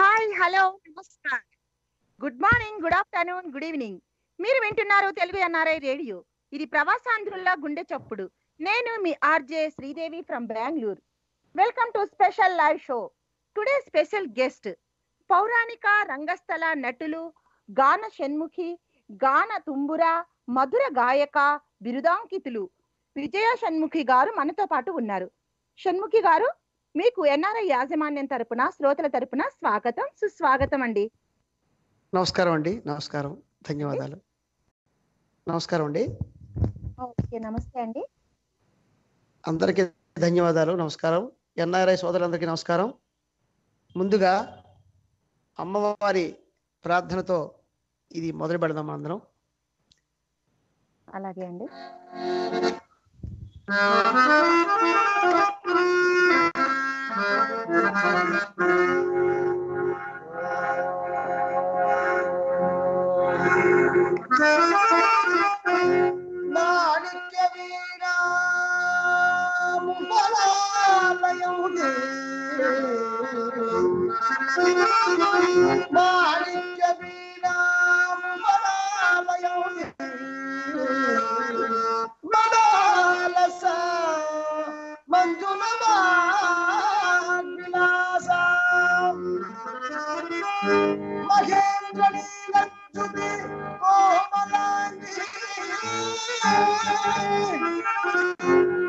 Hi hello namaskar. Good morning good afternoon good evening. మీరు వింటున్నారు Telugu NRI radio. ఇది ప్రవాసాంధ్రుల్లో గుండె చప్పుడు. నేను మీ RJ Sridevi from Bengaluru. Welcome to special live show. Today special guest పౌరాణిక రంగస్థల నటులు గాన షణ్ముఖి గాన తుంబుర మధుర గాయక బిరుదాంకితులు విజయ షణ్ముఖి గారు మనతో పాటు ఉన్నారు. షణ్ముఖి గారు మీకు ఎన్ఆర్ఐ యాజమాన్యం తరపున శ్రోతల తరపున స్వాగతం సుస్వాగతం అండి. నమస్కారం అండి. నమస్కారం. ధన్యవాదాలు. నమస్కారం అండి. ఓకే. నమస్తే అండి. అందరికీ ధన్యవాదాలు. నమస్కారం. ఎన్ఆర్ఐ సోదరులందరికీ నమస్కారం. ముందుగా అమ్మవారి ప్రార్థనతో ఇది మొదలు పెడదాం అందరం అలాగే అండి. மாணிக்க మహేంద్ర నీలంజుది కోమలాంగి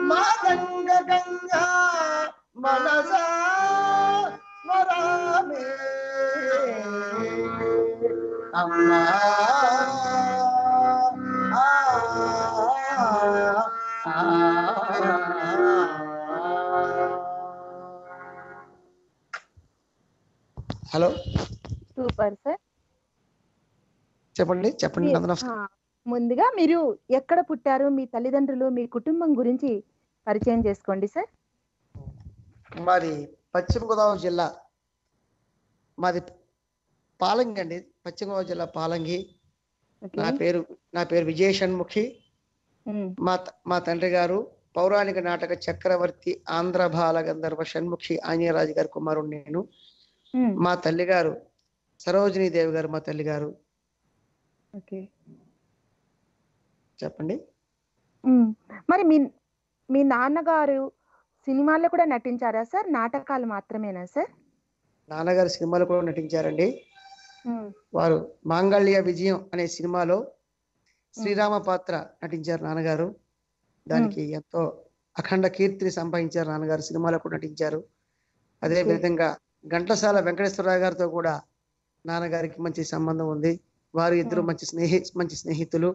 మాదంగ గంగా స్మరామే అమ్మా. హలో. Super sir. చెప్పండి చెప్పండి. ముందుగా మీరు ఎక్కడ పుట్టారు మీ తల్లిదండ్రులు మీ కుటుంబం గురించి పరిచయం చేసుకోండి సార్. మాది పశ్చిమ గోదావరి జిల్లా. మాది పాలంగి అండి. పశ్చిమ గోదావరి జిల్లా పాలంగి. నా పేరు నా పేరు విజయ షణ్ముఖి. మా మా తండ్రి గారు పౌరాణిక నాటక చక్రవర్తి ఆంధ్ర బాల గంధర్వ షణ్ముఖి ఆంజనేయరాజు గారి కుమారుడు నేను. మా తల్లి గారు సరోజినీ దేవి గారు మా తల్లి గారు. ఓకే. చెప్పండి. మరి మీ మీ నాన్నగారు సినిమాల్లో కూడా నటించారా సార్? నాటకాలు మాత్రమేనా సార్? నాన్నగారు సినిమాలు కూడా నటించారండి. వారు మాంగళ్య విజయం అనే సినిమాలో శ్రీరామ పాత్ర నటించారు నాన్నగారు. దానికి ఎంతో అఖండ కీర్తిని సంపాదించారు నాన్నగారు. సినిమాలో కూడా నటించారు. అదే. విధంగా ఘంటసాల వెంకటేశ్వరరావు గారితో కూడా నాన్నగారికి మంచి సంబంధం ఉంది వారు ఇద్దరు. మంచి స్నేహి మంచి స్నేహితులు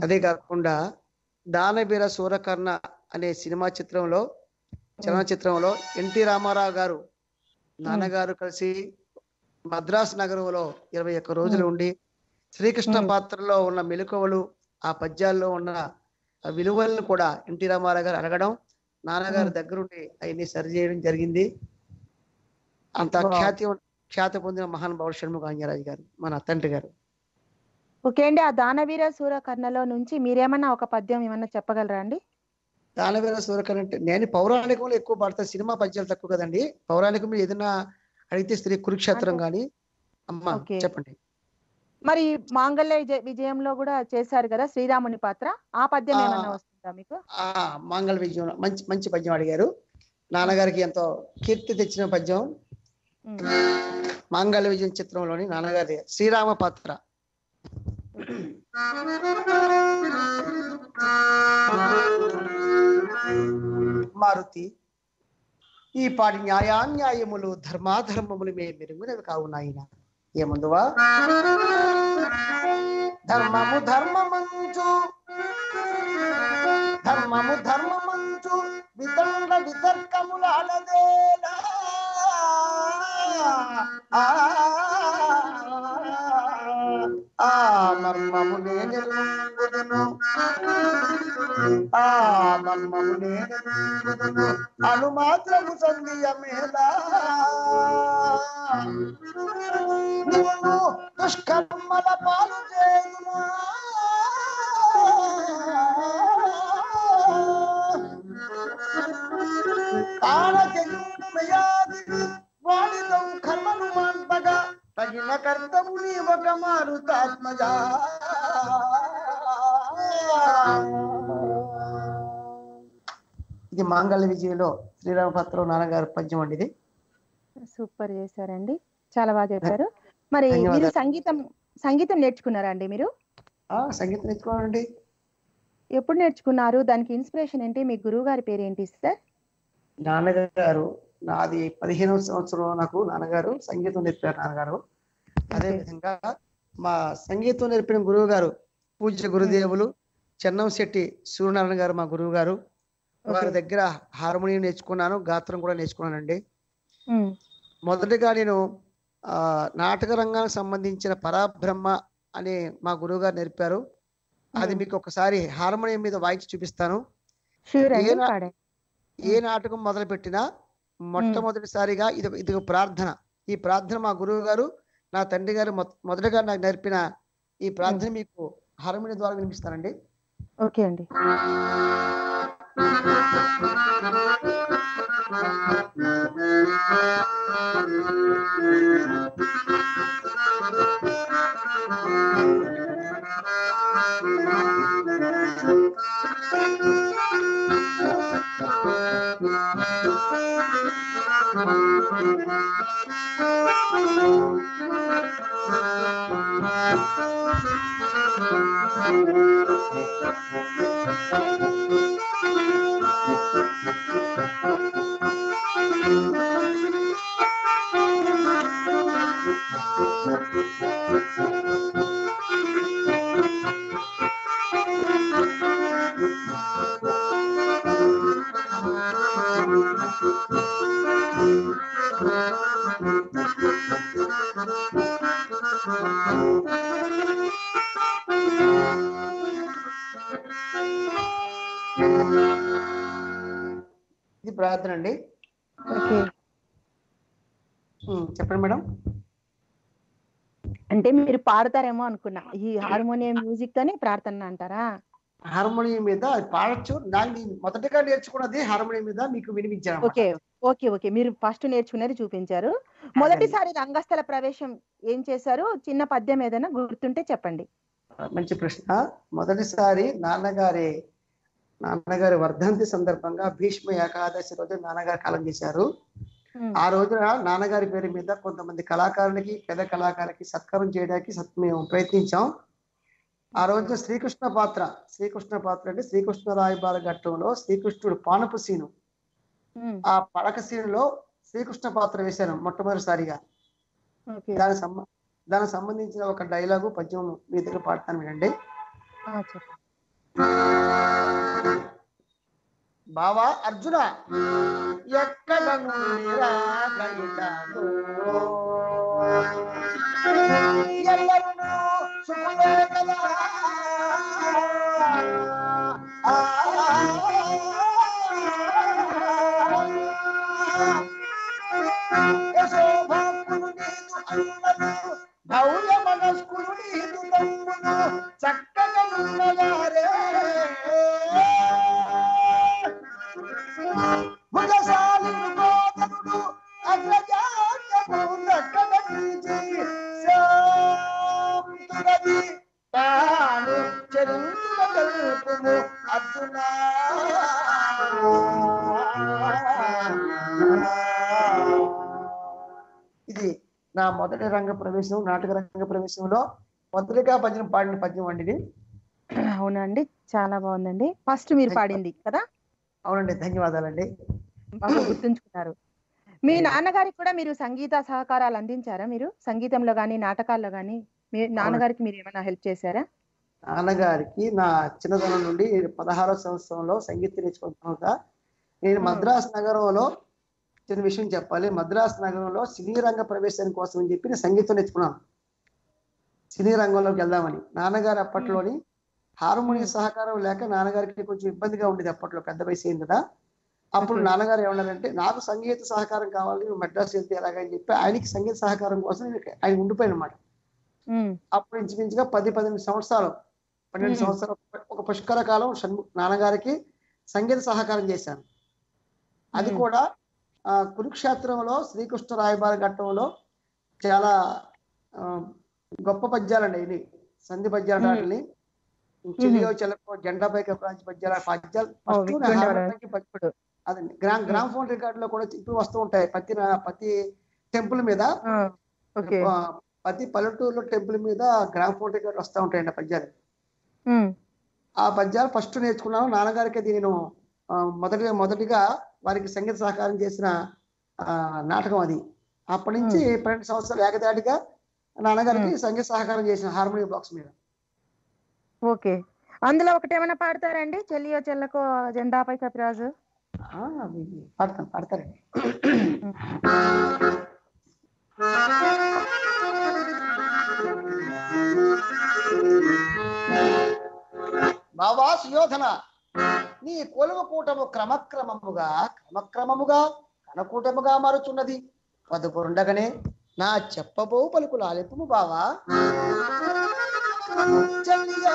అదే కాకుండా దానవీర సూరకర్ణ అనే సినిమా చిత్రంలో చలనచిత్రంలో ఎన్టీ రామారావు గారు నాన్నగారు కలిసి మద్రాసు నగరంలో ఇరవై ఒక్క రోజులు. ఉండి శ్రీకృష్ణ. పాత్రలో ఉన్న మెలకువలు ఆ పద్యాల్లో ఉన్న విలువలను కూడా ఎన్టీ రామారావు గారు అడగడం నాన్నగారి. దగ్గరుండి అవన్నీ సరి చేయడం జరిగింది అంత. ఖ్యాతి ఖ్యాతి పొందిన మహానుభావుడు షణ్ముఖ ఆంజరాజు గారు మన తండ్రి గారు. ఓకే అండి ఆ దానవీర సూరకర్ణలో నుంచి మీరేమన్నా ఒక పద్యం ఏమన్నా చెప్పగలరా అండి? దానవీర సూరకర్ణ అంటే నేను పౌరాణికంలో ఎక్కువ పడతా సినిమా పద్యాలు తక్కువ కదండి. పౌరాణికం ఏదైనా అడిగితే స్త్రీ కురుక్షేత్రం కానీ అమ్మా. చెప్పండి. మరి మాంగళ్య విజయ- విజయంలో కూడా చేశారు కదా శ్రీరాముని పాత్ర ఆ పద్యం ఆ. ఏమన్నా వస్తుందా మీకు? ఆ మంగళ విజయం మంచి మంచి పద్యం అడిగారు. నాన్నగారికి ఎంతో కీర్తి తెచ్చిన పద్యం. మంగళ విజయం చిత్రంలోని నాన్నగారి శ్రీరామ పాత్ర. మారుతి. ఈ పాటి న్యాయాన్యాయములు ధర్మాధర్మములు మే మెరుగునవి కావు నాయన. ధర్మము ధర్మమంచు. ధర్మము ధర్మమంచు. వితండ వితర్కములాడదేలా ఆ, ఆ మర్మము నేనెరుగుదును ఆ మర్మము నేనెరుగుదును అను మాత్రము సంధియమేలా నిన్ను దుష్కర్మల పాలు చేయుమా తాళ తెగుమయాది వాడితో కర్మను మంట తగిన కర్తముని ఒక మారుతాత్మజా ఇది మాంగళ్య విజయంలో శ్రీరామపత్రం నాన్నగారు పద్యం అండి ఇది. సూపర్ చేశారండి. చాలా బాగా చెప్పారు. మరి మీరు. సంగీతం సంగీతం నేర్చుకున్నారా అండి మీరు సంగీతం నేర్చుకోవాలండి ఎప్పుడు నేర్చుకున్నారు? దానికి ఇన్స్పిరేషన్ ఏంటి? మీ గురువు గారి పేరు ఏంటి సార్? నాన్నగారు నాది పదిహేనవ సంవత్సరం నాకు నాన్నగారు సంగీతం నేర్పారు నాన్నగారు. అదే Okay. విధంగా మా సంగీతం నేర్పిన గురువు గారు పూజ్య గురుదేవులు చెన్నం శెట్టి సూర్యనారాయణ గారు మా గురువు గారు వారి. దగ్గర హార్మోనియం నేర్చుకున్నాను గాత్రం కూడా నేర్చుకున్నానండి. మొదటగా నేను ఆ నాటక రంగానికి సంబంధించిన పరాబ్రహ్మ అనే మా గురువు గారు నేర్పారు. అది. మీకు ఒకసారి హార్మోనియం మీద వాయించి చూపిస్తాను. ఏ నాటకం మొదలు పెట్టినా మొట్టమొదటిసారిగా ఇది ఇది ప్రార్థన. ఈ ప్రార్థన మా గురువు గారు నా తండ్రి గారు మొదటగా నాకు నేర్పిన ఈ ప్రార్థన మీకు హార్మోనియం ద్వారా వినిపిస్తానండి. ఓకే అండి. ఇది ప్రార్థన అండి చెప్పండి మేడం. అంటే మీరు పాడతారేమో అనుకున్నా. ఈ హార్మోనియం మ్యూజిక్ తోనే ప్రార్థన అంటారా? హార్మోనియం మీద పాడొచ్చు. నాకు నేను మొదటగా నేర్చుకున్నది హార్మోనియం మీద మీకు వినిపించాను. Okay okay okay. మీరు ఫస్ట్ నేర్చుకునేది చూపించారు. మొదటిసారి రంగస్థల ప్రవేశం ఏం చేశారు? చిన్న పద్యం ఏదైనా గుర్తుంటే చెప్పండి. మంచి ప్రశ్న. మొదటిసారి నాన్నగారి నాన్నగారి వర్ధంతి సందర్భంగా భీష్మ ఏకాదశి రోజు నాన్నగారు కాలం చేశారు ఆ రోజున నాన్నగారి పేరు మీద కొంతమంది కళాకారులకి పెద్ద కళాకారులకి సత్కారం చేయడానికి మేము ప్రయత్నించాం. ఆ రోజు శ్రీకృష్ణ పాత్ర శ్రీకృష్ణ పాత్ర అంటే శ్రీకృష్ణ రాయబార ఘట్టంలో శ్రీకృష్ణుడు పానపు సీను. ఆ పడక సీనులో శ్రీకృష్ణ పాత్ర వేశాను మొట్టమొదటిసారిగా. దానికి సంబ దానికి సంబంధించిన ఒక డైలాగు పద్యం మీ దగ్గర పాడతాను వినండి. బావా అర్జున ఎక్కడ నుండి రాగలిగాను? ఎల్లరునూ మనస్కులు నీదు చక్కగా ఉన్నవారే. భుజశాలి శాంతురది తాను ఇది నా మొదటి రంగ ప్రవేశం నాటక రంగ ప్రవేశంలో మొదటిగా పద్యం పాడిన పద్యం అండి ఇది. అవునండి చాలా బాగుందండి. ఫస్ట్ మీరు పాడింది కదా? అవునండి ధన్యవాదాలండి. బాగా గుర్తుంచుకున్నారు. మీ నాన్నగారికి కూడా మీరు సంగీత సహకారాలు అందించారా మీరు? సంగీతంలో గానీ నాటకాల్లో గానీ? మీ నాన్నగారికి మీరు ఏమైనా హెల్ప్ చేశారా? నాన్నగారికి నా చిన్నతనం నుండి పదహారో సంవత్సరంలో సంగీతం నేర్చుకున్న తర్వాత నేను. మద్రాసు నగరంలో చిన్న విషయం చెప్పాలి. మద్రాసు నగరంలో సినీ రంగ ప్రవేశం కోసం అని చెప్పి నేను సంగీతం నేర్చుకున్నాను. సినీ రంగంలోకి వెళ్దామని. నాన్నగారు అప్పట్లోని హార్మోనియం సహకారం లేక నాన్నగారికి కొంచెం ఇబ్బందిగా ఉండేది అప్పట్లో పెద్ద వయసు అయింది కదా. అప్పుడు. నాన్నగారు ఏమన్నారంటే నాకు సంగీత సహకారం కావాలి నువ్వు మద్రాసు వెళ్తే ఎలాగని చెప్పి ఆయనకి సంగీత సహకారం కోసం ఆయన ఉండిపోయాను అనమాట అప్పుడు ఇంచుమించుగా పది పన్నెండు సంవత్సరాలు పన్నెండు. సంవత్సరాలు ఒక పుష్కర కాలం నాన్నగారికి సంగీత సహకారం చేశాను. అది. కూడా కురుక్షేత్రంలో శ్రీకృష్ణ రాయబార ఘట్టంలో చాలా గొప్ప పద్యాలండి ఇది సంధి పద్యాలు మ్మ్. వాటిని. చెలియో చెలకో జెండా పైకి ప్రాంతి పద్యాలు పద్యాలు అదండి. గ్రామ్ గ్రామ్ ఫోన్ రికార్డ్లో కూడా ఇప్పుడు వస్తూ ఉంటాయి. ప్రతి ప్రతి టెంపుల్ మీద ప్రతి పల్లెటూరులో టెంపుల్ మీద గ్రామ్ ఫోన్ రికార్డ్ వస్తూ ఉంటాయండి పద్యాలు. ఆ పద్యాలు ఫస్ట్ నేర్చుకున్నాను. నాన్నగారికి అది నేను ఆ, మొదటిగా మొదటిగా వారికి సంగీత సహకారం చేసిన ఆ, నాటకం అది. అప్పటి నుంచి పన్నెండు సంవత్సరాలు ఏకదాటిగా నాన్నగారికి సంగీత సహకారం చేసిన హార్మోనియం బాక్స్ మీద. ఓకే. అందులో ఒకటి ఏమైనా పాడతారండి? చెల్లియో చెల్లకో జెండాపై కపిరాజు? పాడతాను పాడతారండి. బాబా సుయోధన నీ కొలువు కూటము క్రమక్రమముగా క్రమక్రమముగా కనకూటముగా మారుచున్నది. పదుపురుండగానే నా చెప్పబో పలుకులు ఆలిపుము బావా. చెల్లియా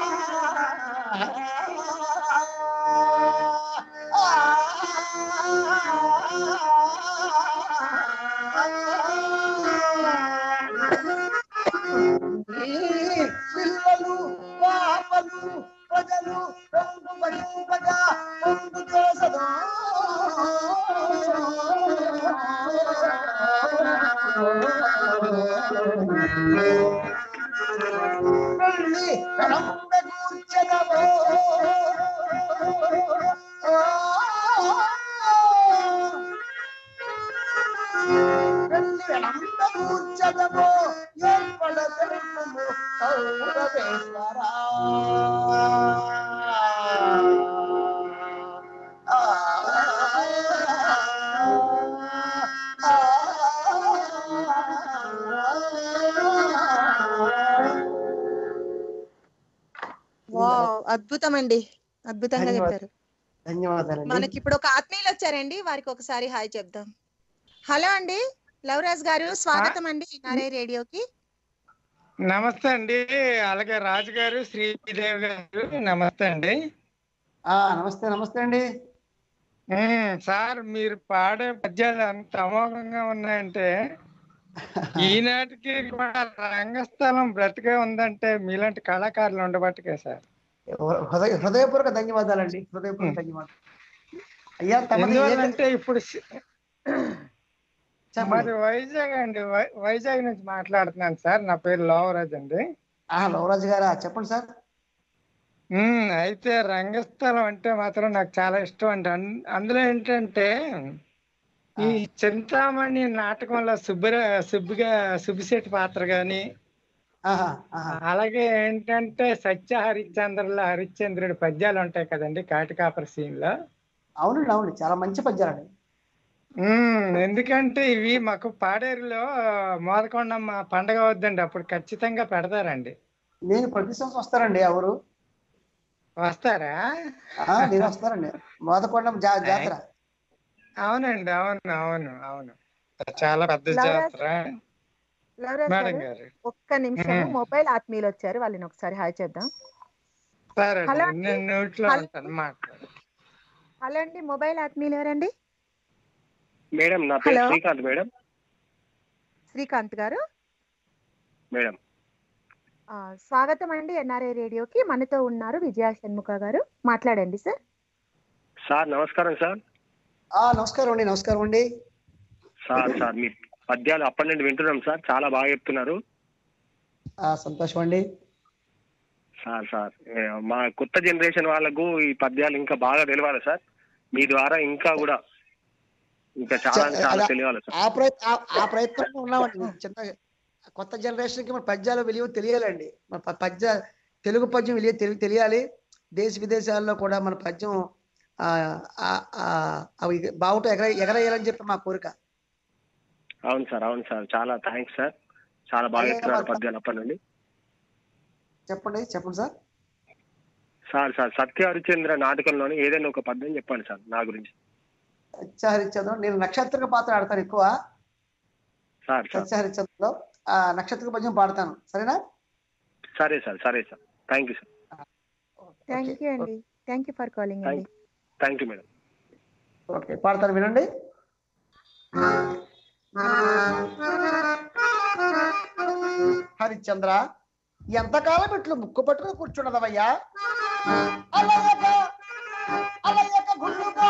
అద్భుతంగా ధన్యవాదాలు. చెప్పారు. ధన్యవాదాలండి. మనకి ఇప్పుడు ఒక ఆత్మీయులు వచ్చారండి. వారికి ఒకసారి హాయ్ చెప్దాం. హలో అండి. లవరాజ్ గారు స్వాగతం అండి నరే రేడియోకి. నమస్తే అండి. అలాగే రాజు గారు శ్రీదేవి గారు నమస్తే అండి. ఆ నమస్తే నమస్తే అండి. సార్ మీరు పాడే పద్యాలు అంత అమోఘంగా ఉన్నాయంటే ఈనాటికి కూడా రంగస్థలం బ్రతికే ఉందంటే మీలాంటి కళాకారులు ఉండబట్టుకే సార్. హృదయ హృదయపూర్వక ధన్యవాదాలండి. హృదయపూర్వక ధన్యవాదాలు. అయ్యా ఏ- ఎందువల్లంటే ఇప్పుడు మరి వైజాగ్ అండి. వైజాగ్ నుంచి మాట్లాడుతున్నాను సార్. నా పేరు లోవరాజ్ అండి. లవరాజు గారా? చెప్పండి సార్. అయితే రంగస్థలం అంటే మాత్రం నాకు చాలా ఇష్టం అండి. అందులో ఏంటంటే ఈ చింతామణి నాటకంలో సుబ్బర సుబ్బిగా సుబ్బిశెట్టి పాత్ర ఆహా అలాగే ఏంటంటే సత్య హరిశ్చంద్రుల హరిశ్చంద్రుడి పద్యాలు ఉంటాయి కదండి కాటికాపర సీన్లో అవునండి అవునండి. చాలా మంచి పద్యాలండి. ఎందుకంటే ఇవి మాకు పాడేరులో మోదకొండమ్మ పండగ వద్దండి అప్పుడు ఖచ్చితంగా పెడతారండి. నేను ప్రతి సంవత్సరం వస్తానండి ఎవరు వస్తారా? నేను వస్తానండి. మోదకొండం జా జాతర. అవునండి అవును అవును అవును. చాలా పెద్ద జాతర లవరాజ్ మేడం గారు గారు ఒక్క నిమిషం. మొబైల్ ఆత్మీయులు వచ్చారు వాళ్ళని ఒకసారి హాయ్ చేద్దాం. సరే హలో అండి, హలో. అండి మొబైల్ ఆత్మీయులు ఎవరండి? మేడం నా పేరు. శ్రీకాంత్ మేడం. శ్రీకాంత్ గారు? మేడం. ఆ, స్వాగతం అండి ఎన్ఆర్ఐ రేడియోకి. మనతో ఉన్నారు విజయ షణ్ముఖ గారు. మాట్లాడండి సార్. సార్ నమస్కారం సార్. ఆ నమస్కారం అండి నమస్కారం అండి. సార్ సార్ మీ పద్యాలు అప్పటి నుండి వింటున్నాం సార్. చాలా బాగా చెప్తున్నారు. సంతోషం అండి. సార్ సార్ మా కొత్త జనరేషన్ వాళ్ళకు ఈ పద్యాలు ఇంకా బాగా తెలియాలి సార్. మీ ద్వారా ఇంకా కూడా ఇంకా చాలా చాలా తెలియాలి సార్. ఆ ప్రయత్న ఆ- ఆ ప్రయత్నంలో ఉన్నామండి చిన్న కొత్త జనరేషన్కి మన పద్యాల విలువ తెలియాలండి. మన పద్య తెలుగు పద్యం విలువ తెలి తెలియాలి. దేశ విదేశాల్లో కూడా మన పద్యం అవి బావుట ఎగర ఎగరేయాలని చెప్పి మా కోరిక. అవును సార్ అవును సార్. చాలా థ్యాంక్స్ సార్. చాలా బాగా చెప్తున్నారు పద్యాలు అప్పటి నుండి. చెప్పండి చెప్పండి sir. Sir sir Satya Harichandra నాటకంలోని ఏదైనా ఒక పద్యం చెప్పండి సార్ నా గురించి. సత్యహరిచంద్ర నేను నక్షత్ర పాత్ర ఆడతాను ఎక్కువ. Sir sir. సత్యహరిచంద్రలో ఆ నక్షత్ర పద్యం పాడతాను. సరేనా? సరే సార్ సరే sir. Thank you sir thank you అండి. థ్యాంక్ యూ ఫర్ కాలింగ్ అండి. థ్యాంక్ యూ మేడం ఓకే పాడతాను వినండి. హరిశ్చంద్ర ఎంతకాలం ఇట్లు ముక్కు పట్టుకుని కూర్చున్నదవయ్యా? అలయక అలయక గుళ్ళుగా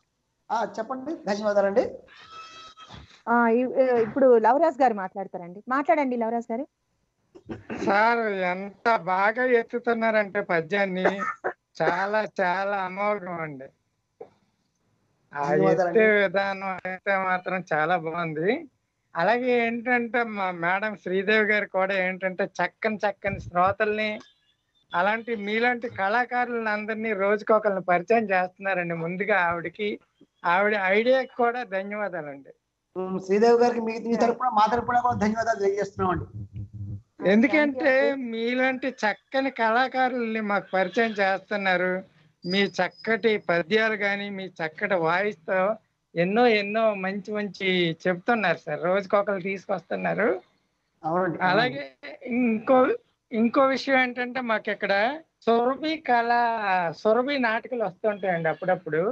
చెప్పండి. ధన్యవాదాలండి ఇప్పుడు లవరాజ్ గారు మాట్లాడతారండి. మాట్లాడండి లవరాజ్ గారు. సార్ ఎంత బాగా ఎత్తుతున్నారంటే పద్యాన్ని. చాలా చాలా అమోఘం అండి. ఆ. ఎత్తే విధానం అయితే మాత్రం చాలా బాగుంది. అలాగే ఏంటంటే మా మేడం శ్రీదేవి గారు కూడా ఏంటంటే చక్కని చక్కని శ్రోతల్ని అలాంటి మీలాంటి కళాకారులను అందరినీ రోజుకొకరిని పరిచయం చేస్తున్నారండి ముందుగా ఆవిడకి. ఆవిడ ఐడియాకి కూడా ధన్యవాదాలండి. శ్రీదేవి గారికి మీ మీ తరపున మా తరపున కూడా ధన్యవాదాలు తెలియజేస్తున్నామండి. ఎందుకంటే మీలాంటి చక్కని కళాకారుల్ని మాకు పరిచయం చేస్తున్నారు. మీ చక్కటి పద్యాలు కానీ మీ చక్కటి వాయిస్తో ఎన్నో ఎన్నో మంచి మంచి చెప్తున్నారు సార్. రోజుకొకరు తీసుకొస్తున్నారు. అలాగే ఇంకో ఇంకో విషయం ఏంటంటే మాకు ఇక్కడ సురభి కళ సురభి నాటకాలు వస్తుంటాయండి అప్పుడప్పుడు.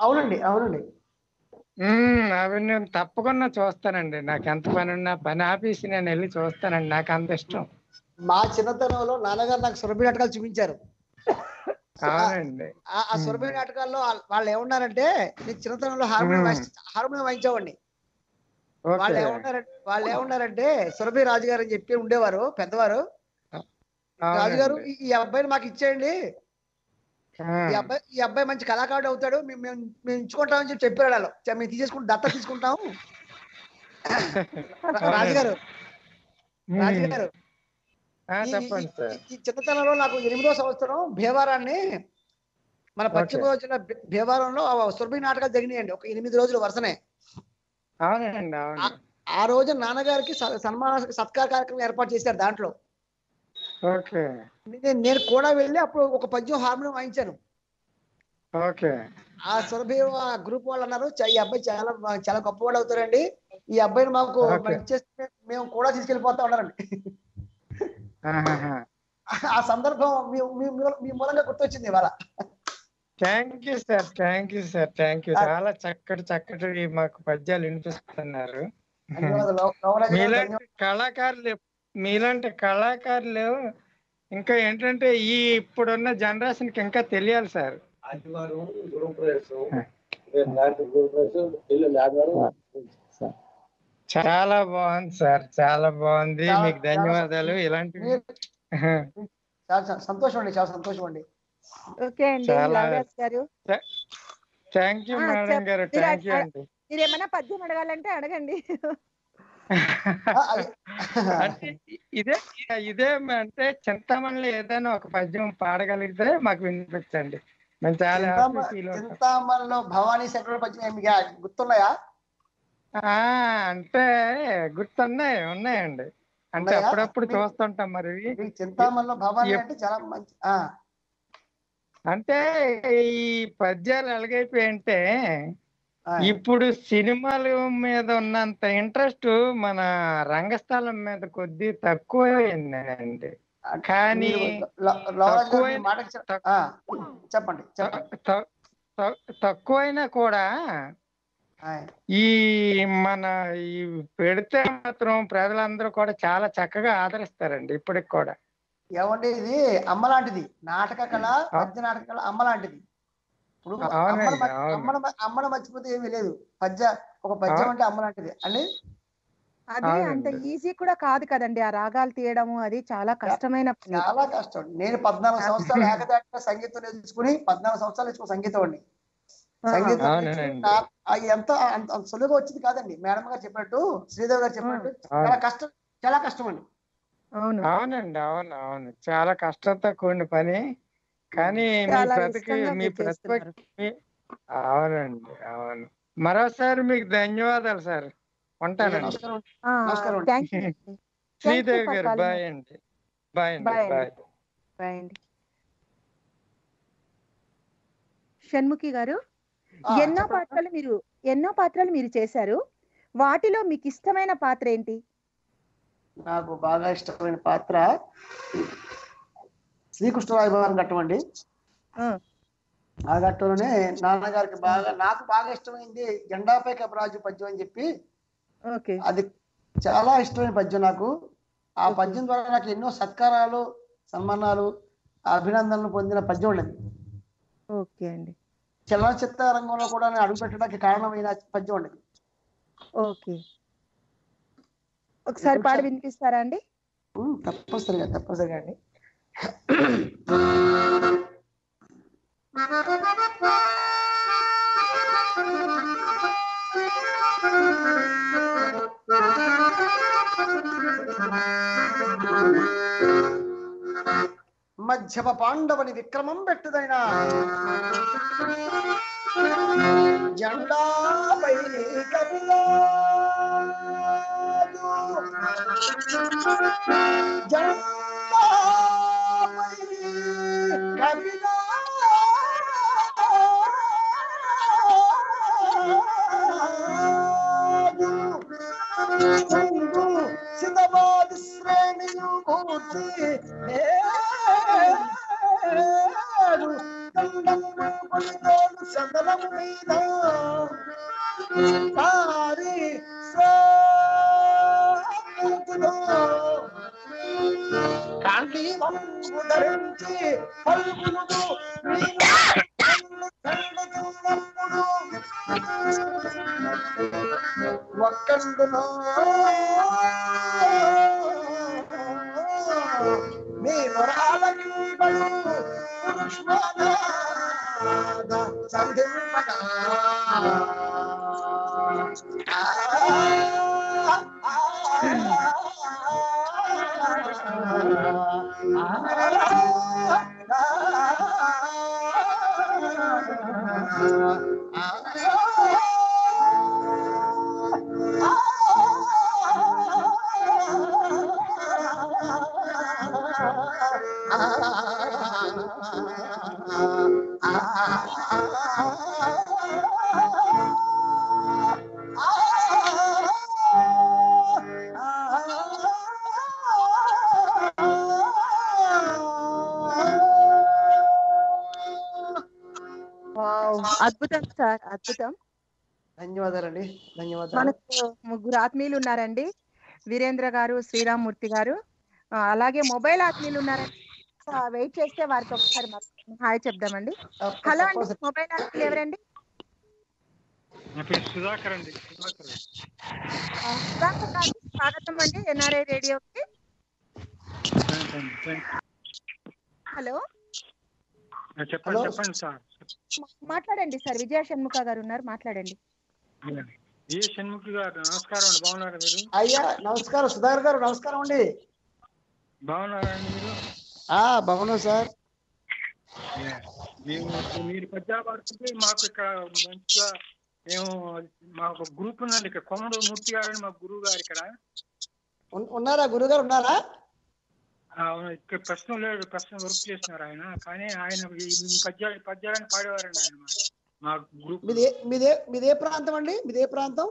అవునండి అవునండి. ఉమ్, అవి నేను తప్పకుండా చూస్తానండి. నాకు ఎంత పని ఉన్నా పని ఆపేసి నేను వెళ్ళి చూస్తానండి. నాకు అంత ఇష్టం. మా చిన్నతనంలో నాన్నగారు నాకు సురభి నాటకాలు చూపించారు. అవునండి. ఆ- సురభి నాటకాల్లో వాళ్ళ- ఏమన్నారంటే నేను చిన్నతనంలో హార్మోనియం హార్మోనియం వాయించేవాడిని. వాళ్ళు ఏమన్నారంటే వాళ్ళు ఏమన్నారంటే సురభి రాజు గారు అని చెప్పి ఉండేవారు పెద్దవారు. రాజుగారు. ఈ- అబ్బాయిని మాకు ఇచ్చేయండి. ఈ అబ్బాయి ఈ అబ్బాయి మంచి కళాకారుడు అవుతాడు. మేము మేము ఎంచుకుంటామని చెప్పి చెప్పారు వాళ్ళు మేము తీసేసుకుంటాం దత్త తీసుకుంటాము రాజుగారు. రాజుగారు. ఈ- చిన్నతనంలో నాకు ఎనిమిదో సంవత్సరం భీవారాన్ని మన పశ్చిమ. గోదావరి జిల్లా భీ- భీవారంలో ఆ సురభి నాటకాలు జరిగినాయండి. ఒక ఎనిమిది రోజులు వరుసనే. అవునండి ఆ రోజు నాన్నగారికి సన్మాన సత్కార కార్యక్రమం ఏర్పాటు చేశారు దాంట్లో. ఓకే. నేను కూడా వెళ్ళి అప్పుడు ఒక పద్యం హార్మోనియం వాయించాను. ఓకే. ఆ సురభి గ్రూప్ వాళ్ళు అన్నారు "చ- ఈ అబ్బాయి చాలా చాలా గొప్పవాడు అవుతారండి ఈ అబ్బాయిని మాకు ఇచ్చేస్తే మేము కూడా తీసుకెళ్ళిపోతా ఉన్నారండి. ఆ సందర్భం మీ మూలంగా గుర్తొచ్చింది ఇవాళ. Thank you sir thank you sir thank you. చాలా చక్కటి చక్కటి మాకు పద్యాలు వినిపిస్తున్నారు. కళాకారులు మీలాంటి కళాకారులు ఇంకా ఏంటంటే ఈ ఇప్పుడున్న జనరేషన్కి ఇంకా తెలియాలి సార్. చాలా బాగుంది సార్ చాలా బాగుంది. మీకు ధన్యవాదాలు. చాలా సంతోషం అండి చాలా సంతోషం అండి. ఓకే అండి చాలా- లవరాజ్ గారు. థ్యాంక్ యూ మేడం గారు. థ్యాంక్ యూ అడ- మీరు ఏమైనా పద్యం అడగాలంటే అడగండి. అంటే ఇదే ఇదే అంటే చింతామణిలో ఏదైనా ఒక పద్యం పాడగలిగితే మాకు వినిపించండి. మేము చాలా చింతామణిలో భవానీ శంకరుడు పద్యం గుర్తున్నాయా? ఆ, అంటే గుర్తున్నాయి ఉన్నాయండి. అంటే? అప్పుడప్పుడు చూస్తుంటాం మరి. చింతామణిలో భవానీ అంటే చాలా మంచి అంటే ఈ పద్యాలు ఎలాగైపోయాయంటే ఇప్పుడు సినిమాల మీద ఉన్నంత ఇంట్రెస్ట్ మన రంగస్థలం మీద కొద్ది తక్కువైందండి. కానీ చెప్పండి తక్కువైనా కూడా ఈ మన ఈ పెడితే మాత్రం ప్రజలందరూ కూడా చాలా చక్కగా ఆదరిస్తారండి ఇప్పటికి కూడా. ఏమండి ఇది అమ్మ లాంటిది. నాటక కళ పద్య నాటక కళ అమ్మ లాంటిది. ఇప్పుడు అమ్మను మర్చిపోతే ఏమీ లేదు. పద్య ఒక పద్యం అంటే అమ్మ లాంటిది అండి? అది అంత. ఈజీ కూడా కాదు కదండి. ఆ రాగాలు తీయడము అది చాలా కష్టమైన పని. చాలా కష్టం. నేను పద్నాలుగు సంవత్సరాలు ఏకదాటిగా సంగీతం నేర్చుకుని పద్నాలుగు సంవత్సరాలు నేర్చుకుని సంగీతం అండి. సంగీతం ఎంత అంత సులువుగా వచ్చింది కాదండి. మేడం గారు చెప్పినట్టు శ్రీదేవి గారు చెప్పినట్టు. చాలా కష్టం చాలా కష్టం అండి. అవును. అవునండి అవును అవును. చాలా కష్టంతో కూడిన పని. కానీ మీ చాలా ప్రతికి మీ అవునండి అవును. మరోసారి మీకు ధన్యవాదాలు సార్. ఉంటానండి. శ్రీదేవి గారు బాయ్. అండి. బాయ్ అండి. Bye bye. అండి. షణ్ముఖి గారు ఎన్నో. పాత్రలు మీరు ఎన్నో పాత్రలు మీరు చేశారు. వాటిలో మీకు ఇష్టమైన పాత్ర ఏంటి? నాకు బాగా ఇష్టమైన పాత్ర శ్రీకృష్ణరాయభారం ఘట్టం అండి ఆ, ఘట్టంలోనే నాన్నగారికి బాగా నాకు బాగా ఇష్టమైంది జెండాపై కపరాజు పద్యం అని చెప్పి. ఓకే. అది చాలా ఇష్టమైన పద్యం నాకు. ఆ. పద్యం ద్వారా నాకు ఎన్నో సత్కారాలు సన్మానాలు అభినందనలు పొందిన పద్యం ఉన్నది ఓకే అండి. చలనచిత్ర రంగంలో కూడా నేను అడుగుపెట్టడానికి కారణమైన పద్యం ఉండేది ఓకే. ఒకసారి పాడి వినిపిస్తారా అండి? తప్పనిసరిగా తప్పనిసరిగా అండి. మధ్యమ పాండవుని విక్రమం పెట్టుదైన జెండాపై సందలము మీద తారి సాగుతులో కాంతి ధరించి పలుకులుడు ఒక్కందునో మీ వరాలకి బడు సంధింపగా Thank you. ధన్యవాదాలండి ధన్యవాదాలు. మనకు ముగ్గురు ఆత్మీయులు ఉన్నారండి. వీరేంద్ర గారు శ్రీరామ్మూర్తి గారు. అలాగే మొబైల్ ఆత్మీయులు ఉన్నారండి. వెయిట్ చేస్తే వారికి ఒకసారి హాయ్ చెప్దామండి. హలో అండి మొబైల్ ఆత్మీయులు ఎవరండి? సుధాకర్ అండి. సుధాకర్ గారు. స్వాగతం అండి ఎన్ఆర్ఐ రేడియోకి. హలో. చెప్పండి. చెప్పండి సార్. మాట్లాడండి సార్. విజయ షణ్ముఖ గారు ఉన్నారు మాట్లాడండి. ఏ షణ్ముఖి గారు నమస్కారం అండి బాగున్నారా మీరు? అయ్యా నమస్కారం సుధాకర్ గారు నమస్కారం అండి. బాగున్నారా అండి మీరు? ఆ బాగున్నాం సార్. మేము మీరు పద్యాలు పాడుతుంటే మాకు ఇక్కడ మంచిగా మేము మాకు గ్రూప్ ఉందండి ఇక్కడ కొమ్మడు మూర్తి గారు అని మా గురువు గారు ఇక్కడ. ఉన్- ఉన్నారా? గురుగారు ఉన్నారా? ఆ, ఇక్కడ ప్రశ్న లేడు ప్రశ్న వర్క్ చేస్తున్నారు ఆయన. కానీ ఆయన పద్యాలు పద్యాలను పాడేవారండి ఆయన మీదే మీదే మీదే ప్రాంతం అండి? మీదే ప్రాంతం?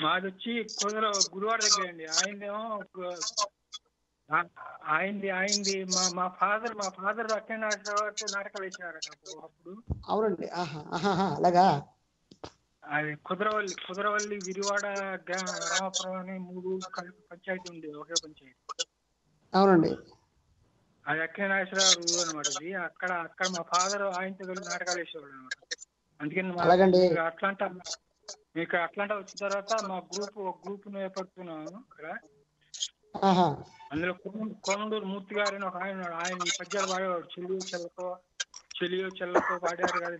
మాది వచ్చి కుదర గురువాడ దగ్గర అండి. ఆయనదేమో గు- ఆ- ఆయనది ఆయనది మా మా ఫాదర్ మా ఫాదర్ అక్కడ నాటకాలు వేసినారట అప్పుడు- అప్పుడు. అవునండి. అలాగా? అది కుదరవల్లి కుదరవల్లి విరివాడ గ్రామ రామపురం అని మూడు పంచాయతీ ఉంది ఒకే పంచాయతీ. అవునండి. అది అక్కినాగేశ్వరరావు ఊరు అనమాట అది అక్కడ అక్కడ మా ఫాదర్ ఆయనతో కలిసి నాటకాలు వేసేవాడు అనమాట అందుకని అట్లాంటా మీకు అట్లాంటా వచ్చిన తర్వాత మా గ్రూప్ ఒక గ్రూప్ ఏర్పడుతున్నాము ఇక్కడ. అందులో కొం- కొండూరు మూర్తి గారు అని ఒక ఆయన ఉన్నాడు. ఆయన ఈ పద్యాలు పాడేవాడు. చెలియో చెల్లకో చెలియో చెల్లకో పాడారు కదా.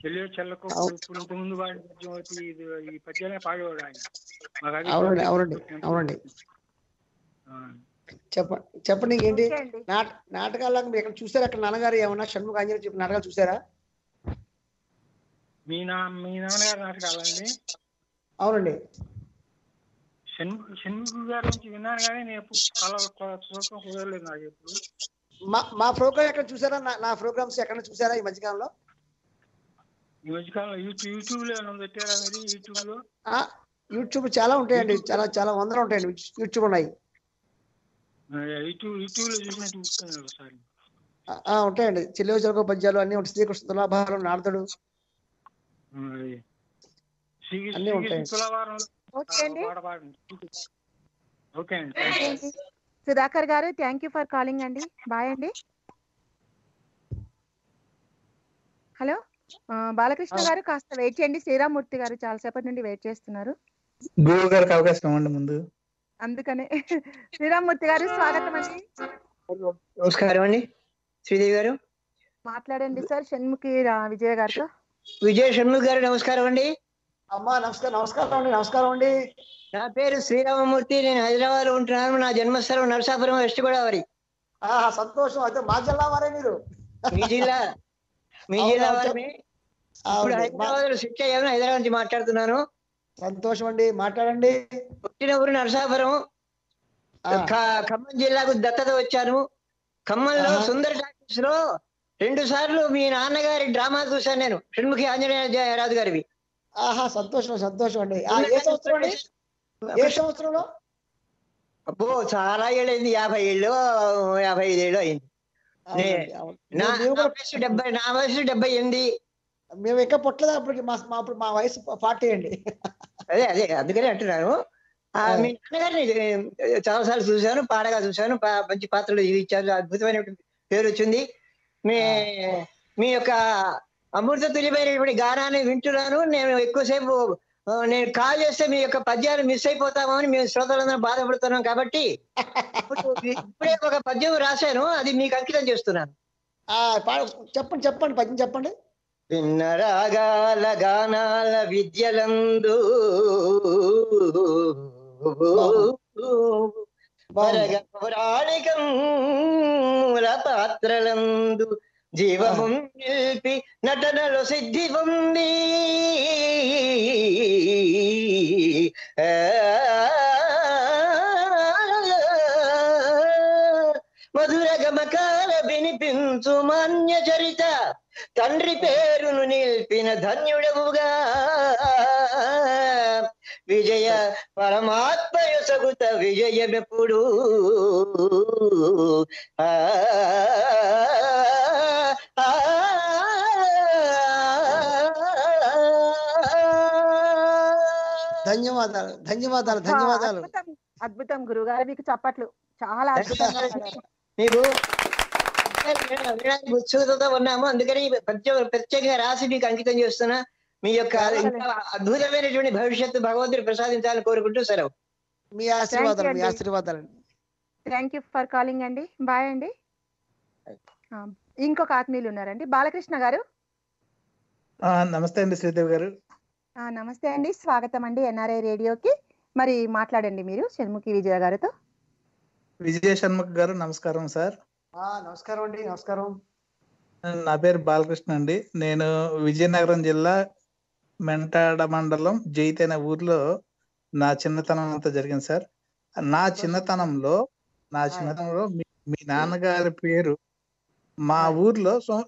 చెలియో చెల్లకో ఇంత ముందు పాడిన పద్యం ఇది ఈ పద్యాలే పాడేవాడు ఆయన. అవునండి అవునండి అవునండి. ఆ. చెప్పండి చెప్పండి ఇంకేంటి? ఓకే అండి. నాట నాటకాల్లో మీరు ఎక్కడ చూసారా? అక్కడ నాన్నగారు ఏమన్నా షణ్ముఖ ఆంజనేయ చెప్పిన నాటకాలు చూసారా? మీ నా మీ నాన్నగారు నాటకాలండి అవునండి. షణ్ముఖ గారి నుంచి విన్నాను కానీ నేను చూడటం కుదరలేదు నాకు ఎప్పుడు. మా మా ప్రోగ్రామ్ ఎక్కడ చూసారా? నా- ప్రోగ్రామ్స్ ఎక్కడ చూసారా ఈ మధ్యకాలంలో? ఈ మధ్యకాలంలో యూట్యూబ్ యూట్యూబ్లో ఏమైనా పెట్టారా మీరు? యూట్యూబ్లో యూట్యూబ్ చాలా ఉంటాయండి. చాలా చాలా వందలు ఉంటాయండి. యూట్యూబ్ ఉన్నాయి. ఉంటాయండి. చెల్లెవ చెలక పద్యాలు అన్ని ఉంటాయి. శ్రీకృష్ణ తులాభారం. శ్రీ అన్నీ ఉంటాయి. సుధాకర్ గారు థ్యాంక్ యూ ఫర్ కాలింగ్ అండి. బాయ్ అండి. హలో? బాలకృష్ణ గారు కాస్త వెయిట్ చేయండి. శ్రీరామూర్తి గారు చాలాసేపటి నుండి వెయిట్ చేస్తున్నారు. గురువు గారికి అవకాశం ఇవ్వండి ముందు. అందుకనే శ్రీరామూర్తి గారు స్వాగతం అండి నమస్కారం అండి. శ్రీదేవి గారు. మాట్లాడండి సార్ షణ్ముఖి రా- విజయ గారితో. విజయ షణ్ముఖ్ గారు నమస్కారం అండి. అమ్మా నమస్కారం నమస్కారం అండి నమస్కారం అండి. నా పేరు శ్రీరామమూర్తి నేను హైదరాబాద్లో ఉంటున్నాను. నా జన్మస్థలం నరసాపురం వెస్ట్ గోదావరి. సంతోషం. అయితే మా జిల్లా వారే మీరు. మీ జిల్లా? మీ జిల్లా ఇప్పుడు. మా- హైదరాబాద్లో శిక్ష అయ్యాను హైదరాబాద్ నుంచి మాట్లాడుతున్నాను. సంతోషం అండి. మాట్లాడండి. పుట్టిన ఊరు నరసాపురం. ఖమ్మం జిల్లాకు దత్తత వచ్చాను. ఖమ్మంలో. సుందర టాకీస్లో రెండు సార్లు మీ నాన్నగారి డ్రామా చూశాను నేను. షణ్ముఖి ఆంజనేయ రాజు గారివి. ఆహా సంతోషం సంతోషం అండి. ఏ సంవత్సరం అండి? ఏ సంవత్సరంలో? అబ్బో చాలా ఏళ్ళైంది యాభై ఏళ్ళు యాభై ఐదు ఏళ్ళు అయింది. నా వయసు డెబ్బై నా వయసు డెబ్బై ఎనిమిది. మేము ఇంకా పుట్టలేదు అప్పటికి. మా మా అప్పుడు మా వయసు ఫార్టీ అండి. అదే అదే అందుకనే అంటున్నాను. మీ నాన్నగారిని చాలా సార్లు చూశాను పాడగా చూశాను మంచి పాత్రలు ఇచ్చారు అద్భుతమైనటువంటి పేరు వచ్చింది. మీ మీ యొక్క అమృత తుల్యమైనటువంటి గానాన్ని వింటున్నాను నేను ఎక్కువసేపు నేను కాల్ చేస్తే మీ యొక్క పద్యాలు మిస్ అయిపోతామని మేము శ్రోతలందరం బాధపడుతున్నాం కాబట్టి ఇప్పుడు ఒక పద్యం రాశాను అది మీకు అంకితం చేస్తున్నాను. చెప్పండి చెప్పండి పద్యం చెప్పండి. భిన్న రాగాల గానాల విద్యలందు పాత్రలందు జీవము నిలిపి నటనలో సిద్ధి పొంది మధుర గమకాల వినిపించు మాన్య చరిత తండ్రి పేరును నిలిపిన ధన్యుడవుగా విజయ పరమాత్మ సగుత విజయమెప్పుడు ఆ, ధన్యవాదాలు ధన్యవాదాలు ధన్యవాదాలు అద్భుతం గురుగారు మీకు చప్పట్లు చాలా అద్భుతంగా మీకు ఉత్సుకతతో ఉన్నాము అందుకని ప్రత్యేకంగా రాసి మీకు అంకితం చేస్తున్నా మీ యొక్క అద్భుతమైనటువంటి భవిష్యత్తు భగవంతుడు ప్రసాదించాలని కోరుకుంటూ సెలవు. మీ ఆశీర్వాదాలు మీ. ఆశీర్వాదాలు థ్యాంక్ యూ ఫర్ కాలింగ్ అండి. బాయ్ అండి. ఆ, ఇంకొక ఆత్మీయులు ఉన్నారండి. బాలకృష్ణ గారు. ఆ, నమస్తే అండి శ్రీదేవి గారు. ఆ, నమస్తే అండి. స్వాగతం అండి ఎన్ఆర్ఐ రేడియోకి. మరి మాట్లాడండి మీరు షణ్ముఖి విజయ గారితో. విజయ షణ్ముఖ్ గారు నమస్కారం సార్. ఆ, నమస్కారం అండి నమస్కారం. నా పేరు బాలకృష్ణ అండి. నేను విజయనగరం జిల్లా మెంటాడ మండలం జైత్ అనే ఊర్లో నా చిన్నతనం అంతా జరిగింది సార్. నా చిన్నతనంలో నా చిన్నతనంలో మీ నాన్నగారి పేరు మా ఊర్లో సో-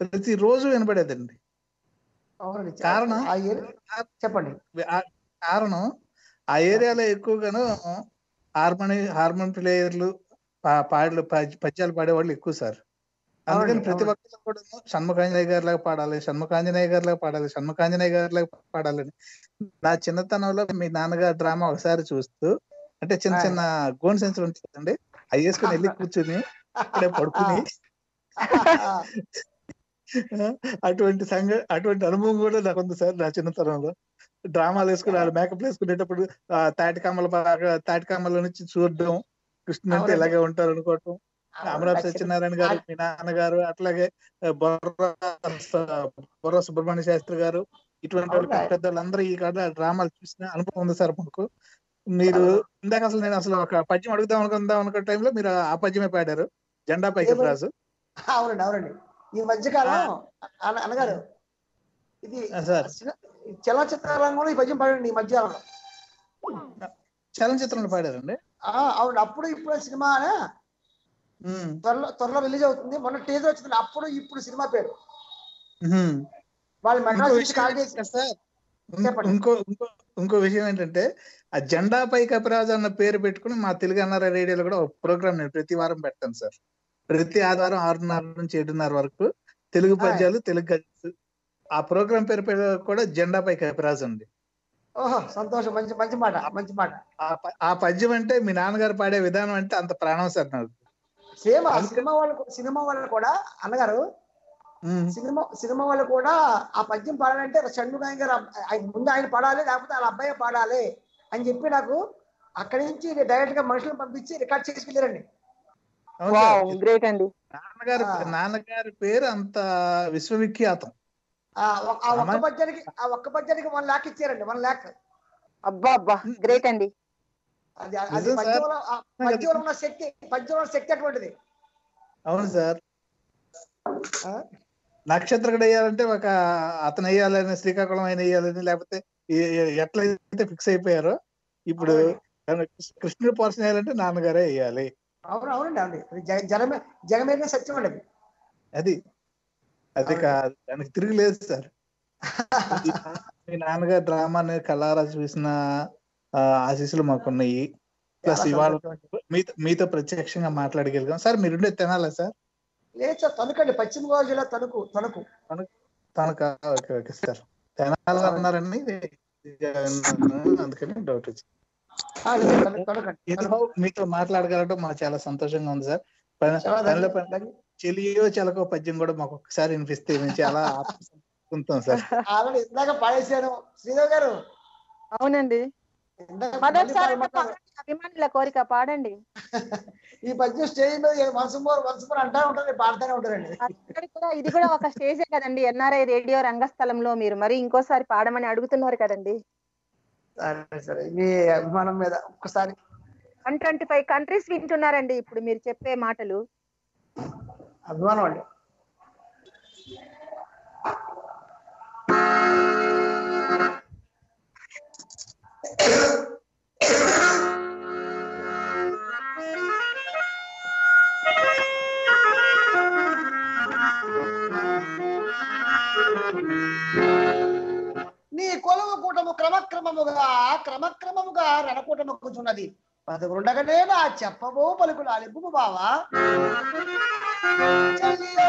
ప్రతిరోజు వినపడేదండి కారణం? చెప్పండి. కారణం ఆ ఏరియాలో ఎక్కువగాను హార్మోని హార్మోన్ ప్లేయర్లు పా- పాటలు పద్య- పద్యాలు పాడేవాళ్ళు ఎక్కువ సార్. అందుకని ప్రతి. ఒక్కరు కూడా షణ్ముఖాంజనేయ గారి లాగా పాడాలి షణ్ముఖాంజనేయ గారి లాగా పాడాలి షణ్ముఖాంజనేయ గారి లాగా పాడాలని నా చిన్నతనంలో మీ నాన్నగారు డ్రామా ఒకసారి చూస్తూ అంటే చిన్న. చిన్న గోన్ సెన్స్ ఉంటుంది కదండి అవి వేసుకుని వెళ్ళి కూర్చుని అక్కడే పడుకుని అటువంటి సంఘ అటువంటి అనుభవం కూడా నాకు ఉంది సార్ నా చిన్నతనంలో డ్రామాలు వేసుకుని వాళ్ళు మేకప్ వేసుకునేటప్పుడు ఆ తాటి కమ్మల బాగా తాటి కమ్మల నుంచి చూడడం కృష్ణుడు అంటే. ఇలాగే ఉంటారు అనుకోవటం అవునండి. సత్యనారాయణ గారు మీ నాన్నగారు అట్లాగే బొర్ర బొర్ర సుబ్రహ్మణ్య శాస్త్రి గారు ఇటువంటి వాళ్ళు? పెద్ద వాళ్ళందరూ ఈ కాడ డ్రామాలు చూసిన అనుభవం ఉంది సార్ మాకు మీరు ఇందాక అసలు నేను అసలు ఒక పద్యం అడుగుదాం అనుకుందాం అనుకున్న టైంలో మీరు ఆ పద్యమే పాడారు జెండా పైకి? రాజు అవునండి అవునండి ఈ మధ్యకాలం అన్నగారు ఇది ఆ, సార్. చిన్న- చలనచిత్ర రంగంలో ఈ పద్యం పాడండి ఈ మధ్యకాలంలో చలనచిత్రంలో పాడారండి అవును అప్పుడు ఇప్పుడు సినిమా త్వరలో త్వరలో రిలీజ్ అవుతుంది. మొన్న టీజర్ వచ్చింది. అప్పుడు ఇప్పుడు సినిమా పేరు. వాళ్ళు మెడ్రాస్ కాల్ చేసి. ఇంకో ఇంకో ఇంకో విషయం ఏంటంటే ఆ జెండాపై కపిరాజు అన్న పేరు పెట్టుకుని మా తెలుగు అన్నార రేడియోలో కూడా ఒక ప్రోగ్రామ్ నేను ప్రతి వారం పెడతాను సార్. ప్రతి ఆదివారం ఆరున్నర నుంచి ఏడున్నర వరకు తెలుగు. పద్యాలు తెలుగు గజల్స్. ఆ ప్రోగ్రామ్ పేరు కూడా జెండాపై కపిరాజు ఉంది ఓహో సంతోషం. మంచి మంచి మాట మంచి మాట. ప- ఆ పద్యం అంటే మీ నాన్నగారు పాడే విధానం అంటే అంత ప్రాణం సార్ నాకు. సేమ్ ఆ సినిమా వాళ్ళు సినిమా వాళ్ళు కూడా అన్నగారు సినిమా సినిమా వాళ్ళు కూడా ఆ పద్యం పాడాలంటే షణ్ముఖాయన గారు ముందు ఆయన పాడాలి లేకపోతే వాళ్ళ అబ్బాయి పాడాలి అని చెప్పి నాకు అక్కడి నుంచి డైరెక్ట్గా మనుషులను పంపించి రికార్డ్ చేసి వెళ్ళారండి. గ్రేట్ అండి. నాన్నగారి ఆ. నాన్నగారి పేరు అంత విశ్వవిఖ్యాతం. ఆ ఆ ఒక్క పద్యానికి ఆ ఒక్క పద్యానికి వన్ లాక్ ఇచ్చారండి వన్ లాక్ అబ్బా అబ్బా గ్రేట్ అండి. అది అది. పద్యంలో ఉన్న శక్తి పద్యంలో శక్తి అటువంటిది. అవును సార్? నక్షత్రకుడు వేయాలంటే ఒక అతను వేయాలని శ్రీకాకుళం ఆయన వేయాలని లేకపోతే ఎట్లయితే ఫిక్స్ అయిపోయారో ఇప్పుడు. కృష్ణుడి పోర్షన్ వేయాలంటే నాన్నగారే వేయాలి. అవును అవునండి అవునండి. జగమే జగమేరిన సత్యం అండి అది. అది కాదు. దానికి తిరుగులేదు సార్. మీ నాన్నగారు డ్రామాని కళారా చూసిన ఆశీస్సులు మాకున్నాయి. ప్లస్ ఇవాళ. మీతో మీతో ప్రత్యక్షంగా మాట్లాడగలిగాం. సార్ మీరుండే తినాలా సార్? లేదు సార్ తణుకండి. పశ్చిమ గోదావరి జిల్లా తణుకు తణుకు. తనక ఓకే ఓకే సార్. తినాలన్నారని అందుకని డౌట్ వచ్చింది. మీతో మాట్లాడగలగడం మాకు చాలా సంతోషంగా ఉంది సార్. చెలియో చెలకో పద్యం కూడా మాకు ఒక్కసారి వినిపిస్తే మేము చాలా ఆత్మసంతృప్తితో సార్. ఇందాక పాడేశాను. శ్రీదేవి గారు. అవునండి. అభిమానుల కోరిక పాడండి. ఈ పద్యం స్టేజ్ మీద అంటా ఉంటారు పాడుతూనే ఉంటారండి. ఇది కూడా ఒక స్టేజే కదండి. ఎన్ఆర్ఐ రేడియో రంగస్థలంలో మీరు మరి ఇంకోసారి పాడమని అడుగుతున్నారు కదండి. సరే సరే. మీ అభిమానం మీద ఒక్కసారి. వన్ ట్వంటీ ఫైవ్ కంట్రీస్ వింటున్నారండి ఇప్పుడు మీరు చెప్పే మాటలు. అభిమానం అండి. నీ కొలువు కూటము క్రమక్రమముగా క్రమక్రమముగా రణకూటము కూర్చున్నది పదకొండగానే నా చెప్పబో పలుకులు అలింపు బావా చెల్లియో.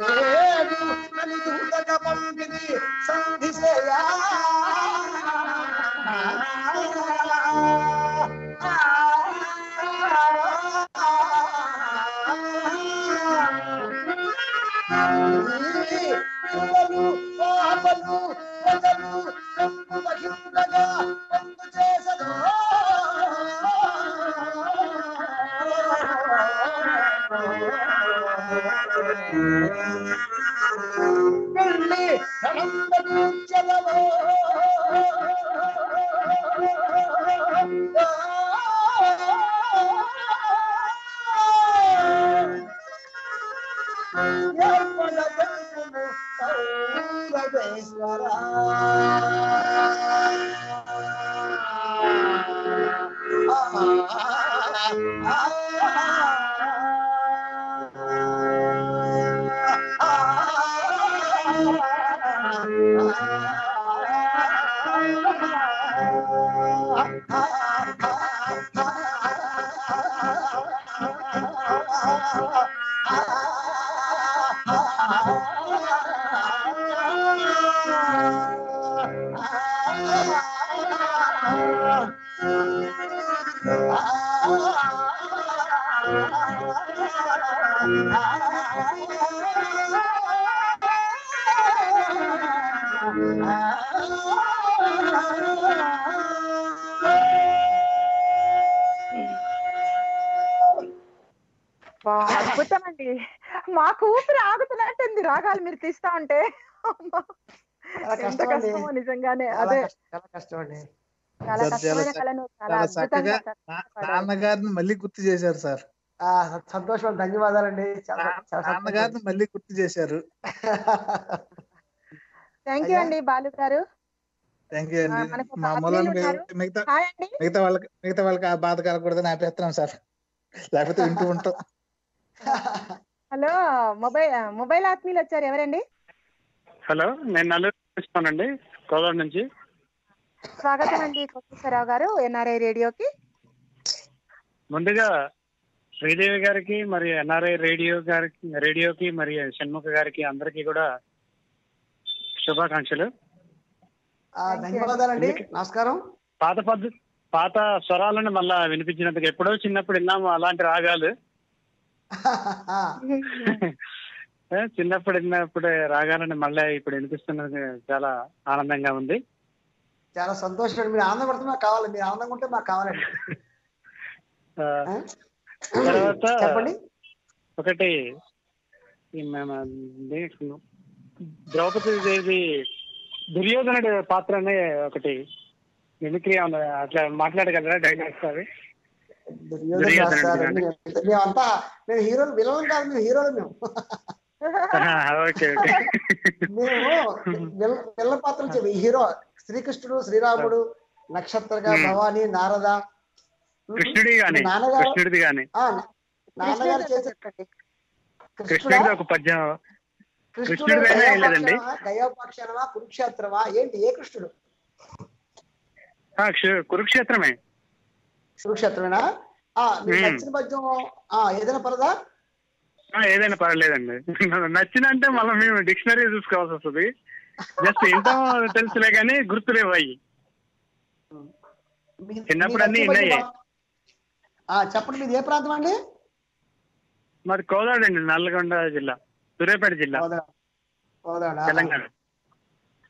నేడు నన్ను దూతక పంపిది సంధి చేయా రాగాలు మీరు తీస్తా ఉంటే ఎంత కష్టమో నిజంగానే. అదే. కష్టం చాలా అండి. నాన్నగారిని మళ్ళీ గుర్తు చేశారు సార్. ఆ, సంతోషం ధన్యవాదాలండి. చాలా నా- చాలా సంతోషం. నాన్నగారిని మళ్ళీ గుర్తు చేశారు. Thank you. అండి బాలు గారు. థ్యాంక్ యూ అండి. మనకు ఒక మా ఆత్మీయులు మూలాన్ని ఉన్నారు. మిగతా హాయ్ అండి. మిగతా వాళ్ళకి మిగతా వాళ్ళకి ఆ బాధ కలగకూడదని ఆపేస్తున్నాం సార్. లేకపోతే వింటూ ఉంటాం. హలో మొబైల్ మొబైల్ ఆత్మీయులు వచ్చారు ఎవరండి? హలో నేను నల్లూరు ఇస్తానండి కోదాడు నుంచి. స్వాగతం అండి కోటేశ్వరరావు గారు ఎన్ఆర్ఐ రేడియోకి. ముందుగా శ్రీదేవి గారికి మరి ఎన్ఆర్ఐ రేడియో గారికి రేడియోకి మరి షణ్ముఖ గారికి అందరికీ కూడా శుభాకాంక్షలు. ఆ, ధన్యవాదాలండి. నమస్కారం. పాత పద్ధతి పాత స్వరాలను మళ్ళా వినిపించినందుకు ఎప్పుడో చిన్నప్పుడు విన్నాము అలాంటి రాగాలు. చిన్నప్పుడు విన్నప్పుడు రాగాలను మళ్ళీ ఇప్పుడు వినిపిస్తున్నది చాలా ఆనందంగా ఉంది. చాలా సంతోషం. మీరు ఆనందం పడితే మాకు కావాలి. మీరు ఆనందంగా ఉంటే మాకు కావాలండి? తర్వాత చెప్పండి. ఒకటి మేము ద్రౌపది దేవి దుర్యోధనుడి పాత్ర అనే ఒకటి మిమిక్రీ అట్లా మాట్లాడగలరా? డైలాగ్స్ అవి? దుర్యోధన మేమంతా మేము హీరోలు విలన్ కాదు మేము హీరోలు మేము. మేము విల్ల- పాత్రలు చెప్పి హీరో శ్రీకృష్ణుడు శ్రీరాముడు నక్షత్రగా. భవాని నారద. నాన్నగారు కృష్ణుడిది గాని. ఆ, నాన్నగారు చేసే కృష్ణుడా? ఒక పద్యం. కృష్ణుడు గయాపాక్షణమా కురుక్షేత్రమా? ఏంటి ఏ కృష్ణుడు? కురుక్షేత్రమే. కురుక్షేత్రమేనా. నచ్చిన పద్యం ఆ ఏదైనా పరదా ఏదైనా పర్లేదండి నచ్చిన అంటే మళ్ళీ మేము డిక్షనరీ చూసుకోవాల్సి వస్తుంది. జస్ట్ ఇంత తెలుసులే కానీ గుర్తులేవు అయ్యి చిన్నప్పుడు అన్నీ చెప్పండి మీది ఏ ప్రాంతం అండి? మాది కోదాడు అండి నల్లగొండ జిల్లా సూర్యాపేట జిల్లా? తెలంగాణ.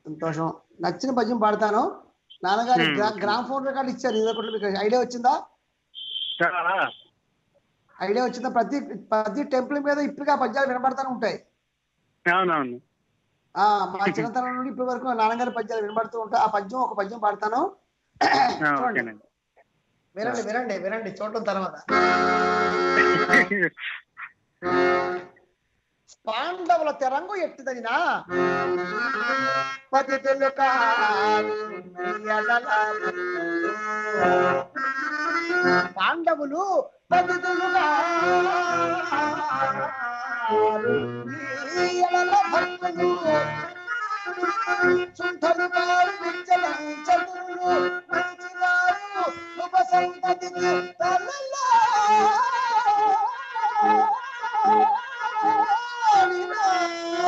సంతోషం. నచ్చిన పద్యం పాడతాను. నాన్నగారి. గ్రా- గ్రామ్ ఫోన్ రికార్డు ఇచ్చారు. ఇది ఒకటి మీకు ఐడియా వచ్చిందా? ఐడియా వచ్చిందా? ప్రతి ప్రతి టెంపుల్ మీద ఇప్పుడుగా పద్యాలు వినబడతానే ఉంటాయి. అవునవును. మా చిన్నతనం నుండి ఇప్పటి వరకు నాన్నగారి పద్యాలు వినబడుతూ ఉంటాయి. ఆ పద్యం ఒక పద్యం పాడతాను. వినండి వినండి వినండి. చూడటం తర్వాత. పాండవుల తెరంగు ఎట్టిదనినా పది పాండవులు పతితులు తెలుగా భక్తులు చుంఠలు వారు మంచివారు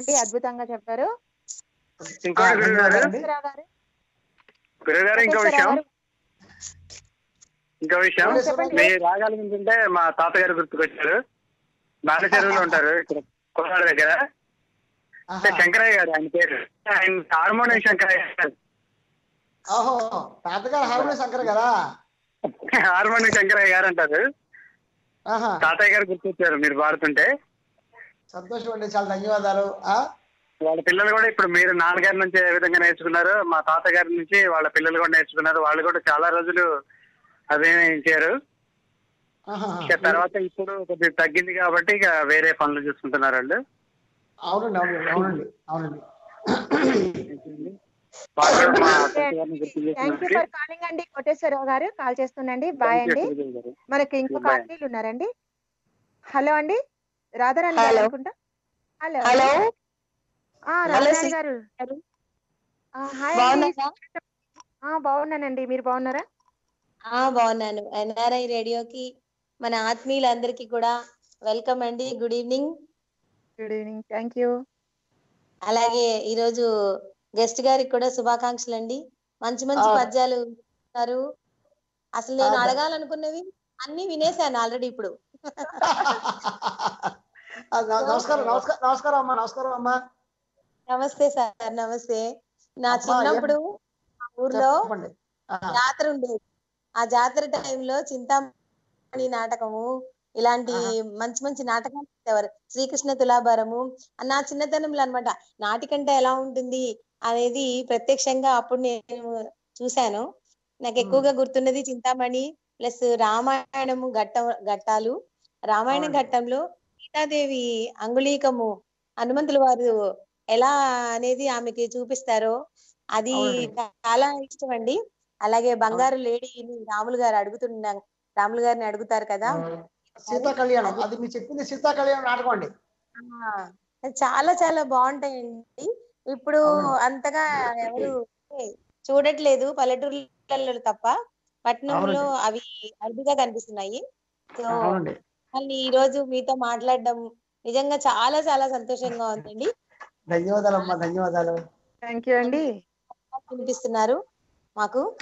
అండి అద్భుతంగా చెప్పారు. గారు. ఇంకో విషయం? ఇంకో విషయం. మీ రాగాలు మా తాతగారు గుర్తుకొచ్చారు. నాన్న చెరువులో ఉంటారు ఇక్కడ కోలాడ దగ్గర. అంటే శంకరయ్య గారు ఆయన పేరు. ఆయన హార్మోనియం శంకరయ్య గారు. ఓహో తాతగారు హార్మోని శంకర్ కదా హార్మోనియం శంకరయ్య గారు అంటారు. ఆహా. తాతయ్య గారు గుర్తొచ్చారు మీరు పాడుతుంటే. సంతోషం అండి చాలా ధన్యవాదాలు. ఆ? వాళ్ళ పిల్లలు కూడా ఇప్పుడు మీరు నాన్నగారి నుంచి ఏ విధంగా నేర్చుకున్నారు మా తాతగారి నుంచి వాళ్ళ పిల్లలు కూడా నేర్చుకున్నారు. వాళ్ళు కూడా చాలా రోజులు అదే ఇచ్చారు తర్వాత ఇప్పుడు కొద్దిగా తగ్గింది కాబట్టి ఇక వేరే పనులు చూసుకుంటున్నారు వాళ్ళు. అవునండి అవునండి అవునండి అవునండి. కాలింగ్ అండి కోటేశ్వరరావు గారు. కాల్ చేస్తుండండి. బాయ్ అండి. మనకి ఇంకొక ఉన్నారండి. హలో అండి. రాధారాణి గారు Hello. అనుకుంటా హలో. హలో. రాధారాణి. గారు. ఆ, హాయ్ అండి. బాగున్నారా? ఆ, బాగున్నానండి. మీరు బాగున్నారా? ఆ బాగున్నాను. ఎన్ఆర్ఐ రేడియోకి మన ఆత్మీయులందరికీ కూడా వెల్కమ్ అండి. Good evening. Good evening. Thank you. అలాగే ఈరోజు గెస్ట్ గారికి కూడా శుభాకాంక్షలు అండి మంచి మంచి. పద్యాలు అసలు నేను అడగాలనుకున్నవి అన్ని వినేశాను ఆల్రెడీ ఇప్పుడు. నమస్కారం నమస్కారం నమస్కారం అమ్మా నమస్కారం అమ్మా. నమస్తే సార్ నమస్తే. నా చిన్నప్పుడు ఊర్లో జాతర ఉండేది. ఆ జాతర టైంలో చింతామణి నాటకము ఇలాంటి మంచి మంచి నాటకాలు పెట్టేవారు శ్రీకృష్ణ తులాభారము. నా చిన్నతనంలో అన్నమాట నాటికంటే ఎలా ఉంటుంది అనేది ప్రత్యక్షంగా అప్పుడు నేను చూశాను. నాకు ఎక్కువగా గుర్తున్నది చింతామణి ప్లస్ రామాయణము ఘట్ట ఘట్టాలు. రామాయణ. ఘట్టంలో సీతాదేవి అంగుళీకము హనుమంతుల వారు ఎలా అనేది ఆమెకి చూపిస్తారో అది. చాలా ఇష్టం అండి అలాగే బంగారు లేడీని రాములు గారు అడుగుతున్నా రాములు గారిని అడుగుతారు కదా. సీతా కళ్యాణం. అది మీరు చెప్పింది సీతా కళ్యాణం నాటకం అండి. చాలా చాలా బాగుంటాయండి. ఇప్పుడు. అంతగా ఎవరు చూడట్లేదు పల్లెటూర్లలో తప్ప. పట్టణంలో. అవి అరుదుగా కనిపిస్తున్నాయి. సో మళ్ళీ ఈ రోజు మీతో మాట్లాడడం నిజంగా చాలా చాలా సంతోషంగా ఉందండి. ధన్యవాదాలు అమ్మా ధన్యవాదాలు. థ్యాంక్ యూ అండి. వినిపిస్తున్నారు మాకు.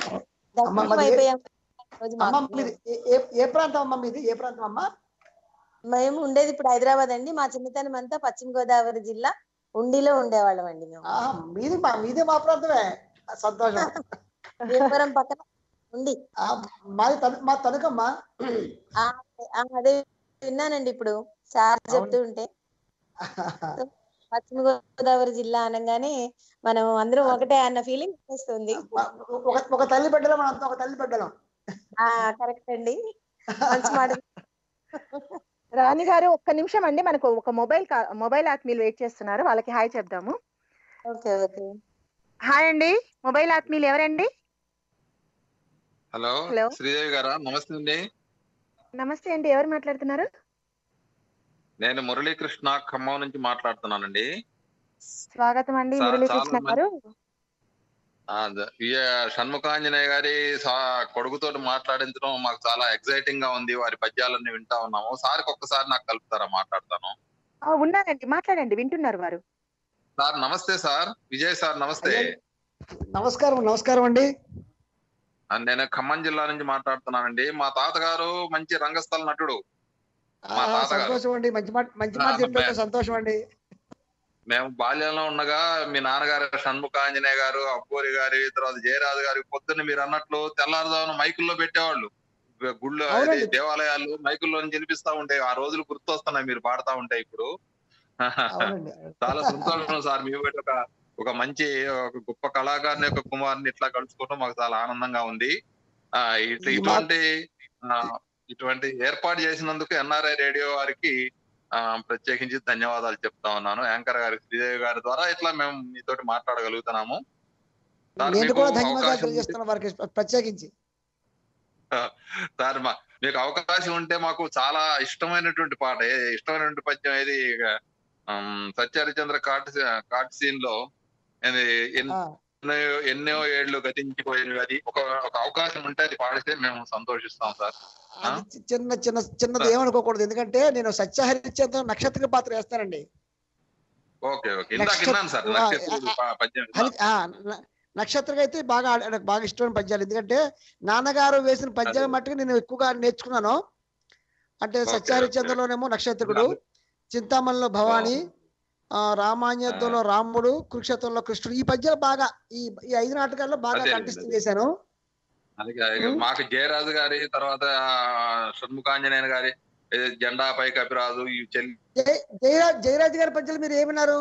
ఏ- ప్రాంతం అమ్మా మీది? ఏ ప్రాంతం అమ్మా? మేము ఉండేది ఇప్పుడు హైదరాబాద్ అండి. మా చిన్నతనం అంతా పశ్చిమ గోదావరి జిల్లా ఉండిలో ఉండేవాళ్ళం అండి మేము. మీది మా మీది మా ప్రాంతమే. సంతోషం. భీమవరం పక్కన ఉండి మాది తను- మా తణుకమ్మా. అదే విన్నానండి ఇప్పుడు సార్ చెప్తూ ఉంటే. పశ్చిమ గోదావరి జిల్లా అనగానే మనం అందరం ఒకటే అన్న ఫీలింగ్ వస్తుంది. ఒక ఒక తల్లి బిడ్డలం మనంతా ఒక తల్లి బిడ్డలం. ఆ కరెక్ట్ అండి. మంచి మాట. రాణి గారు ఒక్క నిమిషం అండి. మనకు ఒక మొబైల్ మొబైల్ ఆత్మీయులు వెయిట్ చేస్తున్నారు. వాళ్ళకి హాయ్ చెప్దాము. Okay okay. హాయ్ అండి. మొబైల్ ఆత్మీయులు ఎవరండి? Hello hello. శ్రీదేవి గారా? నమస్తే అండి. నమస్తే అండి ఎవరు మాట్లాడుతున్నారు? నేను మురళీకృష్ణ ఖమ్మం నుంచి మాట్లాడుతున్నానండి. స్వాగతం అండి మురళీకృష్ణ గారు. షణ్ముఖాంజనేయ గారి సా- కొడుకుతోటి మాట్లాడించడం మాకు చాలా ఎక్సైటింగ్గా ఉంది. వారి పద్యాలన్నీ వింటా ఉన్నాము. సార్కి ఒక్కసారి నాకు కలుపుతారా? మాట్లాడతాను. ఆ, ఉన్నారండి మాట్లాడండి వింటున్నారు వారు. సార్ నమస్తే సార్. విజయ్ సార్ నమస్తే. నమస్కారం నమస్కారం అండి. నేను ఖమ్మం జిల్లా నుంచి మాట్లాడుతున్నానండి. మా తాతగారు మంచి రంగస్థల నటుడు. మా ఆ, తాతగారు. సంతోషం అండి మంచి మాట మంచి మాట ఆ, చెప్పారు మే- సంతోషం అండి మేము బాల్యంలో ఉండగా మీ నాన్నగారు షణ్ముఖ ఆంజనేయ గారు అబ్బూరి గారి తర్వాత జయరాజు గారి పొద్దున్న మీరు అన్నట్లు తెల్లారుజామున మైకుల్లో పెట్టేవాళ్ళు. గుళ్ళో. దేవాలయాలు మైకుల్లో వినిపిస్తా ఉంటాయి. ఆ రోజులు గుర్తొస్తున్నాయి మీరు పాడుతా ఉంటే ఇప్పుడు. చాలా సంతోషం సార్. మీ బట్టి ఒక ఒక మంచి ఒక గొప్ప కళాకారుని యొక్క కుమారుని ఇట్లా కలుసుకోవడం మాకు చాలా ఆనందంగా ఉంది. ఆ ఇటువంటి ఇటువంటి ఏర్పాటు చేసినందుకు ఎన్ఆర్ఐ రేడియో వారికి ఆ ప్రత్యేకించి ధన్యవాదాలు చెప్తా ఉన్నాను. యాంకర్ గారి శ్రీదేవి గారి ద్వారా ఇట్లా మేము మీతోటి మాట్లాడగలుగుతున్నాము. సార్ ప్రత్యేకించి. మా మీకు అవకాశం ఉంటే మాకు చాలా ఇష్టమైనటువంటి పాట ఇష్టమైనటువంటి పద్యం ఏది? సత్యహరిచంద్ర కాట్ కాట్ సీన్లో ఎన్నో ఎన్నో ఏళ్ళు గతించిపోయినవి అది ఒక ఒక అవకాశం ఉంటే అది పాడితే మేము సంతోషిస్తాం సార్. చిన్న చిన్న చిన్నది ఏమనుకోకూడదు. ఎందుకంటే నేను సత్యహరిచంద్ర నక్షత్ర పాత్ర వేస్తానండి. Okay okay. ఇందాక నక్షత్ర- విన్నాను సార్ అయితే బాగా బాగా ఇష్టమైన పద్యాలు. ఎందుకంటే నాన్నగారు వేసిన పద్యాలు. మట్టుకు నేను ఎక్కువగా నేర్చుకున్నాను. అంటే సత్యహరిచంద్రలోనేమో నక్షత్రుడు చింతామణిలో భవాని రామాన్యత్వంలో రాముడు కురుక్షేత్రంలో కృష్ణుడు ఈ పద్యాలు బాగా ఈ ఈ ఐదు నాటకాల్లో బాగా కంఠస్థం. చేశాను. మాకు జయరాజు గారి తర్వాత ఆ, షణ్ముఖాంజనేయులు గారి ఏ, జెండాపై కపిరాజు జయరాజ్ జయరాజ్ గారి పద్యాలు మీరు ఏమన్నారు?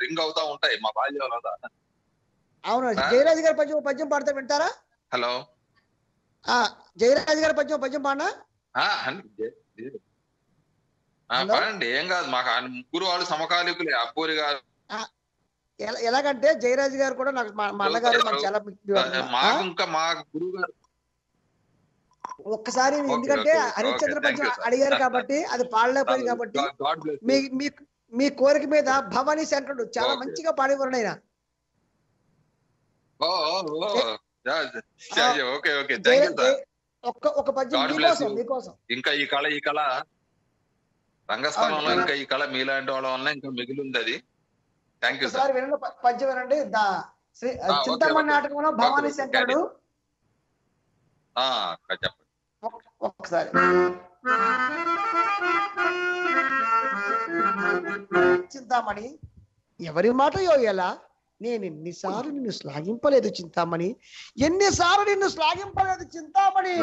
రింగ్ అవుతా ఉంటాయి మా బాల్యంలో అవును? జయరాజ్ గారి పద్యం పద్యం పాడితే వింటారా? హలో. ఆ జయరాజ్ గారి పద్యం పద్యం పాడినా? పాడండి. ఏం కాదు మాకు ముగ్గురు వాళ్ళు సమకాలీకులే అబ్బూరి గారు. ఎలా- ఎలాగంటే జయరాజ్ గారు కూడా నాకు మా అన్నగారు చాలా మాకు ఇంకా మా గురువు గారు. ఒక్కసారి ఎందుకంటే హరిశ్చంద్ర సార్. అడిగారు కాబట్టి అది పాడలేకపోయింది కాబట్టి మీ మీ మీ కోరిక మీద భవానీ శంకరుడు చాలా. మంచిగా పాడేవారు ఆయన ఒక్క ఒక పద్యం మీకోసం. మీకోసం. ఇంకా ఈ కళ ఈ కళ. రంగస్థలంలో. ఇంకా ఈ కళ మీలాంటి వాళ్ళ వల్ల ఇంకా మిగిలి ఉంది అది థ్యాంక్ యూ సార్ ఒకసారి వినండి పద్యం వినండి. చింతామణి. నాటకంలో భవానీ శంకరుడు. చెప్పండి. ఒక్- ఒక్కసారి. చింతామణి ఎవరి మాట యోయలా? నేను ఎన్నిసార్లు నిన్ను శ్లాఘింపలేదు చింతామణి. ఎన్నిసార్లు నిన్ను శ్లాఘింపలేదు చింతామణి.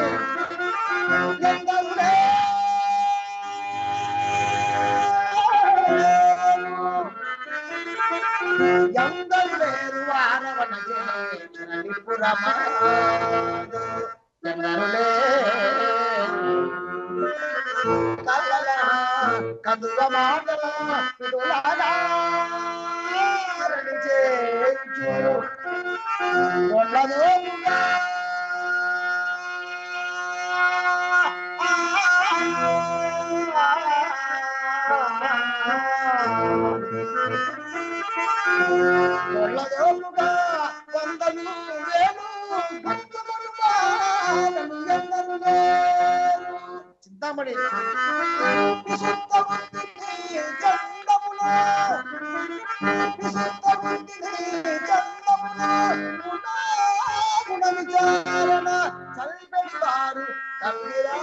ఎందరు లేరు వారవన చేయుచునని కదుల మాటల చేయించు కొల్లదోముగా కొల్లదోముగా వందలు వేలు భక్తులు బాలను ఎందరు లేరు చింతామణి. విశుద్ధమంతిని చందములో విశుద్ధమంతిని చందములో గుణ విచారణ చల్పెడి వారు కల్లిరా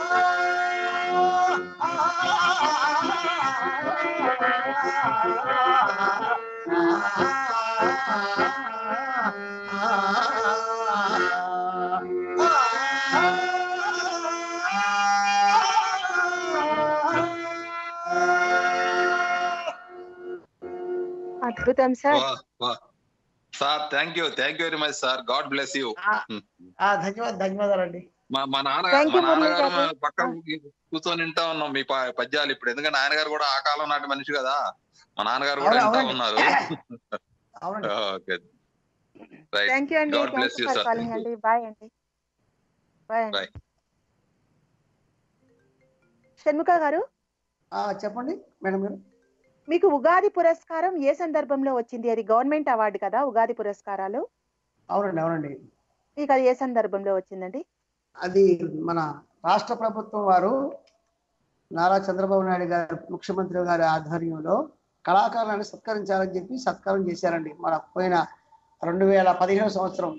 అద్భుతం sir. Sir thank you thank you very much sir God bless you ఆ ధన్యవాదాలు ధన్యవాదాలండి. మా మా నాన్న Thank మా నాన్నగారు గారు. పక్కన కూర్చొని వింటా ఉన్నాం మీ ప- పద్యాలు ఇప్పుడు. ఎందుకంటే నాన్నగారు కూడా ఆ కాలం నాటి మనిషి కదా. మా నాన్నగారు కూడా అవునండి. ఉన్నారు. అవునండి. ఓకే. రైట్ థ్యాంక్ యూ అండి. యూ. కాలింగ్ అండి. బాయ్ అండి. బాయ్ అండి. షణ్ముఖ గారు? ఆ, చెప్పండి మేడం గారు. మీకు ఉగాది పురస్కారం ఏ సందర్భంలో వచ్చింది? అది గవర్నమెంట్ అవార్డు కదా ఉగాది పురస్కారాలు? అవునండి అవునండి. మీకు అది ఏ సందర్భంలో వచ్చిందండి? అది మన రాష్ట్ర ప్రభుత్వం వారు నారా చంద్రబాబు నాయుడు గారు ముఖ్యమంత్రి గారి ఆధ్వర్యంలో కళాకారులను సత్కరించాలని చెప్పి సత్కారం చేశారండి. మన పోయిన రెండు వేల పదిహేను సంవత్సరం.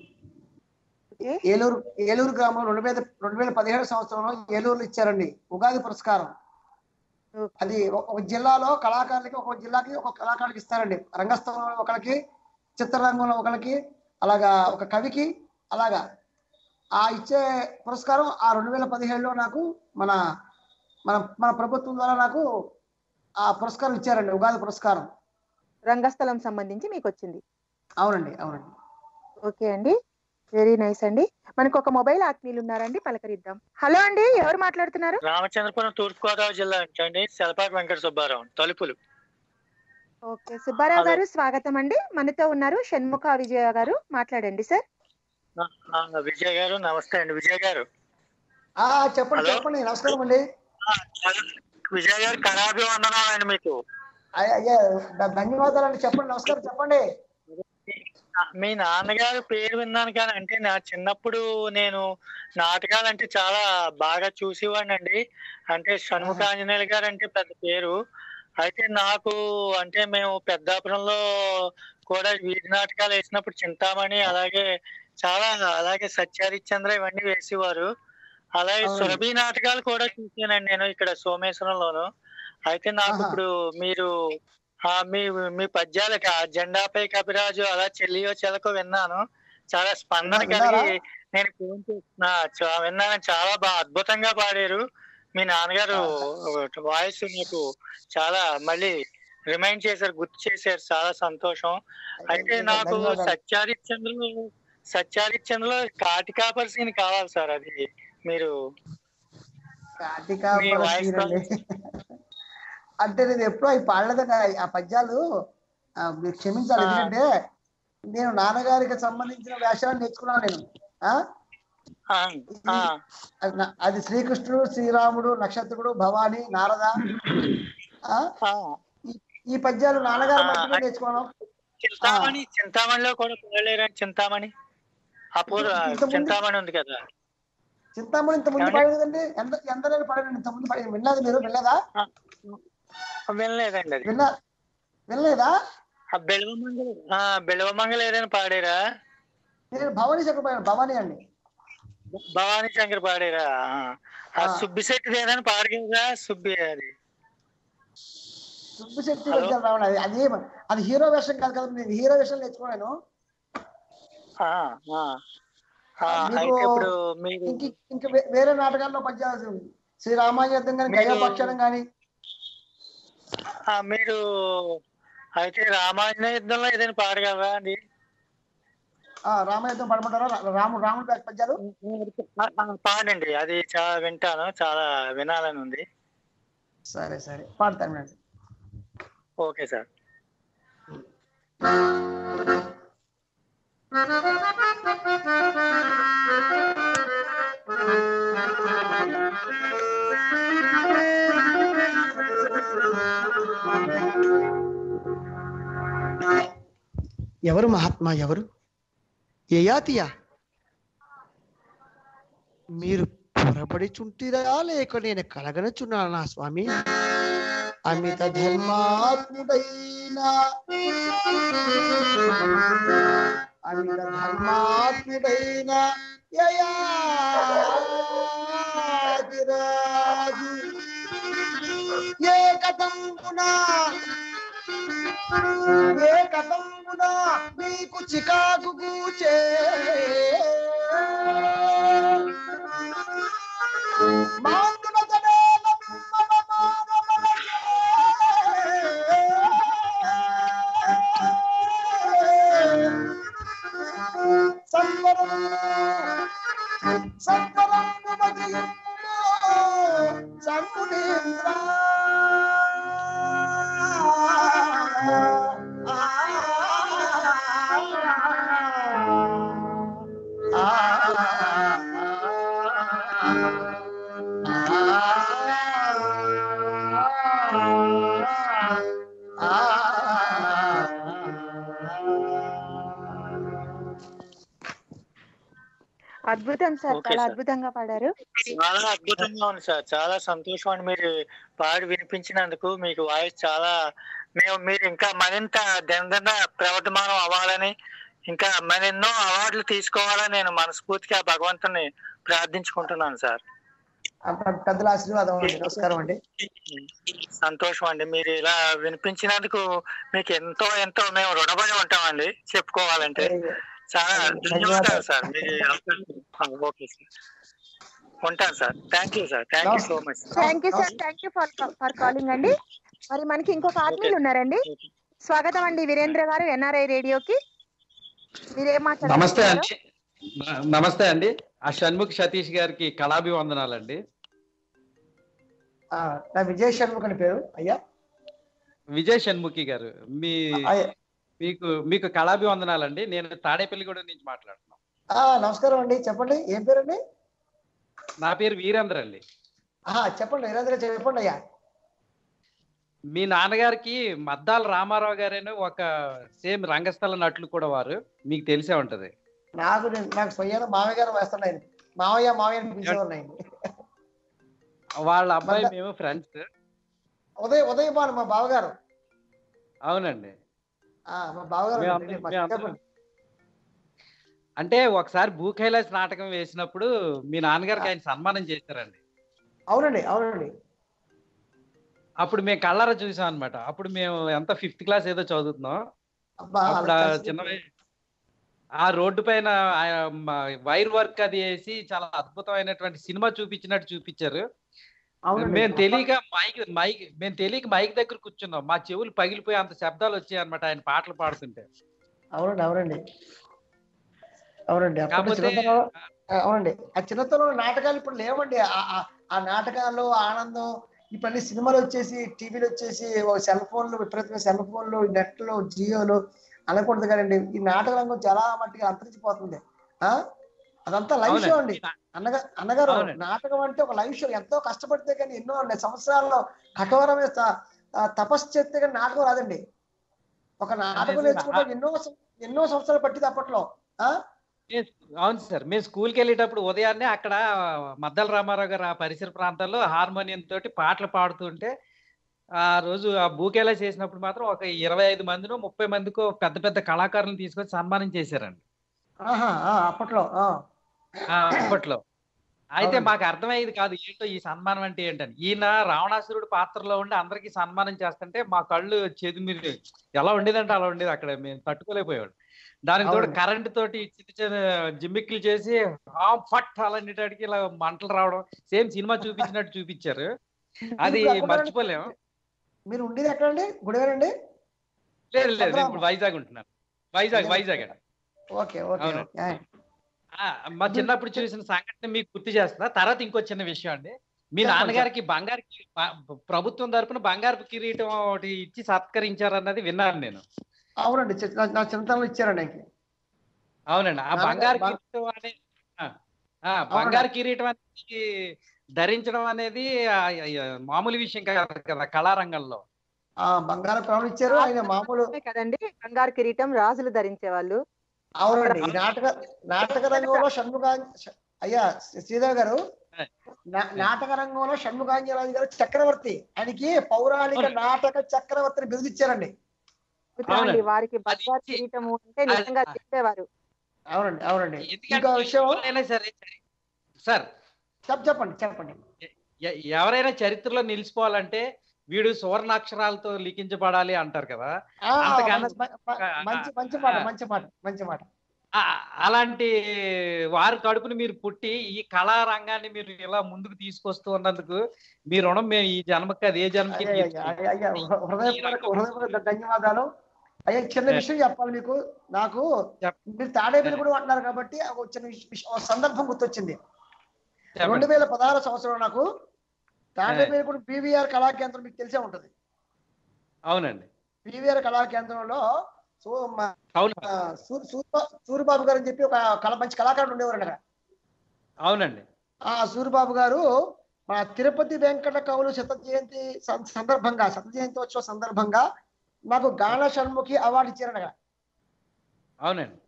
ఏలూరు ఏలూరు గ్రామం రెండు వేల రెండు వేల పదిహేడు సంవత్సరంలో ఏలూరులో ఇచ్చారండి ఉగాది పురస్కారం. అది ఒక ఒక జిల్లాలో కళాకారులకి ఒక జిల్లాకి ఒక కళాకారులకి ఇస్తారండి. రంగస్థలంలో ఒకరికి చిత్రరంగంలో ఒకరికి అలాగా ఒక కవికి అలాగా. ఆ ఇచ్చే పురస్కారం ఆ రెండు వేల పదిహేడులో నాకు మన మన మన ప్రభుత్వం ద్వారా నాకు ఆ పురస్కారం ఇచ్చారండి ఉగాది పురస్కారం. రంగస్థలం సంబంధించి మీకు వచ్చింది అవునండి అవునండి. ఓకే అండి వెరీ నైస్ అండి. మనకు ఒక మొబైల్ ఆత్మీయులు ఉన్నారండి పలకరిద్దాం. హలో అండి ఎవరు మాట్లాడుతున్నారు? రామచంద్రపురం తూర్పు గోదావరి జిల్లా అండి సెలపాటి వెంకట సుబ్బారావు తలుపులు. ఓకే సుబ్బారావు. గారు స్వాగతం అండి. మనతో ఉన్నారు షణ్ముఖ విజయ గారు మాట్లాడండి సార్. విజయ్ గారు నమస్తే అండి విజయ్ గారు. ఆ చెప్పండి. చెప్పండి నమస్కారం అండి. ఆ, విజయ్ గారు కళాభివందనాలు అండి మీకు. అయ్య- అయ్యా ధ- ధన్యవాదాలండి. చెప్పండి నమస్కారం చెప్పండి. మీ నాన్నగారు పేరు విన్నాను కానీ అంటే నా చిన్నప్పుడు నేను నాటకాలు అంటే చాలా బాగా చూసేవాడిని అండి. అంటే షణ్ముఖ ఆంజనేయులు గారు అంటే పెద్ద పేరు. అయితే నాకు అంటే మేము పెద్దాపురంలో కూడా వీధి నాటకాలు వేసినప్పుడు చింతామణి అలాగే చాలా అలాగే సత్యహరిశ్చంద్ర ఇవన్నీ వేసేవారు. అలాగే. సురభి నాటకాలు కూడా చూసానండి నేను ఇక్కడ సోమేశ్వరంలోను. అయితే నాకు. ఇప్పుడు మీరు ఆ మీ మీ పద్యాలకి ఆ జెండాపై కపిరాజు అలా చెల్లియో చెలకో విన్నాను. చాలా స్పందన? కలిగి నేను ఫోన్ చేస్తున్నా. విన్నాను. చాలా బాగా అద్భుతంగా పాడారు. మీ నాన్నగారు వాయిస్ నాకు చాలా మళ్ళీ రిమైండ్ చేశారు గుర్తు చేశారు. చాలా సంతోషం. అయితే నాకు. సత్యారిచంద్రలో సత్యారిచంద్రలో కాటికాపర్ సీన్ కావాలి సార్ అది. మీరు. అంటే నేను ఎప్పుడూ అవి పాడలేదండి ఆ- ఆ పద్యాలు మీరు క్షమించాలి. ఎందుకంటే నేను నాన్నగారికి సంబంధించిన వేషాలు నేర్చుకున్నాను నేను. అది శ్రీకృష్ణుడు శ్రీరాముడు నక్షత్రుడు భవాని నారద. ఈ- పద్యాలు నాన్నగారు నేర్చుకున్నాను. చింతామణి చింతామణిలో కూడా చింతామణి అపూర్వ చింతామణి ఉంది కదా. చింతామణి ఇంత ముందు? పాడేది కదండి ఎంత ఎంత పాడాను ఇంత ముందు పాడాను వినలేదు మీరు? వినలేదా? వినలేదండి అది. విన్నా వినలేదా? బెలవమంగళ ఏదైనా పాడారా? నేను భవానీ శంకర్ పాడాను. భవానీ అండి. భవానీ శంకర్ పాడారా? ఆ. ఆ. సుబ్బిశెట్టి ఏదైనా పాడగలరా? సుబ్బి అది. సుబ్బశెట్టి రావడం అది అది అది హీరో వేషం కాదు కదా నేను హీరో వేషం నేర్చుకున్నాను. ఇంక వేరే నాటకాల్లో పద్యాలు శ్రీ రామాయుద్ధం కానీ మీరు- గయాపక్షరం కానీ ఆ, మీరు అయితే రామాయణ యుద్ధంలో ఏదైనా పాడగలరా అది రామాయుద్ధం పడమంటారా రాము రాముడు పద్యాలు? పాడండి. అది చాలా వింటాను. చాలా వినాలని ఉంది. సరే సరే. పాడతాను అండి ఓకే సార్. ఎవరు మహాత్మా? ఎవరు? యయాతియా మీరు పొరబడిచుంటిరా లేక నేను కలగనచున్నాను నా స్వామి? అమిత ధర్మాత్ముడైనా. అమిత ధర్మాత్ముడైన యయాతిరాజు. ఏ కథంబున ఏ కథంబున మీకు చికాకు కూచే మాందునతనేల అద్భుతం సార్ చాలా. అద్భుతంగా పాడారు. చాలా అద్భుతంగా ఉంది సార్. చాలా సంతోషం అండి మీరు పాడి వినిపించినందుకు. మీకు వాయిస్ చాలా మేము మీరు ఇంకా మరింత దినదిన ప్రవర్తమానం అవ్వాలని ఇంకా మరెన్నో అవార్డులు తీసుకోవాలని నేను మనస్ఫూర్తిగా భగవంతుని ప్రార్థించుకుంటున్నాను సార్. పెద్దల ఆశీర్వాదం అండి. నమస్కారం అండి. సంతోషం అండి. మీరు ఇలా వినిపించినందుకు మీకు ఎంతో ఎంతో మేము రుణపడి ఉంటామండి చెప్పుకోవాలంటే. చాలా ధన్యవాదాలు. సార్. మీరు ఓకే సార్ ఉంటాను sir. Thank you sir thank you so much thank you sir thank you for for calling అండి. మరి మనకి ఇంకొక ఆత్మీయులు ఉన్నారండి. స్వాగతం అండి వీరేంద్ర గారు ఎన్ఆర్ఐ రేడియోకి. మీరేం మాట్లాడారు? నమస్తే అండి. నమస్తే అండి. ఆ షణ్ముఖ్ సతీష్ గారికి కళాభివందనాలండి. నా విజయ్ షణ్ముఖ్ అని పేరు అయ్యా? విజయ్ షణ్ముఖి గారు మీ. మీకు మీకు కళాభివందనాలండి. నేను తాడేపల్లిగూడెం నుంచి మాట్లాడుతున్నాను ఆ, నమస్కారం అండి. చెప్పండి. ఏం పేరండి? నా పేరు వీరేంద్ర అండి. చెప్పండి. వీరేంద్ర చెప్పండి అయ్యా. మీ నాన్నగారికి మద్దాల రామారావు గారేను ఒక సేమ్ రంగస్థల నటులు కూడా వారు. మీకు తెలిసే ఉంటది. నాకు నాకు స్వయాన మామయ్య గారు వేస్తున్నాయి. మామయ్య మామయ్య వాళ్ళ అబ్బాయి మేము ఫ్రెండ్స్. ఉదయ్ ఉదయ్ మా బావగారు. అవునండి. మా బావగారు అంటే ఒకసారి భూ కైలాస్ నాటకం వేసినప్పుడు మీ నాన్నగారికి ఆయన సన్మానం చేశారండి. అవునండి అవునండి. అప్పుడు మేము కళ్ళారా చూసాం అనమాట అప్పుడు మేము ఎంత ఫిఫ్త్ క్లాస్ ఏదో చదువుతున్నాం. అప్పుడు చిన్న ఆ రోడ్డు పైన వైర్ వర్క్ అది వేసి చాలా అద్భుతమైనటువంటి సినిమా చూపించినట్టు చూపించారు. మేము తెలియక మైక్ మైక్ మేము తెలియక మైక్ దగ్గర కూర్చున్నాం. మా చెవులు పగిలిపోయి అంత శబ్దాలు వచ్చాయి అనమాట ఆయన పాటలు పాడుతుంటే. అవునండి అవునండి. అవునండి. అవునండి. ఆ చిన్నతనంలో నాటకాలు ఇప్పుడు లేవండి. ఆ- నాటకాలు ఆనందం ఇవన్నీ సినిమాలు వచ్చేసి టీవీలు వచ్చేసి సెల్ ఫోన్లు విపరీతమైన సెల్ ఫోన్లు నెట్లు జియోలు అనకూడదు కదండి ఈ నాటక రంగం చాలా మట్టిగా అంతరించిపోతుంది. ఆ? అదంతా లైవ్ షో అండి. అన్నగా అన్నగారు. నాటకం అంటే ఒక లైవ్ షో ఎంతో కష్టపడితే కానీ ఎన్నో సంవత్సరాల్లో కఠోరమైన తపస్సు చేస్తే కానీ నాటకం రాదండి. ఒక నాటకం. నేర్చుకోవడం ఎన్నో ఎన్నో సంవత్సరాలు పట్టింది అప్పట్లో. అవును సార్. మేము స్కూల్కి వెళ్ళేటప్పుడు ఉదయాన్నే అక్కడ మద్దల రామారావు గారు ఆ పరిసర ప్రాంతాల్లో హార్మోనియం తోటి పాటలు పాడుతుంటే ఆ రోజు ఆ బూకేలా చేసినప్పుడు మాత్రం ఒక ఇరవై ఐదు మందినో ముప్పై మందికో పెద్ద పెద్ద కళాకారులను తీసుకొచ్చి సన్మానం చేశారండి. అప్పట్లో అప్పట్లో. అయితే. మాకు అర్థమయ్యేది కాదు ఏంటో ఈ సన్మానం అంటే ఏంటని. ఈయన రావణాసురుడు పాత్రలో ఉండి అందరికి సన్మానం చేస్తుంటే మా కళ్ళు చెదిమిరి ఎలా ఉండేదంటే అలా ఉండేది అక్కడ. మేము తట్టుకోలేకపోయాడు దానికి తోడు. కరెంట్ తోటి చిన్న చిన్న జిమ్మిక్లు చేసి ఆ ఫట్ అలాంటికి ఇలా మంటలు రావడం సేమ్ సినిమా చూపించినట్టు చూపించారు. అది మర్చిపోలేము. మీరు ఉండేది ఎక్కడండి గుడివారండి? లేదు లేదు. ఇప్పుడు వైజాగ్ ఉంటున్నాను. వైజాగ్ వైజాగ్ ఓకే ఓకే మా చిన్నప్పుడు చూసిన సంఘటన మీకు గుర్తు చేస్తున్నా తర్వాత ఇంకో చిన్న విషయం అండి. మీ నాన్నగారికి బంగారు ప్రభుత్వం తరపున బంగారు కిరీటం ఒకటి ఇచ్చి సత్కరించారన్నది విన్నాను నేను. అవునండి. నా- చిన్నతనంలో ఇచ్చారండి అవునండి. ఆ బంగారు కిరీటం అనే ఆ, ఆ, బంగారు కిరీటం అనేది ధరించడం అనేది మామూలు విషయం కాదు కదా కళారంగంలో. ఆ బంగారం ఇచ్చారు. ఆయన మామూలు కదండి? బంగారు కిరీటం రాజులు ధరించేవాళ్ళు. అవునండి. ఈ నాటక నాటక రంగంలో షణ్ముగా అయ్యా శ్రీధర్ గారు నాటక రంగంలో షణ్ముగాంజరాజు గారు చక్రవర్తి. ఆయనకి పౌరాణిక. నాటక చక్రవర్తిని బిరుదిచ్చారండి. వారికి అంటే నిజంగా చెప్పేవారు. అవునండి అవునండి. ఇంకో విషయం? సరే సార్. చెప్ చెప్పండి చెప్పండి. ఎవరైనా చరిత్రలో నిలిచిపోవాలంటే వీడు సువర్ణాక్షరాలతో లిఖించబడాలి అంటారు కదా. మంచి- మంచి మాట మంచి మాట మంచి మాట. అలాంటి వారి కడుపుని మీరు పుట్టి ఈ కళా రంగాన్ని మీరు ఇలా ముందుకు తీసుకొస్తూ ఉన్నందుకు మీ రుణం మేము ఈ జన్మకి అది ఏ జన్మకి ధన్యవాదాలు. అయ్యా చిన్న విషయం చెప్పాలి మీకు. నాకు మీరు తాడేపల్లి కూడా అంటున్నారు కాబట్టి ఒక చిన్న సందర్భం గుర్తొచ్చింది. రెండు వేల పదహారు సంవత్సరం నాకు కూడా పీవీఆర్ కళా కేంద్రం మీకు తెలిసే ఉంటది. అవునండి. పీవీఆర్ కళా కేంద్రంలో సో మా- అవును. ఆ, సూర్- సూర్బా- సూరిబాబు గారు అని చెప్పి ఒక కళ మంచి కళాకారుడు ఉండేవారు అక్కడ అవునండి. ఆ సూరిబాబు గారు మన తిరుపతి వెంకట కవులు శత జయంతి సందర్భంగా శత జయంతోత్సవ సందర్భంగా నాకు గాన షణ్ముఖి అవార్డు ఇచ్చారు అక్కడ అవునండి.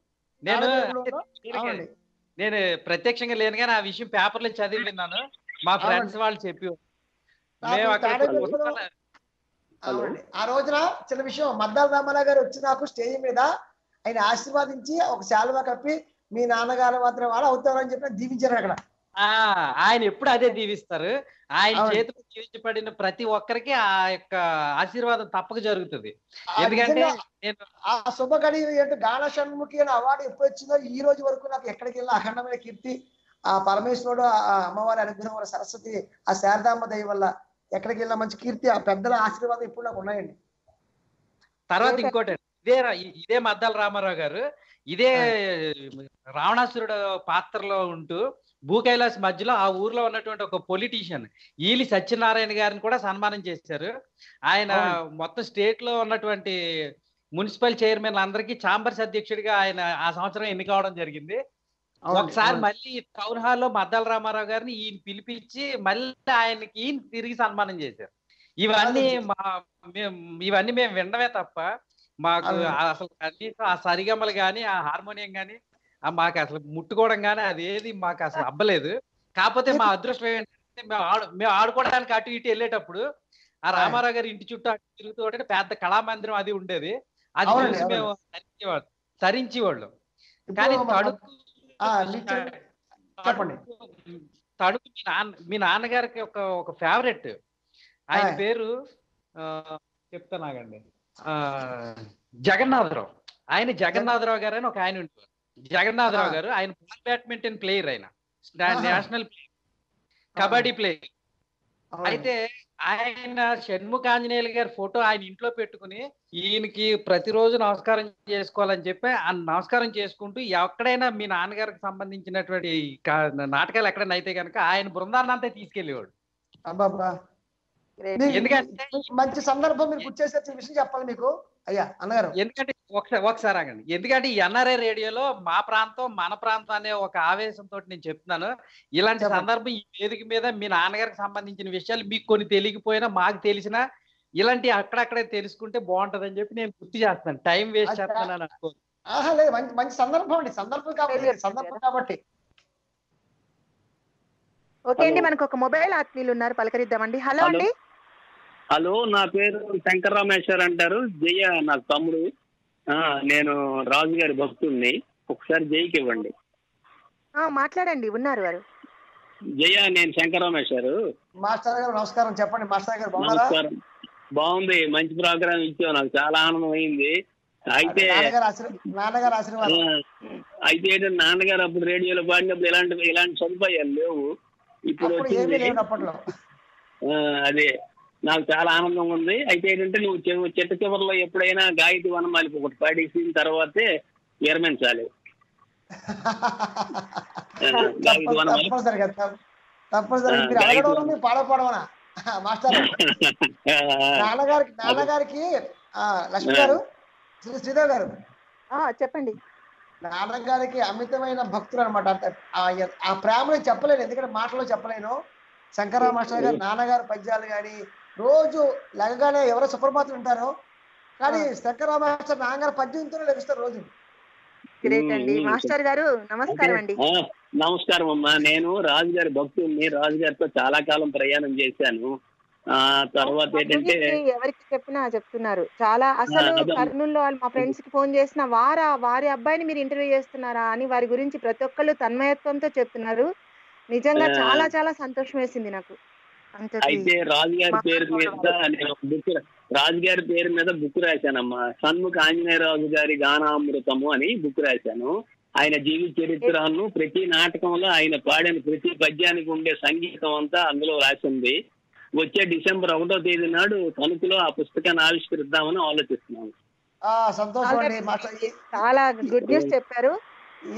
నేను నేను ప్రత్యక్షంగా లేను కానీ ఆ విషయం పేపర్లో చదివి విన్నాను. మా ఫ్రెండ్స్ వాళ్ళు చెప్పి ఆ రోజున చిన్న విషయం మద్దాల రామారావు గారు వచ్చి నాకు స్టేజ్ మీద ఆయన ఆశీర్వాదించి ఒక శాలువా కప్పి మీ నాన్నగారు మాత్రం వాళ్ళు అవుతారని చెప్పి దీవించారు అక్కడ. ఆ ఆయన ఎప్పుడు అదే దీవిస్తారు. ఆయన. చేతిలో జీవించబడిన ప్రతి ఒక్కరికి ఆ యొక్క ఆశీర్వాదం తప్పక జరుగుతుంది. ఎందుకంటే ఆ ఏంటో గాన షణ్ముఖి అనే అవార్డు ఎప్పుడు వచ్చిందో ఈ రోజు వరకు నాకు ఎక్కడికి వెళ్ళినా అఖండమైన కీర్తి ఆ పరమేశ్వరుడు ఆ అమ్మవారి అనుగ్రహం వల్ల సరస్వతి ఆ శారదామ్మ దయ వల్ల ఎక్కడికి వెళ్ళినా మంచి కీర్తి ఆ పెద్దల ఆశీర్వాదం ఇప్పుడు నాకు ఉన్నాయండి. తర్వాత ఇంకోటి ఇదే ఇదే మద్దాల రామారావు గారు ఇదే రావణాసురుడు పాత్రలో ఉంటూ భూకైలాస్ మధ్యలో ఆ ఊర్లో ఉన్నటువంటి ఒక పొలిటీషియన్ ఈలి సత్యనారాయణ గారిని కూడా సన్మానం చేశారు. ఆయన మొత్తం స్టేట్లో ఉన్నటువంటి మున్సిపల్ చైర్మన్ అందరికీ చాంబర్స్ అధ్యక్షుడిగా ఆయన ఆ సంవత్సరం ఎన్నికవడం జరిగింది. ఒకసారి. మళ్ళీ టౌన్ హాల్లో మద్దాల రామారావు గారిని ఈయన పిలిపించి మళ్ళీ ఆయనకి ఈయన తిరిగి సన్మానం చేశారు. ఇవన్నీ మా ఇవన్నీ మేము వినడమే తప్ప మాకు. అసలు కనీసం ఆ సరిగమలు కానీ ఆ హార్మోనియం కానీ మాకు అసలు ముట్టుకోవడం కానీ అది ఏది మాకు అసలు అబ్బలేదు. కాకపోతే మా అదృష్టం ఏంటంటే మేము ఆడు మేము ఆడుకోవడానికి అటు ఇటు వెళ్ళేటప్పుడు ఆ రామారావు గారి ఇంటి చుట్టూ అటు తిరుగుతూ ఉంటే పెద్ద కళామందిరం అది ఉండేది. అది చూసి మేము తరించేవాళ్ళం తరించేవాళ్ళం కానీ మీరు చెప్పండి. తడుకు మీ నాన్న మీ నాన్నగారికి ఒక ఒక ఫేవరెట్ ఆయన. పేరు ఆ, చెప్తానాగండి ఆ జగన్నాథరావు. ఆయన జగన్నాథరావు గారు అని ఒక ఆయన ఉంటారు జగన్నాథరావు. గారు ఆయన బాల్ బ్యాడ్మింటన్ ప్లేయర్ ఆయన. నేషనల్ ప్లేయర్ కబడ్డీ ప్లేయర్ అయితే ఆయన షణ్ముఖాంజనేయులు గారి ఫోటో ఆయన ఇంట్లో పెట్టుకుని ఈయనకి ప్రతిరోజు నమస్కారం చేసుకోవాలని చెప్పి ఆ నమస్కారం చేసుకుంటూ ఎక్కడైనా మీ నాన్నగారికి సంబంధించినటువంటి నాటకాలు ఎక్కడైనా అయితే కనుక ఆయన బృందాన్ని అంతా తీసుకెళ్ళేవాడు అబ్బాబ్బా మీకు- ఎందుకంటే మీకు మంచి సందర్భం మీరు గుర్తు చేసే విషయం చెప్పాలి మీకు. అయ్యా అన్నగారు. ఎందుకంటే ఒకసారి ఒకసారి ఆగండి. ఎందుకంటే ఈ ఎన్ఆర్ఐ రేడియోలో మా ప్రాంతం మన ప్రాంతం అనే ఒక ఆవేశంతో నేను చెప్తున్నాను. ఇలాంటి సందర్భం ఈ వేదిక మీద మీ నాన్నగారికి సంబంధించిన విషయాలు మీకు కొన్ని తెలియకపోయినా మాకు తెలిసినా ఇలాంటి అక్కడక్కడే తెలుసుకుంటే బాగుంటదని చెప్పి నేను గుర్తు చేస్తాను టైం వేస్ట్ చేస్తానని అనుకో ఆహా లేదు. మంచి మంచి సందర్భం అండి. సందర్భం కాబట్టి సందర్భం కాబట్టి. ఓకే అండి మనకు ఒక మొబైల్ ఆత్మీయులు ఉన్నారు. పలకరిద్దామండి. హలో. అండి. హలో నా పేరు శంకర్ రామేశ్వర్ అంటారు. జయ నా తమ్ముడు. ఆ, నేను రాజు గారి భక్తుడిని ఒకసారి జైకి ఇవ్వండి. ఆ, మాట్లాడండి ఉన్నారు వారు. జయ నేను శంకర్ రామేశ్వర్. మాస్టర్ గారు నమస్కారం. చెప్పండి మాస్టర్ గారు బాగున్నారా? నమస్కారం. బాగుంది మంచి ప్రోగ్రామ్ ఇచ్చావు. నాకు చాలా ఆనందం అయింది అయితే నాన్నగారు ఆశీర్వాదం. అయితే ఏంటంటే నాన్నగారు అప్పుడు రేడియోలో పాడినప్పుడు ఇలాంటి ఇలాంటి సదుపాయాలు లేవు. ఇప్పుడు వచ్చింది. అదే. నాకు చాలా ఆనందంగా ఉంది. అయితే ఏంటంటే నువ్వు చెట్టు చివరిలో ఎప్పుడైనా గాయత్రి వనమాలి ఒకటి పాడేసిన తర్వాతే విరమించాలి నాన్నగారికి లక్ష్మి గారు శ్రీ శ్రీదేవి గారు. ఆ, చెప్పండి. నాన్నగారికి అమితమైన భక్తులు అనమాట ఆ ప్రేమని చెప్పలేను. ఎందుకంటే మాటలో చెప్పలేను. శంకరరావు మాస్టర్ గారు నాన్నగారు పద్యాలు కానీ రోజు లెగగానే ఎవరో సుప్రభాతం వింటారు కానీ శంకరరావు మాస్టర్ పద్యంతోనే లెగుస్తారు రోజు. గ్రేట్ అండి. మాస్టర్ గారు నమస్కారం అండి. ఆ, నమస్కారం అమ్మా. నేను రాజుగారి భక్తుడిని రాజుగారితో చాలా కాలం ప్రయాణం చేశాను. ఆ తర్వాత ఏంటంటే ఎవరికి చెప్పినా చెప్తున్నారు. చాలా అసలు. కర్నూలులో వాళ్ళు మా ఫ్రెండ్స్కి ఫోన్ చేసిన వారా వారి అబ్బాయిని మీరు ఇంటర్వ్యూ చేస్తున్నారా అని వారి గురించి ప్రతి ఒక్కళ్ళు తన్మయత్వంతో చెప్తున్నారు. నిజంగా. చాలా చాలా సంతోషం వేసింది నాకు. అయితే రాజుగారి పేరు మీద నేను ఒక బుక్ రాజుగారి పేరు మీద బుక్ రాశానమ్మా. సన్ముఖ ఆంజనేయరాజు గారి గానామృతము అని బుక్ రాశాను. ఆయన జీవిత చరిత్రను ప్రతి నాటకంలో ఆయన పాడిన ప్రతి పద్యానికి ఉండే సంగీతం అంతా అందులో రాసింది. వచ్చే డిసెంబర్ ఒకటో తేదీ నాడు తణుకులో ఆ పుస్తకాన్ని ఆవిష్కరిద్దామని ఆలోచిస్తున్నాను ఆ సంతోషం అండి. మాస్టర్ ఈ- చాలా గుడ్ న్యూస్ చెప్పారు.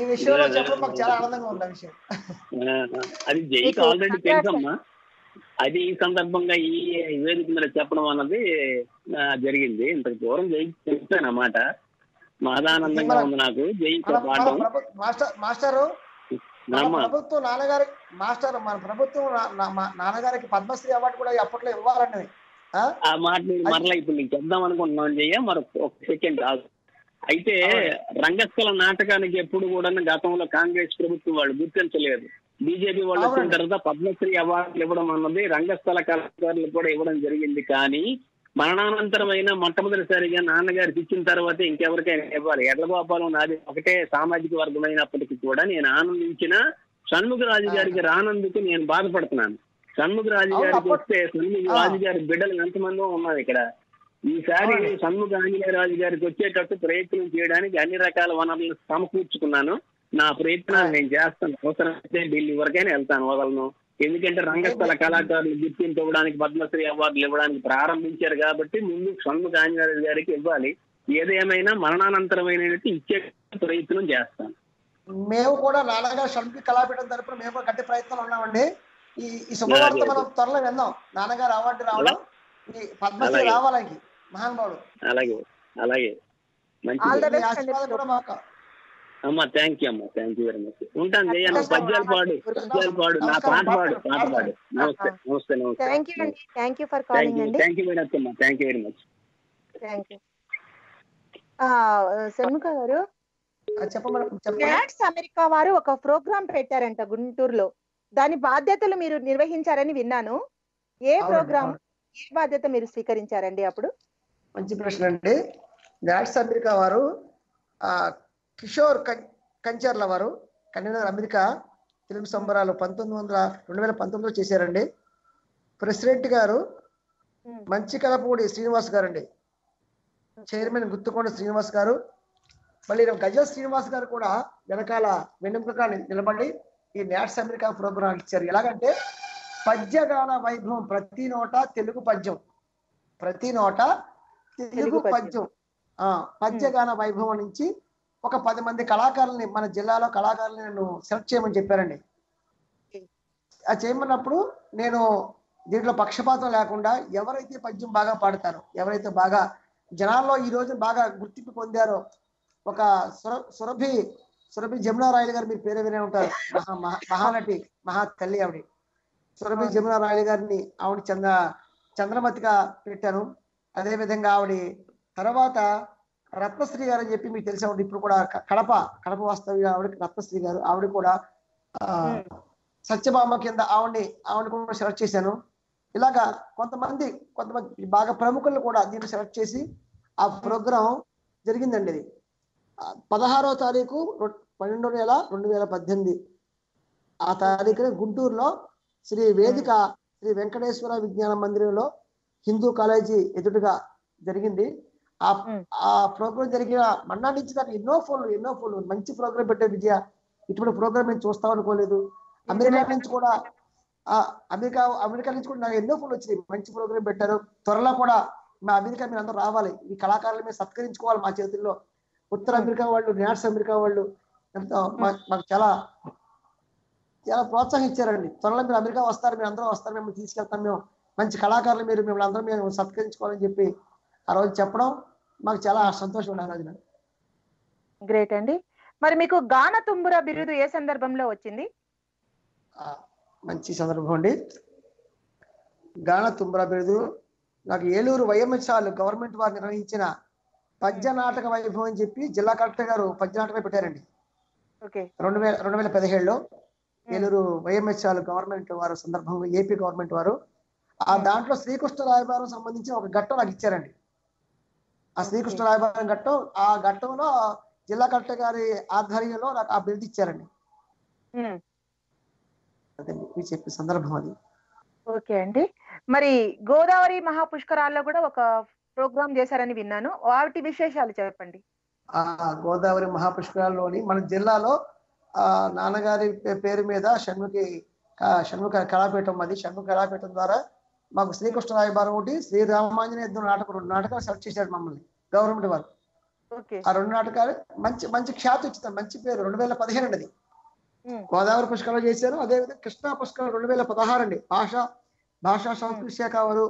ఈ విషయంలో చెప్పడం మాకు చాలా ఆనందంగా ఉంది ఆ విషయం అది జైకి ఆల్రెడీ తెలుసమ్మా. అది ఈ సందర్భంగా ఈ వేదిక మీద చెప్పడం అన్నది జరిగింది. ఇంత దూరం తెలిసాను అన్నమాట మాదానందంగా ఉంది నాకు పాడడం ప్రభు- మాస్టర్ ప్రభుత్వం నాన్నగారి మాస్టర్ మన ప్రభుత్వం నాన్నగారికి పద్మశ్రీ అవార్డు కూడా అప్పట్లో ఇవ్వాలన్నది ఆ? మాట నేను మరలా ఇప్పుడు నీకు చెప్దాం అనుకుంటున్నాను జయ్య మరి ఒక సెకండ్ కాదు అయితే రంగస్థల నాటకానికి ఎప్పుడు కూడా గతంలో కాంగ్రెస్ ప్రభుత్వం వాళ్ళు గుర్తించలేదు. బీజేపీ వాళ్ళు వచ్చిన. తర్వాత పద్మశ్రీ అవార్డులు ఇవ్వడం అన్నది రంగస్థల కళాకారులు కూడా ఇవ్వడం జరిగింది కానీ మరణానంతరమైన మొట్టమొదటిసారిగా నాన్నగారికి ఇచ్చిన తర్వాత ఇంకెవరికైనా ఇవ్వాలి ఎడ్లగోపాలం నాది ఒకటే సామాజిక వర్గమైనప్పటికీ కూడా నేను ఆనందించిన షణ్ముఖరాజు గారికి రానందుకు నేను బాధపడుతున్నాను షణ్ముఖరాజు గారికి వస్తే షణ్ముఖ ఆ. రాజు గారి బిడ్డలు ఎంతమందో ఉన్నారు ఇక్కడ ఈసారి. షణ్ముఖ ఆంజనేయరాజు గారికి వచ్చేటట్టు ప్రయత్నం చేయడానికి అన్ని రకాల వనరులు సమకూర్చుకున్నాను నా ప్రయత్నాలు నేను చేస్తాను. అవసరమైతే ఢిల్లీ వరకైనా వెళ్తాను వదలను. ఎందుకంటే రంగస్థల కళాకారులు గుర్తింపు ఇవ్వడానికి పద్మశ్రీ అవార్డులు ఇవ్వడానికి ప్రారంభించారు కాబట్టి ముందు షణ్ముఖ ఆంజనేయ గారికి ఇవ్వాలి. ఏదేమైనా మరణానంతరమైన ఇచ్చే ప్రయత్నం చేస్తాను. మేము కూడా నాన్నగారు షణ్ముఖి కళాపీఠం తరపున మేము గట్టి ప్రయత్నాలు ఉన్నామండి. ఈ ఈ శుభవార్త మనం త్వరలో విందాం. నాన్నగారు అవార్డు రావడం ఈ పద్మశ్రీ. రావాలని మహానుభావుడు. అలాగే. అలాగే. అమ్మా థ్యాంక్ యూ అమ్మా థ్యాంక్ యూ వెరీ మచ్ ఉంటాను పద్యాలు పాడు పద్యాలు పాడు నా పాట పాడు పాట పాడు. నమస్తే నమస్తే నమస్తే. థ్యాంక్ యూ అండి thank you for thank calling you అండి థ్యాంక్ యూ వెరీ మచ్ అమ్మా thank you very much thank you Shanmukha గారు? అమెరికా వారు ఒక ప్రోగ్రాం పెట్టారంట గుంటూరులో. దాని బాధ్యతలు మీరు నిర్వహించారని విన్నాను. ఏ ప్రోగ్రాం. ఏ బాధ్యత మీరు స్వీకరించారండి అప్పుడు? మంచి ప్రశ్న అండి. నాట్స్ అమెరికా వారు ఆ, కిషోర్ కంచర్ల వారు కన్వీనర్ అమెరికా తెలుగు సంబరాలు పంతొమ్మిది వందల రెండు వేల పంతొమ్మిదిలో చేశారండి. ప్రెసిడెంట్ గారు మంచి కలపూడి శ్రీనివాస్ గారు అండి చైర్మన్ గుత్తుకొండ శ్రీనివాస్ గారు. మళ్ళీ గజల్ శ్రీనివాస్ గారు కూడా వెనకాల వెనుకగా నిలబడి ఈ నాట్స్ అమెరికా ప్రోగ్రాం ఇచ్చారు. ఎలాగంటే పద్యగాన వైభవం ప్రతి నోట తెలుగు పద్యం. ప్రతి నోట తెలుగు పద్యం. పద్యం. ఆ పద్యగాన వైభవం నుంచి ఒక పది మంది కళాకారుల్ని మన జిల్లాలో కళాకారుల్ని నన్ను సెలెక్ట్ చేయమని చెప్పారండి. అది చేయమన్నప్పుడు నేను దీంట్లో పక్షపాతం లేకుండా ఎవరైతే పద్యం బాగా పాడతారో ఎవరైతే బాగా జనాల్లో ఈ రోజు బాగా గుర్తింపు పొందారో ఒక సుర సురభి సురభి జమునారాయలు గారు మీరు పేరు వినే ఉంటారు. మహా మహా- మహానటి మహా తల్లి ఆవిడ. సురభి జమునారాయలు గారిని ఆవిడ చంద్ర చంద్రమతిగా పెట్టాను. అదే విధంగా ఆవిడ తర్వాత రత్నశ్రీ గారు అని చెప్పి మీకు తెలిసే ఉంటుంది ఇప్పుడు కూడా కడప కడప వాస్తవి ఆవిడ రత్నశ్రీ గారు ఆవిడ కూడా సత్యభామ కింద ఆవిడని ఆవిడ కూడా సెలెక్ట్ చేశాను. ఇలాగా కొంతమంది కొంతమంది బాగా ప్రముఖులు కూడా దీన్ని సెలెక్ట్ చేసి ఆ ప్రోగ్రాం జరిగిందండి ఇది. పదహారో తారీఖు పన్నెండు పన్నెండో నెల రెండు వేల పద్దెనిమిది. ఆ తారీఖున గుంటూరులో శ్రీ వేదిక శ్రీ వెంకటేశ్వర విజ్ఞాన మందిరంలో హిందూ కాలేజీ ఎదుటిగా జరిగింది. ఆ ఆ ప్రోగ్రాం జరిగిన మన్నా నుంచి నాకు ఎన్నో ఫోన్లు ఎన్నో ఫోన్లు. మంచి ప్రోగ్రాం పెట్టే విజయ ఇటువంటి ప్రోగ్రాం నేను చూస్తాం అనుకోలేదు. అమెరికా నుంచి కూడా ఆ అమెరికా అమెరికా నుంచి కూడా నాకు ఎన్నో ఫోన్లు వచ్చినాయి. మంచి ప్రోగ్రాం పెట్టారు. త్వరలో కూడా మా అమెరికా మీరు అందరూ రావాలి. ఈ కళాకారులు మీరు సత్కరించుకోవాలి మా చేతుల్లో. ఉత్తర అమెరికా వాళ్ళు నాట్స్ అమెరికా వాళ్ళు ఎంతో మాకు చాలా చాలా ప్రోత్సహించారండి త్వరలో మీరు అమెరికా వస్తారు మీరు అందరూ వస్తారు మేము తీసుకెళ్తాం మేము మంచి కళాకారులు మీరు మిమ్మల్ని అందరూ మేము సత్కరించుకోవాలని చెప్పి ఆ రోజు చెప్పడం మాకు చాలా సంతోషం ఉండాలి గ్రేట్ అండి. మరి మీకు గాన తుంబుర బిరుదు ఏ సందర్భంలో వచ్చింది? మంచి సందర్భం అండి. గాన తుంబరా బిరుదు నాకు ఏలూరు వైఎంహెచ్ఆర్ గవర్నమెంట్ వారు నిర్వహించిన పద్య నాటక వైభవం అని చెప్పి జిల్లా కలెక్టర్ గారు పద్య నాటకం పెట్టారండి రెండు వేల రెండు వేల పదిహేడులో ఏలూరు వైఎంహెచ్ఆర్ గవర్నమెంట్ వారు సందర్భంగా ఏపీ గవర్నమెంట్ వారు ఆ దాంట్లో శ్రీకృష్ణ రాయబారం సంబంధించిన ఒక ఘట్టం నాకు ఇచ్చారండి. ఆ శ్రీకృష్ణ రాయబారం ఘట్టం ఆ ఘట్టంలో జిల్లా కలెక్టర్ గారి ఆధ్వర్యంలో నాకు ఆ బిరుదు ఇచ్చారండి. అదండి చెప్పే సందర్భం అది. ఓకే అండి. మరి గోదావరి మహాపుష్కరాల్లో కూడా ఒక ప్రోగ్రామ్ చేశారని విన్నాను. వాటి విశేషాలు చెప్పండి. ఆ గోదావరి మహాపుష్కరాల్లోని మన జిల్లాలో ఆ నాన్నగారి పేరు మీద షణ్ముఖి షణ్ముఖ కళాపీఠం అది. షణ్ముఖ కళాపీఠం ద్వారా మాకు శ్రీకృష్ణ రాయబారం ఒకటి యుద్ధం నాటకం రెండు నాటకాలు సెలెక్ట్ చేశారు మమ్మల్ని గవర్నమెంట్ వారు ఓకే. ఆ రెండు నాటకాలు మంచి మంచి ఖ్యాతి వచ్చింది. మంచి పేరు రెండు వేల పదిహేను అండి అది గోదావరి పుష్కరాలు చేశారు. అదేవిధంగా కృష్ణా పుష్కరాలు రెండు వేల పదహారు అండి భాష భాషా సంస్కృతి శాఖ వారు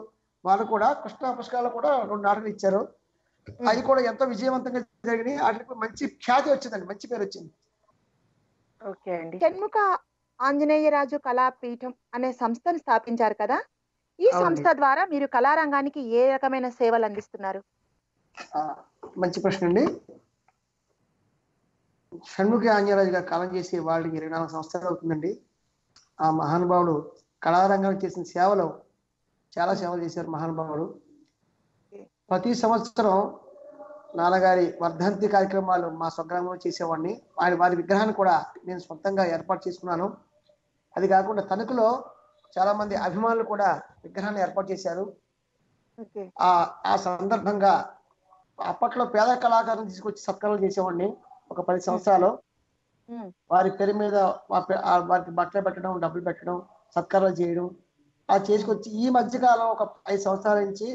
వాళ్ళు కూడా కృష్ణా పుష్కరాలు కూడా రెండు నాటకాలు ఇచ్చారు. అవి కూడా ఎంతో విజయవంతంగా జరిగినాయి. వాటికి మంచి ఖ్యాతి వచ్చిందండి. మంచి పేరు వచ్చింది. ఓకే అండి. షణ్ముఖ ఆంజనేయరాజు కళాపీఠం అనే సంస్థను స్థాపించారు కదా? ఈ. సంస్థ ద్వారా మీరు కళారంగానికి ఏ రకమైన సేవలు అందిస్తున్నారు? మంచి ప్రశ్న అండి. షణ్ముఖి ఆంజరాజు గారు కాలం చేసి వాళ్ళకి ఇరవై నాలుగు సంవత్సరాలు అవుతుందండి. ఆ మహానుభావుడు కళారంగానికి చేసిన సేవలు చాలా సేవలు చేశారు మహానుభావుడు. ప్రతి సంవత్సరం నాన్నగారి వర్ధంతి కార్యక్రమాలు మా స్వగ్రామంలో చేసేవాడిని. వారి వారి విగ్రహాన్ని కూడా నేను సొంతంగా ఏర్పాటు చేసుకున్నాను. అది కాకుండా తణుకులో చాలా మంది అభిమానులు కూడా విగ్రహాన్ని ఏర్పాటు చేశారు. ఆ ఆ సందర్భంగా అప్పట్లో పేద కళాకారులను తీసుకొచ్చి సత్కారాలు చేసేవాడిని ఒక పది సంవత్సరాలు. వారి పేరు మీద వారికి బట్టలు పెట్టడం డబ్బులు పెట్టడం సత్కారాలు చేయడం అలా చేసుకొచ్చి ఈ మధ్యకాలం ఒక ఐదు సంవత్సరాల నుంచి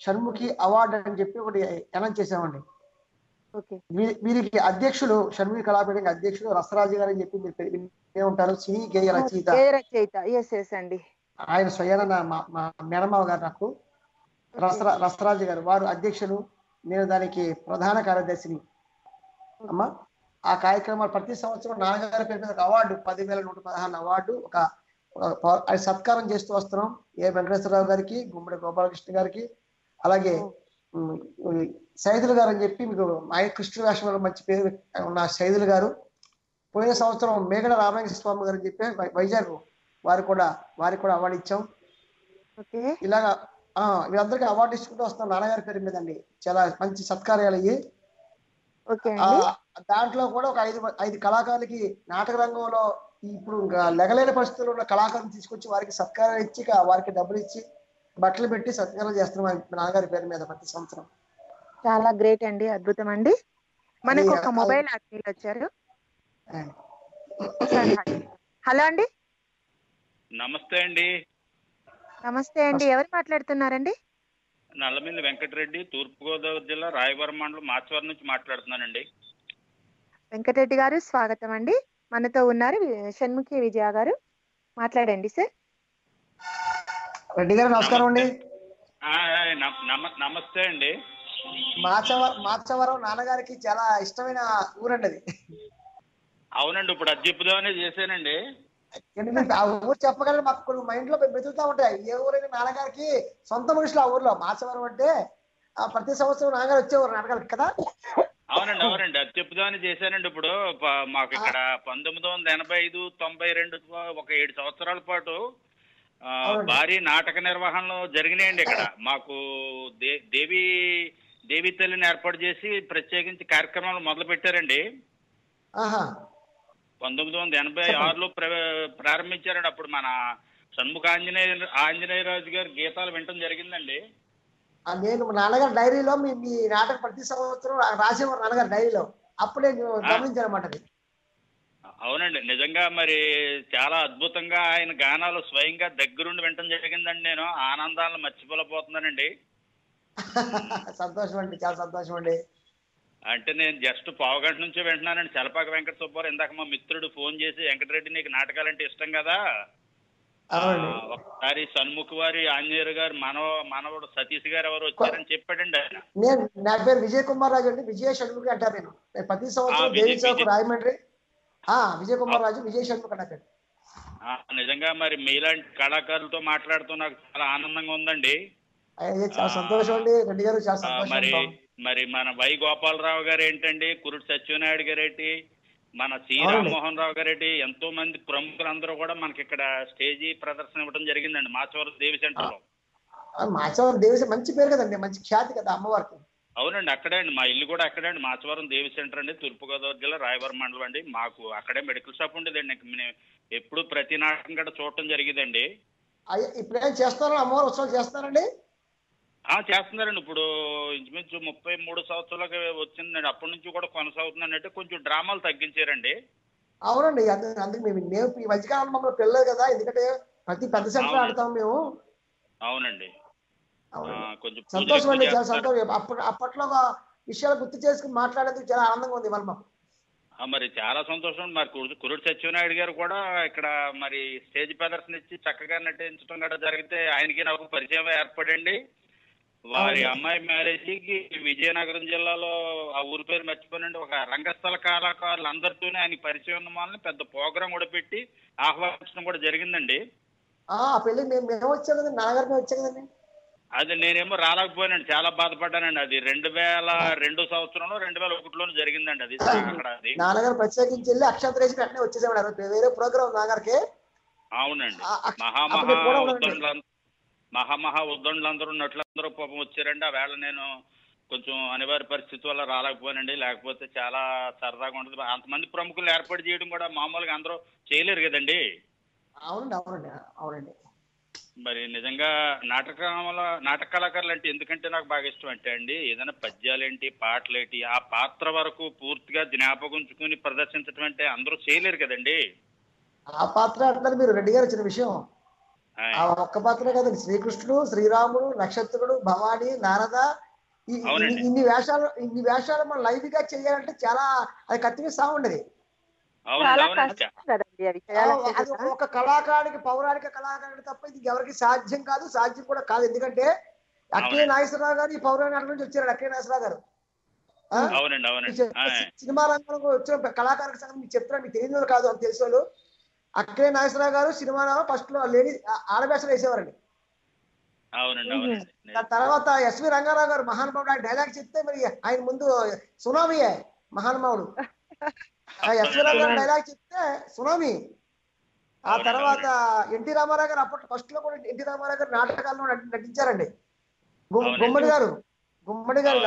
షణ్ముఖి అవార్డు అని చెప్పి ఒకటి అనౌన్స్ చేసామండి వీరికి అధ్యక్షులు షణ్ముఖి కళాపీఠం అధ్యక్షులు రసరాజు గారు అని చెప్పి మీరు ఉంటారు సినీ గేయ రచయిత. అండి. ఆయన స్వయాన మా మేనమావ గారు నాకు. రసరా రసరాజు గారు వారు అధ్యక్షులు. నేను దానికి ప్రధాన కార్యదర్శిని. అమ్మా ఆ కార్యక్రమాలు ప్రతి సంవత్సరం నాన్నగారి పేరు మీద ఒక అవార్డు పదివేల నూట పదహారు అవార్డు ఒక సత్కారం చేస్తూ వస్తున్నాం. ఏ వెంకటేశ్వరరావు గారికి గుమ్మడి గోపాలకృష్ణ గారికి అలాగే సైదులు గారు అని చెప్పి మీకు మాయ కృష్ణ వేషంలో మంచి పేరు ఉన్న సైదులు గారు. పోయిన సంవత్సరం మేగడ రామలింగ స్వామి గారు అని చెప్పి వైజాగ్ వారు కూడా వారికి కూడా అవార్డు ఇచ్చాం. ఇలాగా ఆ, వీళ్ళందరికీ అవార్డు ఇచ్చుకుంటూ వస్తున్నాం నాన్నగారి పేరు మీద అండి చాలా మంచి సత్కార్యాలు అయ్యి దాంట్లో కూడా ఒక ఐదు ఐదు కళాకారులకి నాటక రంగంలో ఇప్పుడు లెగలేని పరిస్థితుల్లో ఉన్న కళాకారులు తీసుకొచ్చి వారికి సత్కారం ఇచ్చి వారికి డబ్బులు ఇచ్చి బట్టలు పెట్టి సత్కారం చేస్తున్నాం మా నాన్నగారి పేరు మీద ప్రతి సంవత్సరం. చాలా గ్రేట్ అండి అద్భుతం అండి. మనకు ఒక మొబైల్ ఆత్మీయులు వచ్చారు. హలో అండి. నమస్తే అండి. నమస్తే అండి ఎవరు మాట్లాడుతున్నారండి? నల్లమిల్లి వెంకటరెడ్డి తూర్పుగోదావరి జిల్లా రాయవరం మండలం మాచవరం నుంచి మాట్లాడుతున్నానండి. వెంకటరెడ్డి గారు స్వాగతం అండి. మనతో ఉన్నారు షణ్ముఖి విజయ గారు. మాట్లాడండి సార్. రెడ్డి గారు నమస్కారం అండి. నమస్తే అండి. మాచవరం మాచవరం నాన్నగారికి చాలా ఇష్టమైన ఊరండి అది. అవునండి ఇప్పుడు అది చెప్పుదామనే చేశానండి. ఆ ఊరు చెప్పగలరు మాకు కొన్ని మైండ్లో మెతుకుతా ఉంటాయి. ఏ ఊరైనా నాన్నగారికి సొంత మనుషులు ఆ ఊర్లో. మాచవరం అంటే ఆ ప్రతి సంవత్సరం నాన్నగారు వచ్చేవారు నాన్నగారికి కదా? అవునండి అవునండి అది చెప్పుదామని చేశానండి ఇప్పుడు. మాకు ఇక్కడ పంతొమ్మిది వందల ఎనభై ఐదు తొంభై రెండు ఒక ఏడు సంవత్సరాల పాటు. భారీ నాటక నిర్వహణలు జరిగినాయండి ఇక్కడ. మాకు దేవి దేవి తల్లిని ఏర్పాటు చేసి ప్రత్యేకించి కార్యక్రమాలు మొదలు పెట్టారండి పంతొమ్మిది వందల ఎనభై ఆరులో ప్ర- ప్రారంభించారండి. అప్పుడు మన షణ్ముఖ ఆంజనేయ ఆంజనేయరాజు గారి గీతాలు వినటం జరిగిందండి. నేను నాన్నగారి డైరీలో మీ నాటకం ప్రతి సంవత్సరం రాసేవారు నాన్నగారి డైరీలో. అప్పుడే నేను గమనించాను అనమాట అది. అవునండి. నిజంగా మరి చాలా అద్భుతంగా ఆయన గానాలు స్వయంగా దగ్గరుండి వినటం జరిగిందండి నేను. ఆనందాలను మర్చిపోలేకపోతున్నానండి. సంతోషం అండి చాలా సంతోషం అండి అంటే నేను జస్ట్ పావు గంట నుంచే వింటున్నానండి. చలపాక వెంకట సుబ్బారావు ఇందాక మా మిత్రుడు ఫోన్ చేసి వెంకటరెడ్డి నీకు నాటకాలంటే ఇష్టం కదా? ఒకసారి సన్ముఖ్ వారి ఆంజనేయులు గారు మనవ మనవడు సతీష్ గారు ఎవరు వచ్చారని చెప్పాడండి ఆయన. నేను నా పేరు విజయ్ కుమార్ రాజు అండి. విజయ షణ్ముఖి అంటారు నేను. ప్రతి సంవత్సరం. రాయమండ్రి విజయ్ కుమార్ రాజు విజయ్ ఆ, నిజంగా మరి మీలాంటి కళాకారులతో మాట్లాడుతూ నాకు చాలా ఆనందంగా ఉందండి. చాలా సంతోషం అండి. రెడ్డి గారు చాలా ఆ, సంతోషం మరి. మరి మన వై గోపాలరావు గారు ఏంటండి? కురుటి సత్యనారాయణ గారేటి మన సి. రామ్మోహన్ రావు గారేటి ఎంతో మంది ప్రముఖులందరూ కూడా మనకి ఇక్కడ స్టేజీ ప్రదర్శన ఇవ్వడం జరిగిందండి మాచవరం దేవి సెంటర్లో మాచవరం దేవి మంచి పేరు కదండి. మంచి ఖ్యాతి కదా అమ్మవారికి. అవునండి అక్కడే అండి. మా ఇల్లు కూడా అక్కడే అండి. మాచవరం దేవి సెంటర్ అండి. తూర్పుగోదావరి జిల్లా రాయవరం మండలం అండి. మాకు అక్కడే మెడికల్ షాప్ ఉండేదండి. మేము ఎప్పుడు ప్రతి నాటకం కూడా చూడటం జరిగేదండి. ఇప్పుడు ఏం చేస్తారో అమ్మవారు ఉత్సవాలు చేస్తారండి ఆ చేస్తున్నారండి. ఇప్పుడు ఇంచుమించు ముప్పై మూడు సంవత్సరాలకు వచ్చిందండి. అప్పటి నుంచి కూడా కొనసాగుతుందండి అంటే కొంచెం డ్రామాలు తగ్గించారండి. అవునండి. అందుకు మేము మేము ఈ మధ్యకాలం మమ్మల్ని పిల్లలు కదా. ఎందుకంటే ప్రతి పెద్ద సెంటర్. ఆడతాం మేము. అవునండి ఆ, అవునండి. కొంచెం పూజలు సంతోషం అండి చాలా. సంతోషం. అప్పటి అప్పట్లో విషయాలు గుర్తు చేసుకుని మాట్లాడేందుకు చాలా ఆనందంగా ఉంది మరి మాకు మరి చాలా సంతోషం మరి కురు- కురుడు సత్యనాయుడు గారు కూడా ఇక్కడ మరి స్టేజ్ ప్రదర్శన ఇచ్చి చక్కగా నటించడం కూడా జరిగితే ఆయనకి నాకు పరిచయం ఏర్పడండి. వారి. అమ్మాయి మ్యారేజ్కి విజయనగరం జిల్లాలో ఆ ఊరి పేరు మర్చిపోయినండి ఒక రంగస్థల కళాకారులు అందరితోనే ఆయన పరిచయం ఉన్న వాళ్ళని పెద్ద ప్రోగ్రాం కూడా పెట్టి ఆహ్వానించడం కూడా జరిగిందండి. పెళ్ళి మేము వచ్చాం కదండి. మేము వచ్చాం కదండి. అది నేనేమో రాలేకపోయానండి చాలా బాధపడ్డానండి. అది రెండు వేల రెండు సంవత్సరంలో రెండు వేల ఒకటిలోనే జరిగిందండి అది. అక్కడ అది. నాన్నగారు ప్రత్యేకించి వెళ్ళి అక్షంతలు వేసి వెంటనే వచ్చేసాడు వేరే ప్రోగ్రామ్ నాన్నగారికి. అవునండి. మహామహా. ఉద్దండులు మహామహా ఉద్దండులందరూ నటులందరూ పాపం వచ్చారండి. ఆ వేళ నేను కొంచెం అనివార్య పరిస్థితి వల్ల రాలేకపోయానండి. లేకపోతే చాలా సరదాగా ఉంటుంది. అంతమంది ప్రముఖులు ఏర్పాటు చేయడం కూడా మామూలుగా అందరూ చేయలేరు కదండి. అవునండి అవునండి అవునండి. మరి నిజంగా నాటకాల నాటక కళాకారులు అంటే ఎందుకంటే నాకు బాగా ఇష్టం అంటే అండి ఏదైనా పద్యాలేంటి పాటలేంటి ఆ పాత్ర వరకు పూర్తిగా జ్ఞాపకం ఉంచుకుని ప్రదర్శించడం అంటే అందరూ చేయలేరు కదండి. ఆ పాత్ర అంటారు మీరు రెడ్డి గారు వచ్చిన విషయం. ఆ. ఒక్క పాత్రే కదండి శ్రీకృష్ణుడు శ్రీరాముడు నక్షత్రుడు భవాని నారద. ఇన్ని- వేషాలు ఇన్ని వేషాలు మనం లైవ్గా చేయాలంటే చాలా అది కత్తిగా సాగుండేది చాలా కష్టం చేయాలంటే అది. ఒక కళాకారుడికి పౌరాణిక కళాకారుడికి తప్ప ఇది ఎవరికి సాధ్యం కాదు సాధ్యం కూడా కాదు. ఎందుకంటే అక్కే. నాగేశ్వరరావు గారు ఈ పౌరాణిక నుంచి వచ్చారు అక్కే నాగేశ్వరరావు గారు. సినిమా రంగంలో వచ్చిన కళాకారుల సంగతి మీకు చెప్తున్నా మీకు తెలియదు కాదు అని తెలిసిన వాళ్ళు. అక్కే నాగేశ్వరరావు గారు సినిమాలో ఫస్ట్లో లేడీ ఆడవేషాలు వేసేవారండి. అవునండి అవునండి. దాని తర్వాత ఎస్వి రంగారావు గారు మహానుభావుడు ఆయన డైలాగ్ చెప్తే మరి ఆయన ముందు సునామీయే మహానుభావుడు. రంగారావు డైలాగ్ చెప్తే సునామీ ఆ తర్వాత ఎన్టీ రామారావు గారు అప్పట్లో ఫస్ట్లో కూడా ఎన్టీ రామారావు గారు నాటకాల్లో నటి- నటించారండి. గుమ్మడి గారు గుమ్మడి గారు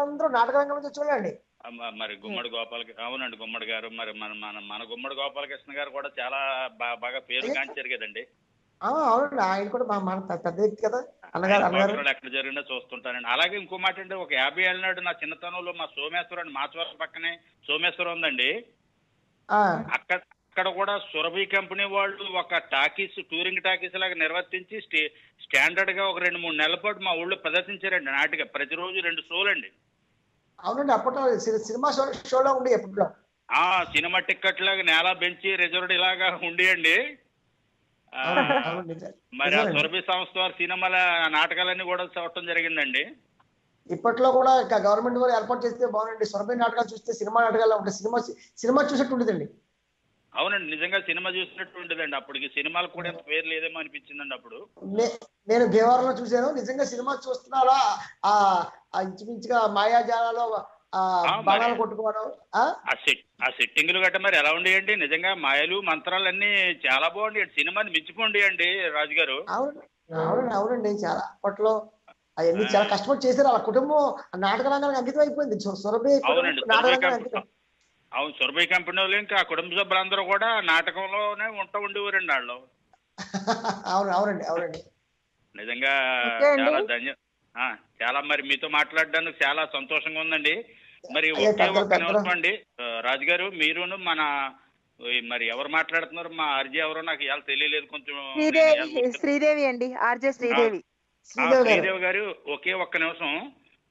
అందరూ నాటక రంగం నుంచి వచ్చేవాళ్ళండి అమ్మ, మరి గుమ్మడి గోపాల అవునండి గుమ్మడి గారు. మరి మన మన మన గుమ్మడి గోపాలకృష్ణ గారు కూడా చాలా బాగా పేరు గాంచారు కదండి. అవునండి. ఆయన కూడా మా మన పెద్ద వ్యక్తి కదా. అన్నగారు అన్నగారు ఎక్కడ జరిగినా చూస్తుంటానండి. అలాగే ఇంకో మాట అండి ఒక యాభై ఏళ్ళ నాడు నా చిన్నతనంలో మా సోమేశ్వరం మాచవరం పక్కనే సోమేశ్వరం ఉందండి. అక్కడ అక్కడ కూడా సురభి కంపెనీ వాళ్ళు ఒక టాకీస్ టూరింగ్ టాకీస్ లాగా నిర్వర్తించి స్టే స్టాండర్డ్గా ఒక రెండు మూడు నెలల పాటు మా ఊళ్ళో ప్రదర్శించారండి. నాటిక ప్రతిరోజు రెండు షోలు అండి. అవునండి అప్పట్లో సినిమా షో షోలో ఉండి ఎప్పట్లో? ఆ సినిమా టిక్కెట్ లాగా నేల బెంచి రిజర్వ్డ్ ఇలాగా ఉండేయండి. మరి ఆ. సురభి సంస్థ వారి సినిమాల నాటకాలన్నీ కూడా చూడటం జరిగిందండి. ఇప్పట్లో కూడా ఇంకా గవర్నమెంట్ వారు ఏర్పాటు చేస్తే బాగుండండి. సొరబై నాటకాలు చూస్తే సినిమా నాటకాలు ఉంటాయి. సినిమా సినిమా చూసేట్టు ఉండదండి. అవునండి నిజంగా సినిమా చూసినట్టు ఉండేదండి. అప్పటికి సినిమాలకు కూడా ఎంత పేరు లేదేమో అనిపించిందండి అప్పుడు. నేను భీమవరంలో చూశాను. నిజంగా సినిమా చూస్తున్నారా? ఆ ఇంచుమించుగా మాయాజాలలో బాణాలు కొట్టుకోవడం ఆ? సెట్టింగ్లు గట్ట మరి ఎలా ఉండేయండి? నిజంగా మాయలు మంత్రాలు అన్ని చాలా బాగుండేయండి. సినిమాని మించిపోండేయండి రాజుగారు. అవును అవునండి అవునండి చాలా. అప్పట్లో అవన్నీ చాలా కష్టపడి చేశారు. వాళ్ళ కుటుంబం ఆ నాటక రంగానికి అంకితం అయిపోయింది. సురభి అవును సురభి కంపెనీ వాళ్ళు ఇంకా కుటుంబ సభ్యులందరూ కూడా నాటకంలోనే ఉంటా ఉండేవారండి వాళ్ళు. అవును అవునండి అవునండి. నిజంగా. చాలా ధన్య చాలా మరి మీతో మాట్లాడడానికి చాలా సంతోషంగా ఉందండి. మరి ఒకే పెద్దలు. నిమిషం అండి ఆ, రాజుగారు మీరును మన మరి ఎవరు మాట్లాడుతున్నారు? మా అర్జీ ఎవరో నాకు ఇవాళ తెలియలేదు కొంచెం శ్రీదేవి అండి ఆర్జే శ్రీదేవి. శ్రీదేవి గారు. గారు ఒకే ఒక్క నిమిషం.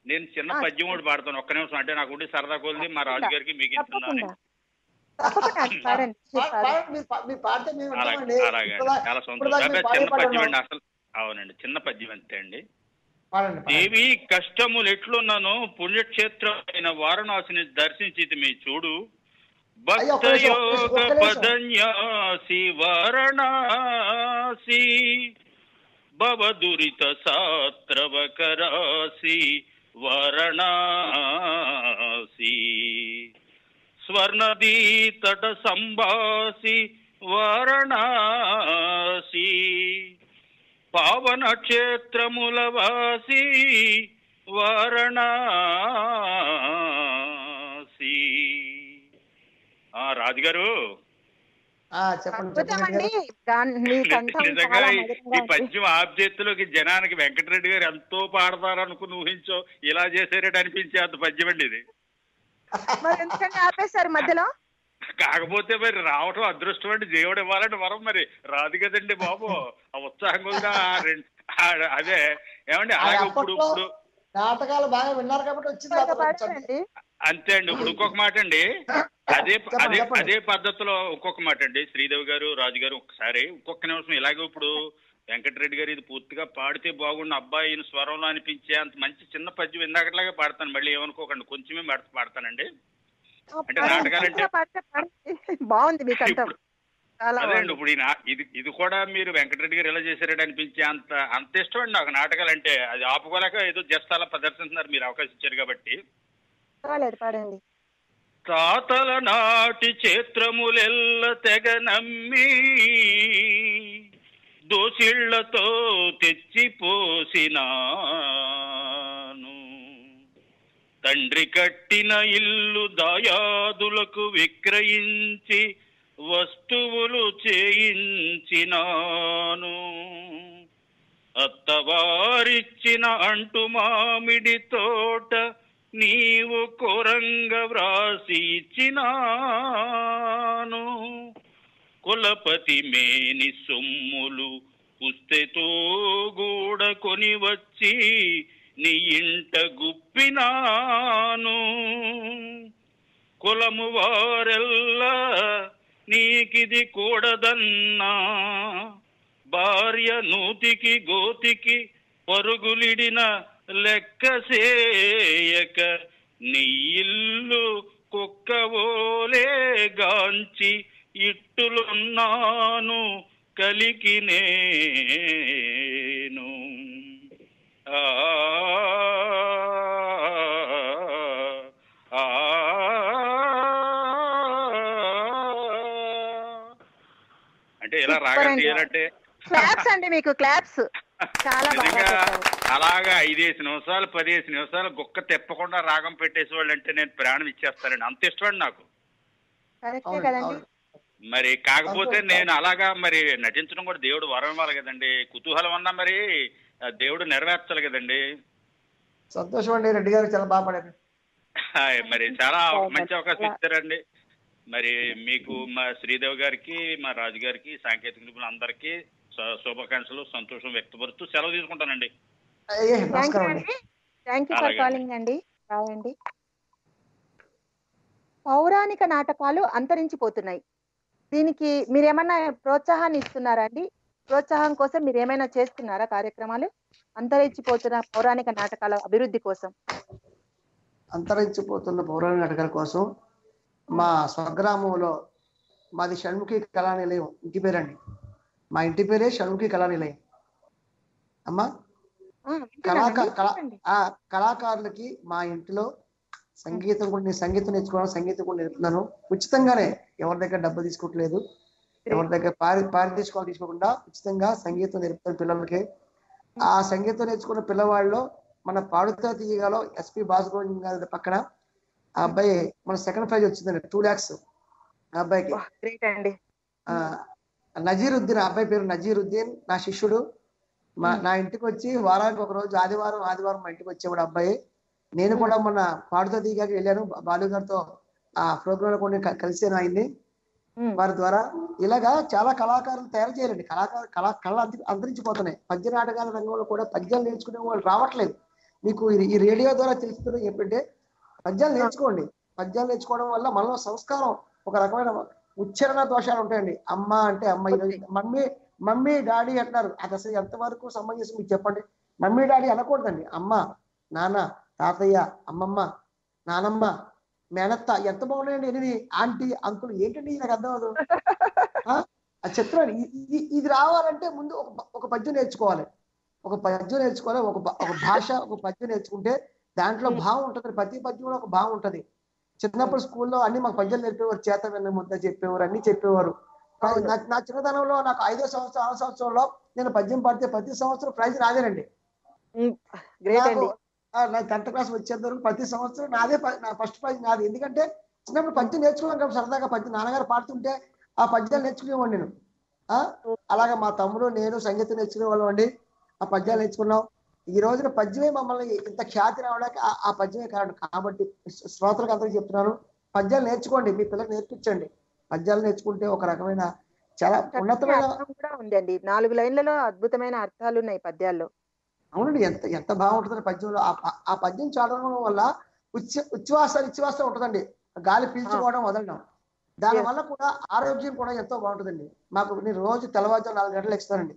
నేను చిన్న పద్యం ఒకటి పాడతాను ఒక్క నిమిషం. అంటే నాకు ఉండి సరదా కొలిది మా రాజు గారికి మీకు ఇస్తున్నాను అలాగే చాలా సంతోషం. చిన్న పద్యం. అండి అసలు. అవునండి చిన్న పద్యం అంతే అండి. దేవి కష్టములు ఎట్లున్నాను పుణ్యక్షేత్రమైన వారణాసిని దర్శించి మీ చూడు భక్తయోగ. పదన్యాసి వారణాసి భవదురిత సాత్రవకరాసి వారణాసి స్వర్ణదీ తట సంభాసి వారణాసి. పావన క్షేత్రముల వాసి వారణాసి ఆ రాజుగారు నిజంగా ఈ-. పద్యం ఆబ్జెక్టులోకి జనానికి వెంకటరెడ్డి గారు ఎంతో పాడతారనుకుని ఊహించో ఇలా చేసేటట్టు అనిపించే అంత పద్యం అండి ఇది. మరి ఎందుకంటే ఆపేశారు మధ్యలో? కాకపోతే మరి రావటం అదృష్టం అండి దేవుడు ఇవ్వాలంటే వరం మరి. రాదు కదండి బాబు. ఆ ఉత్సాహం కూడా అదే. ఏమండి? ఆ అలాగే ఇప్పుడు ఇప్పుడు నాటకాలు బాగా విన్నారు కాబట్టి వచ్చింది అంతే అండి. ఇప్పుడు ఇంకొక మాట అండి. అదే అదే. అదే పద్ధతిలో ఇంకొక మాట అండి. శ్రీదేవి గారు రాజు గారు ఒకసారి ఇంకొక నిమిషం ఇలాగే ఇప్పుడు వెంకటరెడ్డి గారు ఇది పూర్తిగా పాడితే బాగుండు. అబ్బాయి ఈయన స్వరంలో అనిపించే అంత మంచి చిన్న పద్యం ఇందాకట్లాగే పాడతాను. మళ్ళీ ఏమనుకోకండి. కొంచెమే పాడ- పాడతానండి. అంటే నాటకాలంటే. బాగుంది మీ కంఠం ఇప్పుడు ఇది ఇది కూడా మీరు వెంకటరెడ్డి గారు ఎలా చేశారని అనిపించే అంత అంత ఇష్టం అండి నాకు నాటకాలు అంటే అది ఆపుకోలేక ఏదో జస్ట్ అలా ప్రదర్శిస్తున్నారు మీరు అవకాశం ఇచ్చారు కాబట్టి. పాడండి. తాతల నాటి క్షేత్రములెల్ల తెగ నమ్మి దోసిళ్ళతో తెచ్చిపోసినాను తండ్రి కట్టిన ఇల్లు దాయాదులకు విక్రయించి వస్తువులు చేయించినాను. అత్తవారిచ్చిన అంటు మామిడి తోట నీవు కొరంగ వ్రాసి ఇచ్చినాను. కులపతి మేని సొమ్ములు పుస్తెతో గూడ కొని వచ్చి నీ ఇంట గుప్పినాను. కులము వారెల్లా నీకిది కూడదన్నా. భార్య నూతికి గోతికి పరుగులిడిన లెక్క సేయక నీ ఇల్లు కుక్కవోలే గాంచి ఇట్టులున్నాను కలికి నేను. అంటే ఇలా రాగం. తీయాలంటే క్లాప్స్ అండి మీకు క్లాప్స్ చాలా బాగా. అలాగా ఐదేసి నిమిషాలు పదిహేసి నిమిషాలు గుక్క తిప్పకుండా రాగం పెట్టేసి వాళ్ళు అంటే నేను ప్రాణం ఇచ్చేస్తానండి. అంత ఇష్టమండి నాకు. కరెక్టే కదండి? మరి కాకపోతే నేను అలాగా మరి నటించడం కూడా దేవుడు వరం ఇవ్వాలి కదండి. కుతూహలం అన్నా మరి దేవుడు నెరవేర్చాలి కదండి. సంతోషం అండి రెడ్డి గారు చాలా బాగా మరి చాలా మంచి అవకాశం ఇచ్చారండి. మరి మీకు మా శ్రీదేవి గారికి మా రాజు గారికి సాంకేతిక నిపుణులు అందరికీ శుభాకాంక్షలు సంతోషం వ్యక్తపరుస్తూ సెలవు తీసుకుంటానండి. పౌరాణిక నాటకాలు అంతరించిపోతున్నాయి. దీనికి మీరేమన్నా ప్రోత్సాహాన్ని ఇస్తున్నారా అండి? ప్రోత్సాహం కోసం మీరు ఏమైనా చేస్తున్నారా కార్యక్రమాలు? అంతరించిపోతున్న పౌరాణిక నాటకాల అభివృద్ధి కోసం. అంతరించిపోతున్న పౌరాణిక నాటకాల కోసం మా స్వగ్రామంలో మాది షణ్ముఖి కళానిలయం ఇంటి పేరండి. మా ఇంటి పేరే షణ్ముఖి అమ్మా. కళా చెప్పండి. ఆ కళాకారులకి మా ఇంట్లో సంగీతం కూడా నేను సంగీతం నేర్చుకోవడం సంగీతం కూడా నేర్పుతున్నాను. ఉచితంగానే ఎవరి దగ్గర డబ్బు తీసుకోవట్లేదు. ఎవరి దగ్గర పారి పారితోషికాలు తీసుకోకుండా ఉచితంగా సంగీతం నేర్పుతాను పిల్లలకి. ఆ సంగీతం నేర్చుకున్న పిల్లవాళ్ళు మన పాడుతా తీయగాలో ఎస్పి బాసుగౌడ్ గారి పక్కన ఆ అబ్బాయి మన సెకండ్ ప్రైజ్ వచ్చిందండి టూ ల్యాక్స్ ఆ అబ్బాయికి. గ్రేట్ అండి. ఆ, నజీరుద్దీన్ ఆ అబ్బాయి పేరు నజీరుద్దీన్ నా శిష్యుడు. మా నా ఇంటికి వచ్చి వారానికి ఒక రోజు ఆదివారం ఆదివారం మా ఇంటికి వచ్చేవాడు అబ్బాయి. నేను కూడా మొన్న పాడుతా దిగాకి వెళ్ళాను బాలు గారితో ఆ ప్రోగ్రామ్లో కూడా నేను క- కలిసాను ఆయన్ని. వారి ద్వారా ఇలాగా చాలా కళాకారులు తయారు చేయాలండి. కళాకారు కళా కళ అంత- అంతరించిపోతున్నాయి. పద్య నాటకాల రంగంలో కూడా పద్యాలు నేర్చుకునే వాళ్ళు రావట్లేదు. మీకు ఈ- రేడియో ద్వారా తెలుస్తున్నది ఏంటంటే పద్యాలు నేర్చుకోండి. పద్యాలు నేర్చుకోవడం వల్ల మనలో సంస్కారం ఒక రకమైన ఉచ్చారణ దోషాలు ఉంటాయండి. అమ్మ అంటే అమ్మ మమ్మీ మమ్మీ డాడీ అంటున్నారు. అది అసలు ఎంతవరకు సమంజసం మీకు చెప్పండి? మమ్మీ డాడీ అనకూడదండి. అమ్మ నాన్న తాతయ్య అమ్మమ్మ నానమ్మ మేనత్త ఎంత బాగున్నాయండి ఎనిమిది? ఆంటీ అంకుల్ ఏంటండి నాకు అర్థం అవ్వదు ఆ? ఇ- ఇది రావాలంటే ముందు ఒక ఒక పద్యం నేర్చుకోవాలి. ఒక పద్యం నేర్చుకోవాలి ఒక ఒక భాష ఒక పద్యం నేర్చుకుంటే దాంట్లో భావం ఉంటుంది. ప్రతి పద్యంలో ఒక భావం ఉంటది. చిన్నప్పుడు స్కూల్లో అన్ని మాకు పద్యాలు నేర్పేవారు. చేత విన్న ముద్ద చెప్పేవారు అన్ని చెప్పేవారు. నా చిన్నతనంలో నాకు ఐదో సంవత్సరం ఆరో సంవత్సరంలో నేను పద్యం పాడితే ప్రతి సంవత్సరం ప్రైజ్ ఆ, నా టెన్త్ క్లాస్ వచ్చేంత వరకు ప్రతి సంవత్సరం నాదే నా ఫస్ట్ ప్రైజ్ నాది. ఎందుకంటే చిన్నప్పుడు పద్యం నేర్చుకున్నాం కాబట్టి సరదాగా పద్యం నాన్నగారు పాడుతుంటే ఆ పద్యాలు నేర్చుకునేవాడు నేను. అలాగా మా తమ్ముడు నేను సంగీతం నేర్చుకునే వాళ్ళం అండి. ఆ పద్యాలు నేర్చుకున్నాం. ఈ రోజున పద్యమే మమ్మల్ని ఇంత ఖ్యాతి రావడానికి ఆ- పద్యమే కారణం. కాబట్టి శ్రోతలకు అందరికీ చెప్తున్నాను పద్యాలు నేర్చుకోండి మీ పిల్లలకు నేర్పించండి. పద్యాలు నేర్చుకుంటే ఒక రకమైన చాలా ఉన్నతమైన ఉందండి. నాలుగు లైన్లలో అద్భుతమైన అర్థాలు ఉన్నాయి పద్యాల్లో. అవునండి ఎంత ఎంత బాగుంటుందండి పద్యంలో ఆ పద్యం చదవడం వల్ల ఉచ్చ ఉచ్ఛ్వాస నిశ్వాస ఉంటుందండి. గాలి పీల్చుకోవడం వదలడం. దాని వల్ల కూడా ఆరోగ్యం కూడా ఎంతో బాగుంటుందండి. మాకు నేను రోజు తెల్లవారుజాము నాలుగు గంటలు ఎక్కుతానండి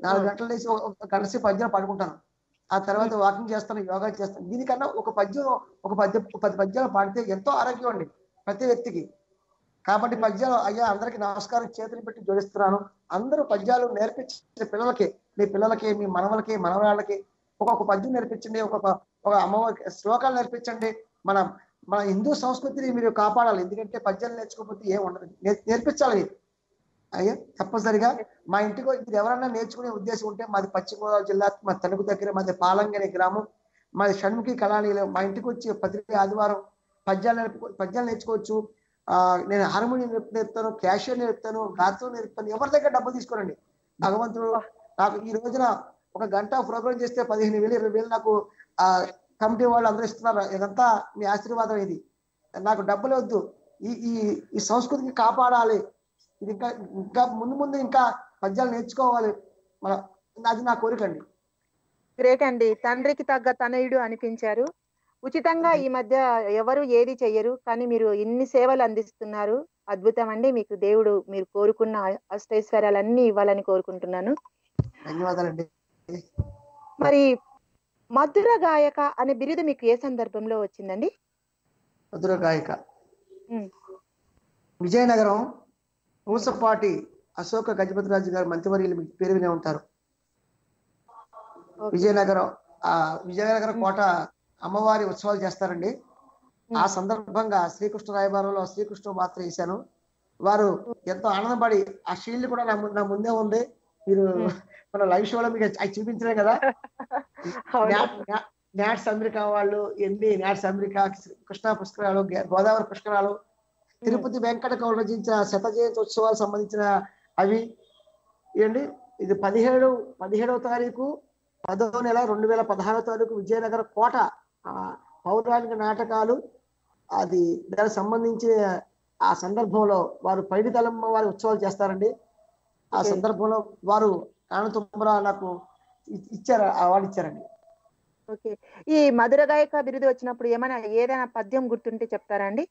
నాలుగు గంటలు లేచి ఒక గంట సేపు పద్యం పడుకుంటాను. ఆ తర్వాత వాకింగ్ చేస్తాను యోగా చేస్తాను. దీనికన్నా ఒక పద్యం ఒక పద్యం పది పద్యాలు పాడితే ఎంతో ఆరోగ్యం అండి ప్రతి వ్యక్తికి. కాబట్టి పద్యాలు అయ్యా అందరికి నమస్కారం చేతులు పెట్టి జోడిస్తున్నాను. అందరూ పద్యాలు నేర్పించే పిల్లలకి మీ పిల్లలకి మీ మనవలకి మనవరాళ్ళకి ఒక్కొక్క పద్యం నేర్పించండి ఒక్కొక్క ఒక అమ్మవారికి శ్లోకాలు నేర్పించండి. మన మన హిందూ సంస్కృతిని మీరు కాపాడాలి. ఎందుకంటే పద్యాలు నేర్చుకోకపోతే ఏం ఉండదు. నేర్పించాలి. అయ్యా తప్పనిసరిగా మా ఇంటికి వచ్చి మీరు ఎవరన్నా నేర్చుకునే ఉద్దేశం ఉంటే మాది పశ్చిమ గోదావరి జిల్లా మా తణుకు దగ్గర మాది పాలంగి అనే గ్రామం. మాది షణ్ముఖి కళానిలయం. మా ఇంటికి వచ్చి ప్రతి ఆదివారం పద్యాలు నేర్పు పద్యాలు నేర్చుకోవచ్చు. నేను హార్మోనియం నేర్పు- నేర్పుతాను క్యాషియర్ నేర్పుతాను గాత్రం నేర్పుతాను ఎవరి దగ్గర డబ్బు తీసుకోనండి భగవంతుడు నాకు ఈ రోజున ఒక గంట ప్రోగ్రామ్ చేస్తే పదిహేను వేలు ఇరవై వేలు నాకు ఆ కమిటీ వాళ్ళు అందరూ ఇస్తున్నారు. ఇదంతా మీ ఆశీర్వాదం ఇది. నాకు డబ్బులు వద్దు. ఈ ఈ ఈ సంస్కృతిని కాపాడాలి. ఇది ఇంకా ఇంకా ముందు ముందు ఇంకా పద్యాలు నేర్చుకోవాలి. మన అది నా కోరిక అండి. గ్రేట్ అండి. తండ్రికి తగ్గ తనయుడు అనిపించారు. ఉచితంగా ఈ మధ్య ఎవరు ఏది చెయ్యరు కానీ మీరు ఇన్ని సేవలు అందిస్తున్నారు. అద్భుతం అండి. మీకు దేవుడు మీరు కోరుకున్న అష్టైశ్వర్యాలన్నీ ఇవ్వాలని కోరుకుంటున్నాను. ధన్యవాదాలండి. మరి మధుర గాయక అనే బిరుదు మీకు ఏ సందర్భంలో వచ్చిందండి? మధుర గాయక. విజయనగరం పూసపాటి అశోక గజపతిరాజు గారు మంత్రివర్యులు మీకు పేరు వినే ఉంటారు. విజయనగరం ఆ విజయనగరం కోట అమ్మవారి ఉత్సవాలు చేస్తారండి. ఆ సందర్భంగా శ్రీకృష్ణ రాయబారంలో శ్రీకృష్ణ పాత్ర వేశాను. వారు ఎంతో ఆనందపడి ఆ షీల్డ్ కూడా నా ముందే ఉంది. మీరు మన లైవ్ షోలో మీకు అవి చూపించలే కదా. నాట్స్ అమెరికా వాళ్ళు ఎన్ని నాట్స్ అమెరికా కృష్ణా పుష్కరాలు గోదావరి పుష్కరాలు తిరుపతి వెంకట కౌలు రచించిన శత జయంతి ఉత్సవాలు సంబంధించిన అవి. ఏంటి? ఇది పదిహేడు పదిహేడవ తారీఖు పదో నెల రెండు వేల పదహారవ తారీఖు విజయనగర కోట పౌరాణిక నాటకాలు అది దానికి సంబంధించిన ఆ సందర్భంలో వారు పైడితలమ్మ వారి ఉత్సవాలు చేస్తారండి. ఆ. సందర్భంలో వారు కాణతుమ్మరా నాకు ఇచ్చారు అవార్డు ఇచ్చారండి. ఓకే. ఈ మధుర గాయక బిరుదు వచ్చినప్పుడు ఏమైనా ఏదైనా పద్యం గుర్తుంటే చెప్తారా అండి?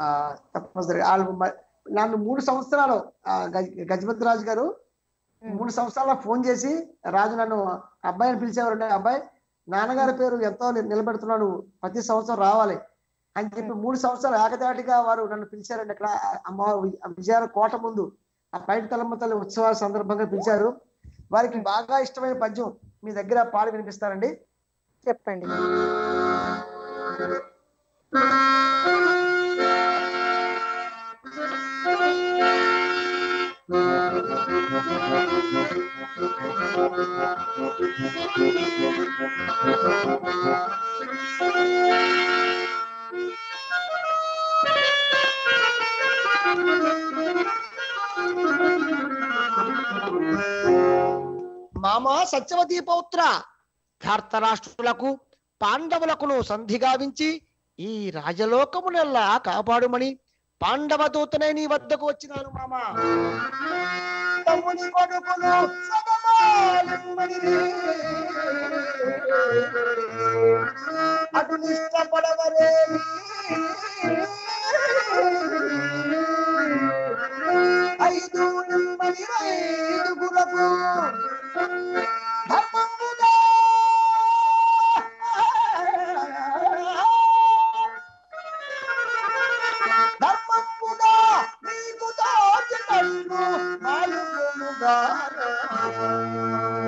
ఆ తప్పనిసరిగా. వాళ్ళు నన్ను మూడు సంవత్సరాలు ఆ, గజ- గజపతి రాజు గారు మూడు సంవత్సరాల ఫోన్ చేసి రాజు నన్ను అబ్బాయిని పిలిచేవారండి. అబ్బాయి నాన్నగారి పేరు ఎంతో నిలబెడుతున్నాను. ప్రతి సంవత్సరం రావాలి. అని చెప్పి మూడు సంవత్సరాలు ఏకదాటిగా వారు నన్ను పిలిచారండి. అక్కడ అమ్మ విజయాల కోట ముందు ఆ పైట తలమ్మ తల్లి ఉత్సవాల సందర్భంగా పిలిచారు. వారికి బాగా ఇష్టమైన పద్యం మీ దగ్గర పాడి వినిపిస్తారండి. చెప్పండి. మామ సత్యవతి పౌత్ర ధార్తరాష్ట్రులకు పాండవులకును సంధి గావించి ఈ రాజలోకమునెల్లా కాపాడుమని పాండవ దూతనే నీ వద్దకు వచ్చినాను మామ. అటు నిష్టపడవరేమి ఐదు నిమ్మని ఐదుగురకు ధర్మముగా. ధర్మముగా నీకు దాచినట్టు నాలుగుగా Thank you.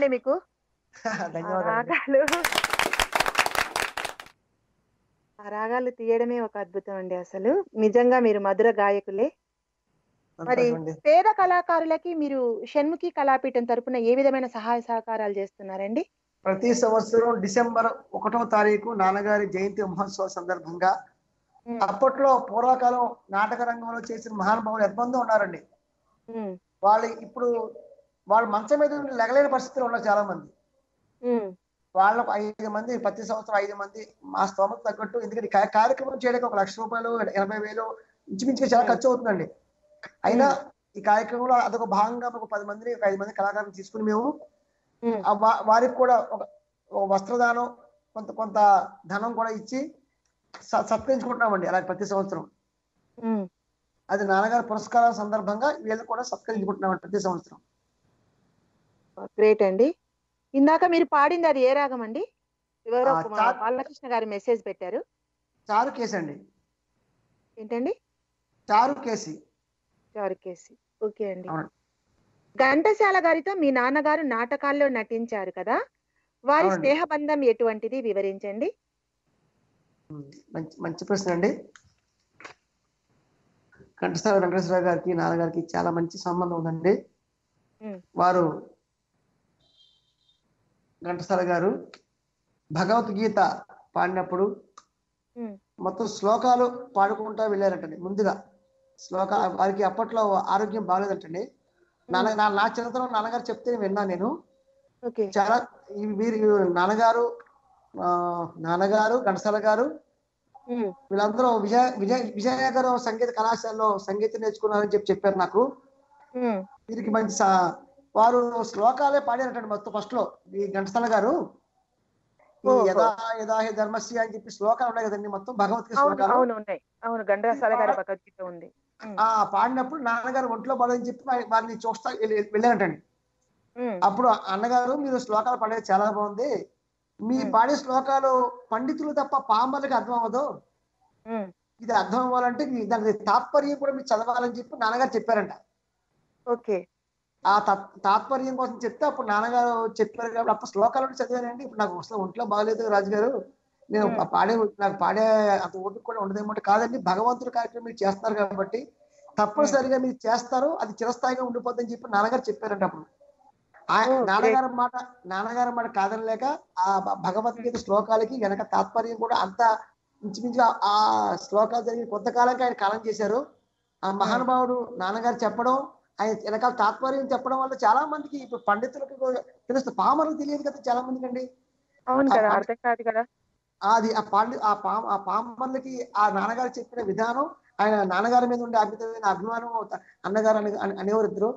చెప్పట్లండి మీకు. రాగాలు. ఆ రాగాలు తీయడమే ఒక అద్భుతం అండి అసలు. నిజంగా మీరు మధుర గాయకులే. మరి. పేద కళాకారులకి మీరు షణ్ముఖి కళాపీఠం తరపున ఏ విధమైన సహాయ సహకారాలు చేస్తున్నారండి? ప్రతి సంవత్సరం డిసెంబర్ ఒకటో తారీఖు నాన్నగారి జయంతి మహోత్సవ సందర్భంగా అప్పట్లో పూర్వకాలం నాటక రంగంలో చేసిన మహానుభావులు ఎంతమంది ఉన్నారండి. వాళ్ళు ఇప్పుడు వాళ్ళు మంచం మీద లెగలేని పరిస్థితులు ఉన్నారు చాలా మంది ఉమ్, వాళ్ళకు ఐదు మంది ప్రతి సంవత్సరం ఐదు మంది మా స్తోమత తగ్గట్టు. ఎందుకంటే కార్యక్రమం చేయడానికి ఒక లక్ష రూపాయలు ఎనభై వేలు ఇంచుమించుగా చాలా ఖర్చు అవుతుందండి. అయినా ఈ కార్యక్రమంలో అదొక భాగంగా ఒక పది మందిని ఒక ఐదు మంది కళాకారులు తీసుకుని మేము వారికి కూడా ఒక వస్త్రదానం కొంత కొంత ధనం కూడా ఇచ్చి సత్కరించుకుంటున్నామండి అలాగే ప్రతి సంవత్సరం. అది నాన్నగారి పురస్కారాల సందర్భంగా వీళ్ళు కూడా సత్కరించుకుంటున్నామండి ప్రతి సంవత్సరం. గ్రేట్ అండి. ఇందాక మీరు పాడింది అది ఏ రాగం అండి? ఎవరో బాలకృష్ణ గారు మెసేజ్ పెట్టారు. చారు కేసు అండి. ఏంటండి? చారు కేసి. చారుకేసి ఓకే అండి. ఘంటసాల గారితో మీ నాన్నగారు నాటకాల్లో నటించారు కదా? వారి. స్నేహబంధం ఎటువంటిది? వివరించండి. మంచి మంచి ప్రశ్న అండి. ఘంటసాల వెంకటేశ్వర గారికి నాన్నగారికి చాలా మంచి సంబంధం ఉందండి. వారు ఘంటసాల గారు భగవద్గీత పాడినప్పుడు. మొత్తం శ్లోకాలు పాడుకుంటా వెళ్ళారంటండి ముందుగా శ్లోక వారికి అప్పట్లో ఆరోగ్యం బాగాలేదంటండి నాన్న నా నా చిన్నతనం నాన్నగారు చెప్తే విన్నాను నేను చాలా వీరు నాన్నగారు ఆ, నాన్నగారు ఘంటసాల గారు. వీళ్ళందరూ విజయ విజయ విజయనగరం సంగీత కళాశాలలో సంగీతం నేర్చుకున్నారని చెప్పి చెప్పారు నాకు. వీరికి మంచి వారు శ్లోకాలే పాడారటండి మొత్తం ఫస్ట్లో. ఈ ఘంటసాల గారు హి ధర్మస్య అని చెప్పి శ్లోకాలు ఉన్నాయి కదండి మొత్తం భగవద్గీత అవును శ్లోకాలు. అవును ఉన్నాయి. అవును ఘంటసాల గారి భగవద్గీత ఉంది. ఆ పాడినప్పుడు నాన్నగారు ఒంట్లో బాలని చెప్పి వారి- వారిని చూస్తా వెళ్ళి- వెళ్ళారంటండి. అప్పుడు అన్నగారు మీరు శ్లోకాలు పాడేది చాలా బాగుంది. మీ పాడే శ్లోకాలు పండితులు తప్ప పాంబర్లకి అర్థం అవ్వదు. ఇది అర్థం అవ్వాలంటే దాని తాత్పర్యం కూడా మీరు చదవాలని చెప్పి నాన్నగారు చెప్పారంట. ఓకే. ఆ తాత్పర్యం కోసం చెప్తే అప్పుడు నాన్నగారు చెప్పారు కాబట్టి అప్పుడు శ్లోకాలు చదివానండి. ఇప్పుడు నాకు అసలు ఒంట్లో బాగలేదు రాజుగారు. నేను. పాడే నాకు పాడే అంత ఓపిక కూడా ఉండదేమంటే కాదండి భగవంతుడి కార్యక్రమం మీరు చేస్తారు కాబట్టి తప్పనిసరిగా మీరు చేస్తారు. అది చిరస్థాయిగా ఉండిపోద్దని చెప్పి నాన్నగారు చెప్పారంట అప్పుడు. నాన్నగారి మాట నాన్నగారి మాట కాదనలేక ఆ భగవద్గీత శ్లోకాలకి వెనక తాత్పర్యం కూడా అంత ఇంచుమించుగా ఆ శ్లోకాలు జరిగిన కొంతకాలంకి ఆయన కాలం చేశారు. ఆ మహానుభావుడు నాన్నగారు చెప్పడం ఆయన వెనకాల తాత్పర్యం చెప్పడం వల్ల చాలా మందికి ఇప్పుడు పండితులకు తెలుస్తుంది పామరులకు తెలియదు కదా చాలా మందికి అండి అవును ఆ కదా పండి- అర్థం కాదు కదా. అది ఆ పాండి ఆ పామ ఆ పామర్లకి ఆ నాన్నగారు చెప్పిన విధానం ఆయన నాన్నగారి మీద ఉండే అమితమైన అభిమానం అన్నగారు అనే అనే- అనేవారు ఇద్దరు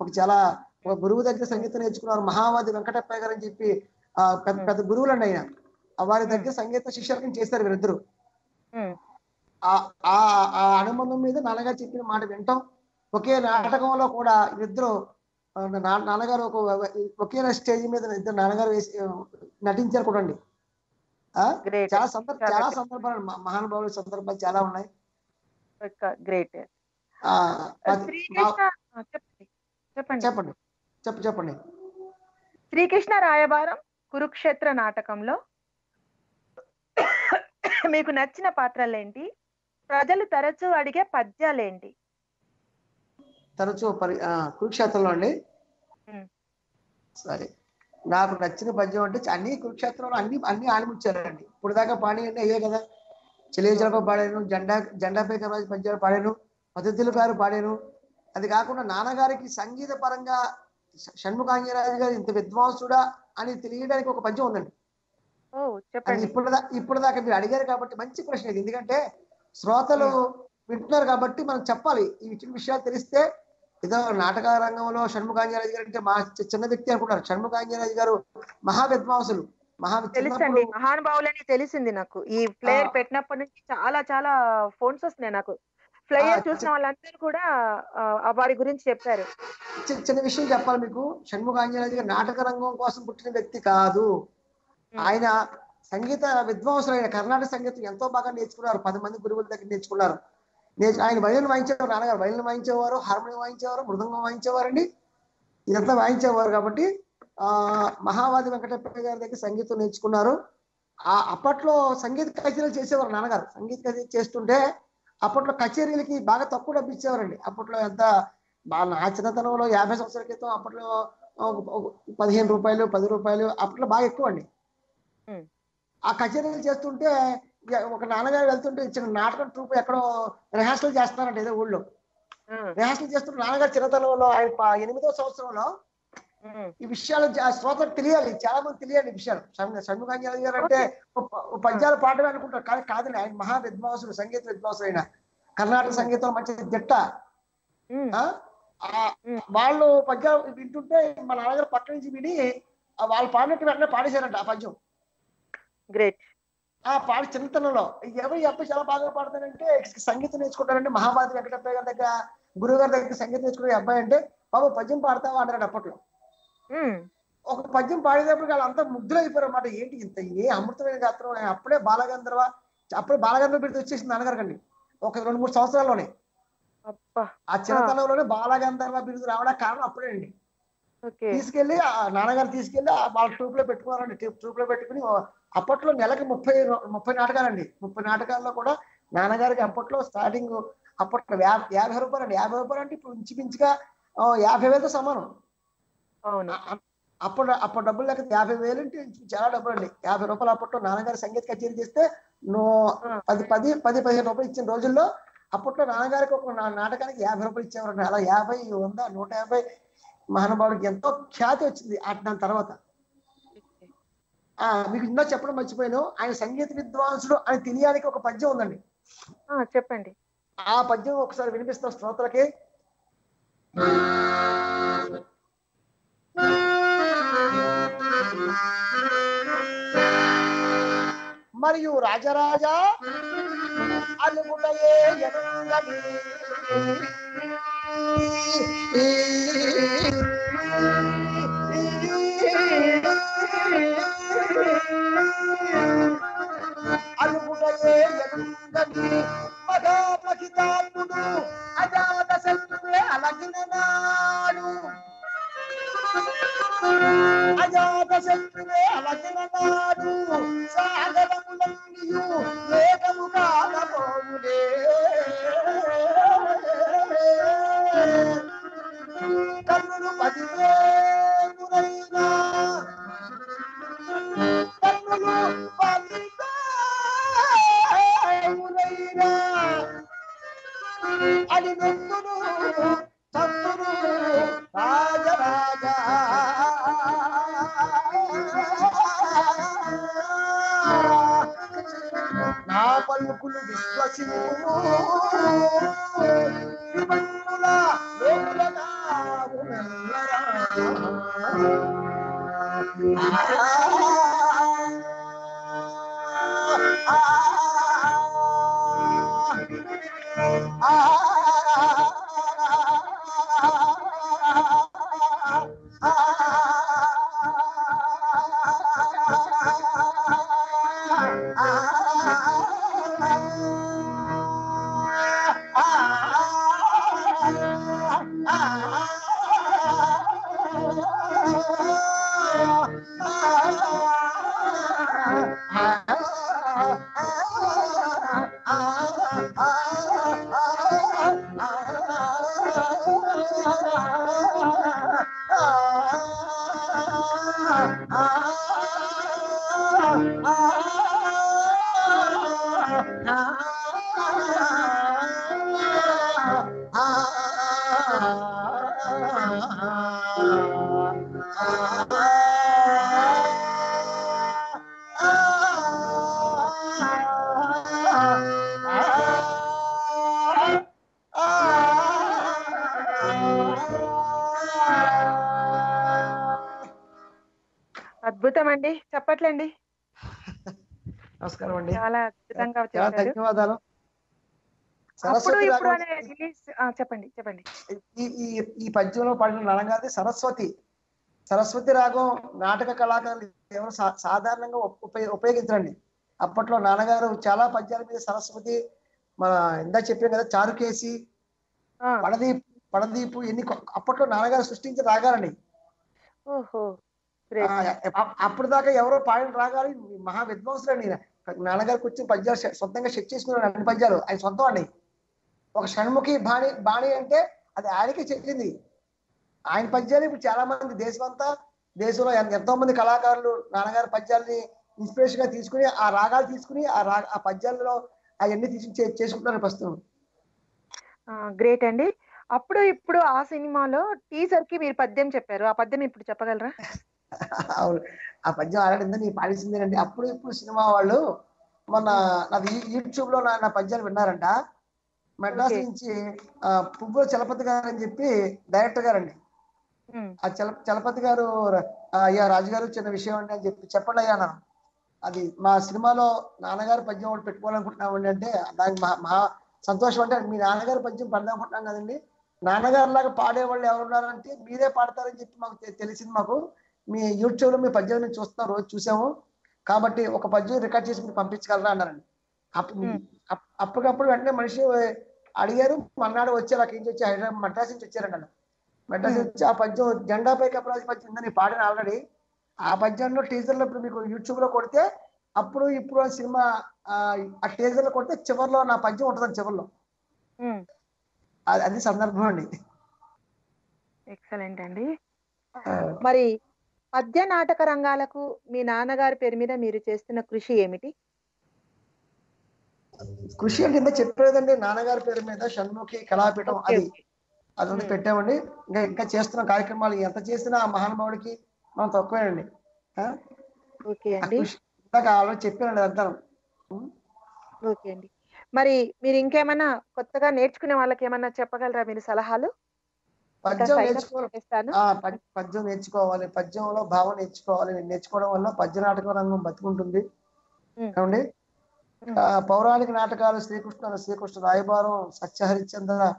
ఒక చాలా ఒక గురువు దగ్గర సంగీతం నేర్చుకున్నారు. మహావాది వెంకటప్పయ్య గారు అని చెప్పి ఆ పెద్ద పెద్ద గురువులు అండి ఆయన వారి దగ్గర సంగీత శిష్యర్కం చేశారు వీరిద్దరు. ఆ అనుబంధం మీద నాన్నగారు చెప్పిన మాట వింటాం. ఒకే నాటకంలో కూడా ఇద్దరు నాన్నగారు ఒక ఒకే స్టేజ్ మీద ఇద్దరు నాన్నగారు వేసి నటించారు? Great. చాలా సందర్భ చాలా. సందర్భాలు మహానుభావుల సందర్భాలు చాలా ఉన్నాయి. గ్రేట్ చెప్పండి. చెప్పండి. చెప్పు చెప్పండి. శ్రీకృష్ణ రాయబారం కురుక్షేత్ర నాటకంలో మీకు నచ్చిన పాత్రలేంటి? ప్రజలు తరచూ అడిగే పద్యాలేంటి? తరచూ పరి ఆ, కురుక్షేత్రంలో అండి. సరే. నాకు నచ్చిన పద్యం అంటే అన్ని కురుక్షేత్రంలో అన్ని అన్ని ఆలిమిచ్చారండి. ఇప్పుడు దాకా పాడి అంటే అయ్యే కదా చెలియజలప పాడాను జెండా జెండాపై కమరాజు పద్యాలు పాడాను పద్ధతులు గారు పాడాను. అది కాకుండా నాన్నగారికి సంగీత పరంగా షణ్ముఖాంజరాజు గారు ఇంత విద్వాంసుడా అని తెలియడానికి ఒక పద్యం ఉందండి. ఇప్పుడు ఇప్పుడు దాకా మీరు అడిగారు కాబట్టి మంచి ప్రశ్న ఇది. ఎందుకంటే శ్రోతలు వింటున్నారు కాబట్టి మనం చెప్పాలి. ఈ విషయాలు తెలిస్తే ఏదో నాటక రంగంలో షణ్ముఖాంజరాజు గారు అంటే మా చిన్న వ్యక్తి అనుకుంటారు. షణ్ముఖాంజరాజు గారు మహా విద్వాంసులు మహా తెలుసండి మహానుభావులని తెలిసింది నాకు. ఈ ప్లేయర్. పెట్టినప్పటి నుంచి చాలా చాలా ఫోన్స్ వస్తున్నాయి నాకు. ప్లేయర్ చూసిన వాళ్ళందరూ కూడా వారి గురించి చెప్పారు. చిన్న విషయం చెప్పాలి మీకు. షణ్ముఖాంజరాజు గారు నాటక రంగం కోసం పుట్టిన వ్యక్తి కాదు. ఆయన సంగీత విద్వాంసులు ఆయన కర్ణాటక సంగీతం ఎంతో బాగా నేర్చుకున్నారు. పది మంది గురువుల దగ్గర నేర్చుకున్నారు. నేర్చు ఆయన వైలిన్ వాయించేవారు నాన్నగారు వైలిన్ వాయించేవారు హార్మోనియం వాయించేవారు మృదంగం వాయించేవారండి. ఇదంతా వాయించేవారు కాబట్టి ఆ మహావాది వెంకటప్పయ్య గారి దగ్గర సంగీతం నేర్చుకున్నారు. ఆ అప్పట్లో సంగీత కచేరీలు చేసేవారు నాన్నగారు. సంగీత కచేరీ చేస్తుంటే అప్పట్లో కచేరీలకి బాగా తక్కువ డబ్బు ఇచ్చేవారండి. అప్పట్లో ఎంత నా చిన్నతనంలో యాభై సంవత్సరాల క్రితం అప్పట్లో పదిహేను రూపాయలు పది రూపాయలు అప్పట్లో బాగా ఎక్కువ అండి. ఆ కచేరీలు చేస్తుంటే ఒక నాన్నగారు వెళ్తుంటే చిన్న నాటకం ట్రూప్ ఎక్కడో రిహార్సల్ చేస్తున్నారంట ఏదో ఊళ్ళో. రిహార్సల్ చేస్తుంటే నాన్నగారు చిన్నతనంలో ఆయన ఎనిమిదో సంవత్సరంలో ఈ విషయాలు శ్రోతలకు తెలియాలి చాలా మంది తెలియాలి విషయాలు. షణ్- షణ్ముఖాంజలి గారు అంటే పద్యాలు పాడమే అనుకుంటారు కానీ కాదండి ఆయన మహా విద్వాంసుడు సంగీత విద్వాంసుడు ఆయన. కర్ణాటక సంగీతం మంచి దిట్ట వాళ్ళు పద్యాలు వింటుంటే మా నాన్నగారు పక్క నుంచి విని వాళ్ళు పాడినట్టు వెంటనే పాడేశారంట ఆ పద్యం. గ్రేట్ ఆ పాడి చిన్నతనంలో. ఎవరు అబ్బాయి చాలా బాగా పాడతానంటే సంగీతం నేర్చుకుంటారంటే మహాభారతి వెంకటప్పయ్య గారి దగ్గర గురువు గారి దగ్గర సంగీతం నేర్చుకునే అబ్బాయి అంటే బాబు పద్యం పాడతావా? అన్నాడు అప్పట్లో. ఒక పద్యం పాడేటప్పుడు వాళ్ళంతా ముగ్ధులు అయిపోయారు అన్నమాట ఏంటి ఇంత ఏ అమృతమైన గాత్రం? అప్పుడే బాలగంధర్వ అప్పుడే బాలగంధర్వ బిడ్డ వచ్చేసింది నాన్నగారికి ఒక రెండు మూడు సంవత్సరాల్లోనే. ఆ చిన్నతనంలోనే బాలగంధర్వ బిరుదు రావడానికి కారణం అప్పుడే అండి. తీసుకెళ్ళి ఆ నాన్నగారు తీసుకెళ్ళి ఆ వాళ్ళ ట్రూప్లో పెట్టుకున్నారండి ట్రూప్లో పెట్టుకుని అప్పట్లో నెలకి ముప్పై ముప్పై నాటకాలండి. ముప్పై నాటకాల్లో కూడా నాన్నగారికి అప్పట్లో స్టార్టింగ్ అప్పట్లో యాభై రూపాయలు అండి. యాభై రూపాయలు అంటే ఇప్పుడు ఇంచుమించుగా యాభై వేలతో సమానం. అప్పుడు అప్పుడు డబ్బులు లెక్క యాభై వేలు అంటే చాలా డబ్బులు అండి. యాభై రూపాయలు అప్పట్లో నాన్నగారు సంగీత కచేరీ చేస్తే నువ్వు పది పది పది పదిహేను రూపాయలు ఇచ్చిన రోజుల్లో అప్పట్లో నాన్నగారికి ఒక నాటకానికి యాభై రూపాయలు ఇచ్చేవారండి. అలా యాభై వంద నూట యాభై మహానుభావుడికి ఎంతో ఖ్యాతి వచ్చింది ఆ దాని తర్వాత. మీకు ఇందా చెప్పడం మర్చిపోయాను ఆయన సంగీత విద్వాంసుడు అని తెలియడానికి ఒక పద్యం ఉందండి చెప్పండి ఆ పద్యం ఒకసారి వినిపిస్తాం శ్రోతలకి మరియు రాజరాజా అలుగులయే ఎనుగని అలుగులయే ఎనుగని మగాపహితాత్ముడు అజాత శత్రువే అలగిన అజాత శత్రువే అలగిన నాడు. సాగరములన్నీయు కాలపోవులే కన్నులు కన్నులు పదివేలురైనా అది నెత్తును తప్పును రాజరాజా. నా పలుకులు విశ్వసింపు విమన్నుల చాలా ధన్యవాదాలు. అప్పుడు సరస్వతి ఇప్పుడు రాగం అనే రిలీజ్ చెప్పండి చెప్పండి. ఈ ఈ పద్యంలో పాడిన నలంగాది సరస్వతి. సరస్వతి రాగం నాటక కళాకారులు ఎవరు సాధారణంగా ఉప్- ఉపయోగ ఉపయోగించరండి. అప్పట్లో నాన్నగారు చాలా పద్యాల మీద సరస్వతి మన ఇందా చెప్పాం కదా చారుకేసి పడదీప్ పడదీపు ఎన్ని అప్పట్లో నాన్నగారు సృష్టించిన రాగాలండి. ఓహో ఆ, అ- అప్పుడు దాకా ఎవరో పాడిన రాగాలు మహా విద్వాంసులు అండి నాన్నగారికి వచ్చిన పద్యాలు సొంతంగా సెట్ చేసుకున్నాడు అన్ని పద్యాలు. ఆయన సొంతం అండి. ఒక షణ్ముఖి బాణి బాణి అంటే అది ఆయనకి చెల్లింది ఆయన పద్యాలు ఇప్పుడు చాలా మంది దేశమంతా దేశంలో ఎంతో మంది కళాకారులు నాన్నగారి పద్యాల్ని ఇన్స్పిరేషన్గా తీసుకుని ఆ రాగాలు తీసుకుని ఆ రా ఆ పద్యాలలో అవన్నీ తీసుకుని చేసుకుంటున్నారు ప్రస్తుతం. గ్రేట్ అండి. అప్పుడు ఇప్పుడు ఆ సినిమాలో టీజర్కి మీరు పద్యం చెప్పారు. ఆ పద్యం ఇప్పుడు చెప్పగలరా? అవును. ఆ పద్యం ఆడాడింది నీ పాడించిందేనండి అప్పుడు ఇప్పుడు సినిమా వాళ్ళు మొన్న నాది యూట్యూబ్లో నా నా పద్యాలు విన్నారంట. మెడ్రాస్. నుంచి ఆ, పువ్వుల చలపతి గారు అని చెప్పి డైరెక్టర్ గారు అండి ఉమ్, ఆ చల చలపతి గారు "ఆ, అయ్యా రాజుగారు చిన్న విషయం అండి అని చెప్పి చెప్పండి అయ్యా అన్నాను అది మా సినిమాలో నాన్నగారు పద్యం ఒకటి పెట్టుకోవాలనుకుంటున్నామండి అంటే దానికి మా మహా సంతోషం అంటే మీ నాన్నగారు పద్యం పడదాం అనుకుంటున్నాం కదండి. నాన్నగారు లాగా పాడేవాళ్ళు ఎవరున్నారంటే మీరే పాడతారని చెప్పి మాకు తెలిసింది మాకు. మీ యూట్యూబ్లో మీ పద్యం నేను చూస్తున్నాం రోజు చూసాము. కాబట్టి ఒక పద్యం రికార్డ్ చేసి మీరు పంపించగలరా అన్నారండి. అప్పటికప్పుడు వెంటనే మనిషి అడిగారు. మన్నాడు వచ్చారు అక్కడి నుంచి వచ్చి హైదరాబాద్ మద్రాస్ నుంచి వచ్చారండి అన్న మెడ్రాస్ వచ్చి ఆ పద్యం జెండాపై కపరాజు పద్యం ఉందని పాడిన ఆల్రెడీ. ఆ పద్యంలో టీజర్లో ఇప్పుడు మీకు యూట్యూబ్లో కొడితే అప్పుడు ఇప్పుడు ఆ సినిమా ఆ, టీజర్లో కొడితే చివర్లో నా పద్యం ఉంటుంది చివర్లో. అది సందర్భం అండి. ఎక్సలెంట్ అండి. మరి పద్య నాటక రంగాలకు మీ నాన్నగారి పేరు మీద మీరు చేస్తున్న కృషి ఏమిటి? కృషి అంటే ఇంత చెప్పేదండి. నాన్నగారి పేరు మీద షణ్ముఖి కళాపీఠం అది. అది పెట్టామండి. ఇంకా ఇంకా చేస్తున్న కార్యక్రమాలు ఎంత చేసినా ఆ మహానుభావుడికి మనం తక్కువేనండి. ఆ? ఓకే ఆ అండి. కృషి ఇందాక ఆల్రెడీ చెప్పానండి అదంతా ఓకే అండి. మరి మీరు ఇంకేమన్నా కొత్తగా నేర్చుకునే వాళ్ళకి ఏమన్నా చెప్పగలరా మీరు సలహాలు? పద్యం నేర్చుకోవాలి పద్యం నేర్చుకోవాలి. పద్యంలో భావం నేర్చుకోవాలి. నేర్చుకోవడం వల్ల పద్య నాటక రంగం బతుకుంటుంది. ఏమండి? ఆ, పౌరాణిక నాటకాలు శ్రీకృష్ణ శ్రీకృష్ణ రాయబారం సత్యహరిశ్చంద్ర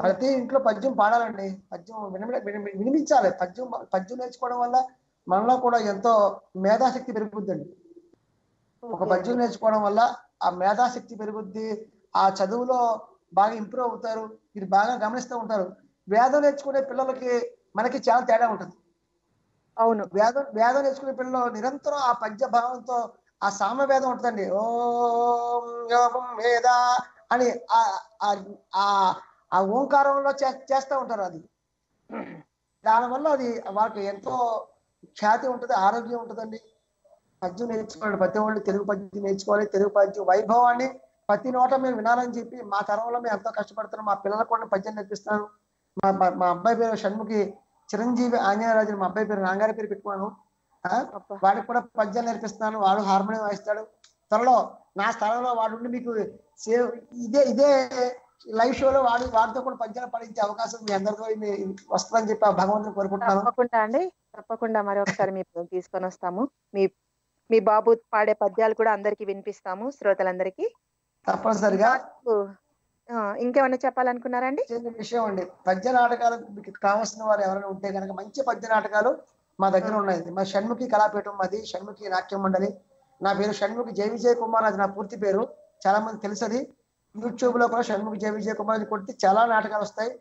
ప్రతి ఇంట్లో పద్యం పాడాలండి. పద్యం వినిపించాలి. పద్యం పద్యం నేర్చుకోవడం వల్ల మనలో కూడా ఎంతో మేధాశక్తి పెరుగుద్దండి. ఒక పద్యం. నేర్చుకోవడం వల్ల ఆ మేధాశక్తి పెరుగుద్ది. ఆ చదువులో బాగా ఇంప్రూవ్ అవుతారు. మీరు బాగా గమనిస్తూ ఉంటారు. వేదం నేర్చుకునే పిల్లలకి మనకి చాలా తేడా ఉంటుంది. అవును. వేదం వేదం నేర్చుకునే పిల్లలు నిరంతరం ఆ పద్య భావంతో ఆ సామ వేదం ఉంటుందండి. ఓం యోగం వేద అని ఆ- ఓంకారంలో చే- చేస్తూ ఉంటారు అది. దానివల్ల అది వాళ్ళకి ఎంతో ఖ్యాతి ఉంటుంది ఆరోగ్యం ఉంటుందండి. పద్యం నేర్చుకోండి ప్రతి వాళ్ళు తెలుగు పద్యం నేర్చుకోవాలి తెలుగు పద్యం వైభవాన్ని ప్రతి నోట మేము వినాలని చెప్పి మా తరంలో మేము ఎంతో కష్టపడుతున్నాం. మా పిల్లలకు కూడా పద్యం నేర్పిస్తాను. మా మా- అబ్బాయి పేరు షణ్ముఖి చిరంజీవి ఆంజనేయరాజు మా అబ్బాయి పేరు నాన్నగారి పేరు పెట్టుకున్నాను? వాడికి కూడా పద్యం నేర్పిస్తున్నాను. వాడు హార్మోనియం వాయిస్తాడు. త్వరలో నా స్థలంలో వాడు ఉండి మీకు సేవ్ ఇదే ఇదే లైవ్ షోలో వాడు వాడితో కూడా పద్యాలు పాడించే అవకాశం మీ అందరితో వస్తుందని చెప్పి ఆ భగవంతుని కోరుకుంటున్నాను. తప్పకుండా అండి. తప్పకుండా మరి ఒకసారి మీ తీసుకొని వస్తాము. మీ మీ బాబు పాడే పద్యాలు కూడా అందరికి వినిపిస్తాము. శ్రోతలందరికీ. తప్పనిసరిగా. ఆ, ఇంకేమన్నా చెప్పాలనుకున్నారండి విషయం అండి. పద్య నాటకాలు మీకు కావాల్సిన వారు ఎవరైనా ఉంటే కనుక మంచి పద్య నాటకాలు మా దగ్గర ఉన్నాయి మా షణ్ముఖి కళాపీఠం మాది షణ్ముఖి నాట్య మండలి. నా పేరు షణ్ముఖి జై విజయ్ కుమార్ అది నా పూర్తి పేరు. చాలా మంది తెలుసు అది యూట్యూబ్లో కూడా షణ్ముఖి జై విజయ్ కుమార్ అని కొడితే చాలా నాటకాలు వస్తాయి.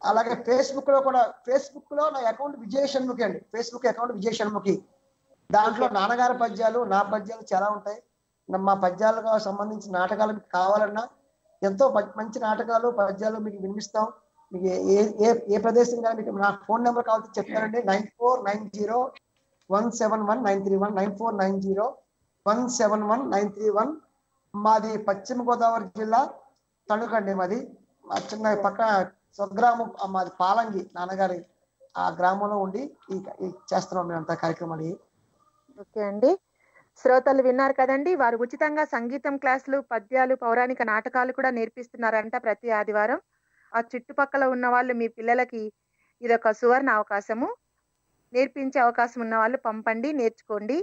అలాగే ఫేస్బుక్లో కూడా ఫేస్బుక్లో నా అకౌంట్ విజయ్ షణ్ముఖి అండి. Facebook account Vijay Shanmukhi. దాంట్లో నాన్నగారి పద్యాలు నా పద్యాలు చాలా ఉంటాయి. మా పద్యాలకు సంబంధించిన నాటకాలు మీకు కావాలన్నా ఎంతో మంచి నాటకాలు పద్యాలు మీకు వినిపిస్తాం. మీకు ఏ- ఏ ఏ ప్రదేశం కానీ మీకు నా ఫోన్ నెంబర్ కావాలంటే చెప్తారండి nine four nine zero one seven one nine three one nine four nine zero one seven one nine three one మాది పశ్చిమ గోదావరి జిల్లా తణుకండి మాది. మా చిన్న పక్క స్వగ్రామం మాది పాలంగి నాన్నగారి ఆ గ్రామంలో ఉండి ఈ చేస్తున్నాం మేమంతా కార్యక్రమాలు. ఓకే అండి. శ్రోతలు విన్నారు కదండి. వారు ఉచితంగా సంగీతం క్లాసులు పద్యాలు పౌరాణిక నాటకాలు కూడా నేర్పిస్తున్నారంట ప్రతి ఆదివారం. ఆ చుట్టుపక్కల ఉన్న వాళ్ళు మీ పిల్లలకి ఇదొక సువర్ణ అవకాశము. నేర్పించే అవకాశం ఉన్న వాళ్ళు పంపండి నేర్చుకోండి.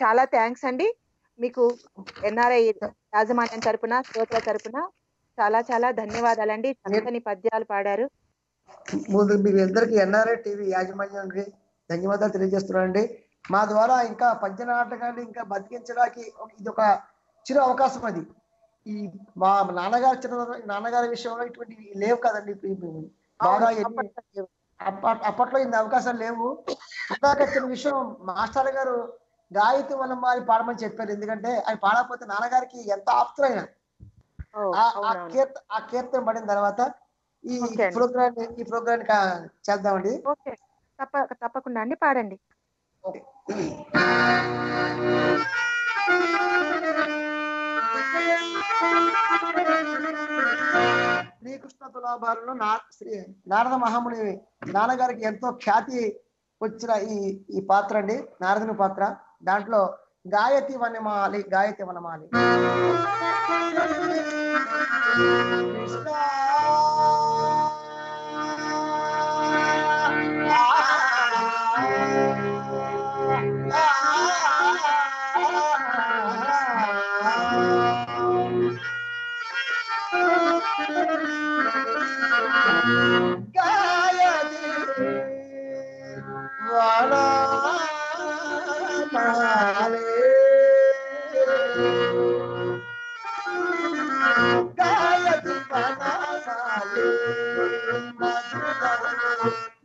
చాలా థ్యాంక్స్ అండి. మీకు ఎన్ఆర్ఐ యాజమాన్యం తరపున శ్రోతల తరపున చాలా చాలా ధన్యవాదాలండి. చక్కని పద్యాలు పాడారు. ముందు మీరు ఎన్ఆర్ఐ టీవీ యాజమాన్యానికి ధన్యవాదాలు తెలియజేస్తున్నానండి. మా ద్వారా ఇంకా పద్య నాటకాన్ని ఇంకా బతికించడానికి ఇది ఒక చిరు అవకాశం అది. ఈ మా నాన్నగారి చిన్న నాన్నగారి విషయంలో ఇటువంటి లేవు కదండి. బాగా అప్పట్లో ఇన్ని అవకాశాలు లేవు. ఇందాక చిన్న విషయం మాస్టర్ గారు గాయత్రి వల్ల మారి పాడమని చెప్పారు. ఎందుకంటే ఆయన పాడకపోతే నాన్నగారికి ఎంత ఆప్తులైన. ఆ ఆ కీర్త ఆ కీర్తన పడిన తర్వాత ఈ ప్రోగ్రామ్ ఈ ప్రోగ్రామ్ చేద్దామండి. తప్పకుండా అండి పాడండి. శ్రీకృష్ణ తులాభారంలో నా శ్రీ నారద మహాముని నాన్నగారికి ఎంతో ఖ్యాతి వచ్చిన ఈ ఈ పాత్ర అండి. నారదుని పాత్ర. దాంట్లో గాయతి వనమాలి గాయతి వనమాలి. కృష్ణ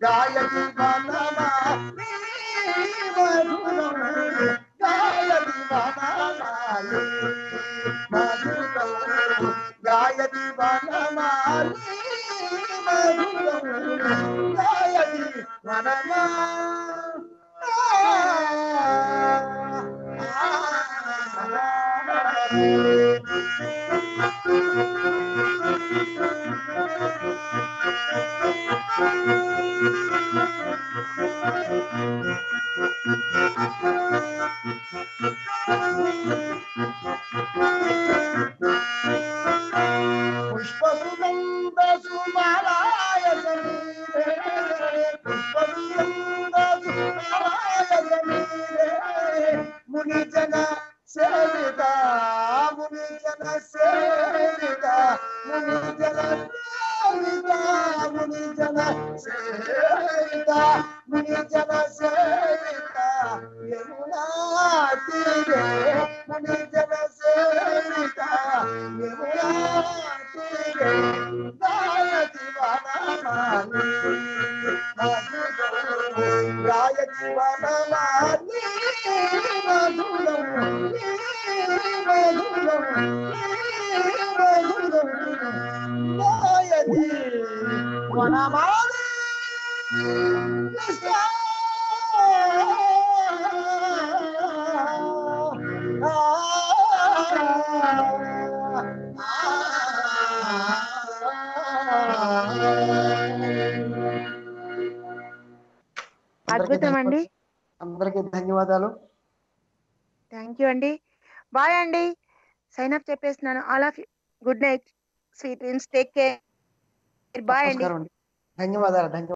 గాయతి వనమాలి మధురం గాయతి వనమాలి మధురం గాయతి వనమాలి మధురం గాయతి థ్యాంక్ యూ అండి. బాయ్ అండి. సైన్ అప్ చెప్పేస్తున్నాను. All of good night. Sweet dreams take care. Bye అండి. అండి. ధన్యవాదాలు. ధన్యవాదాలు.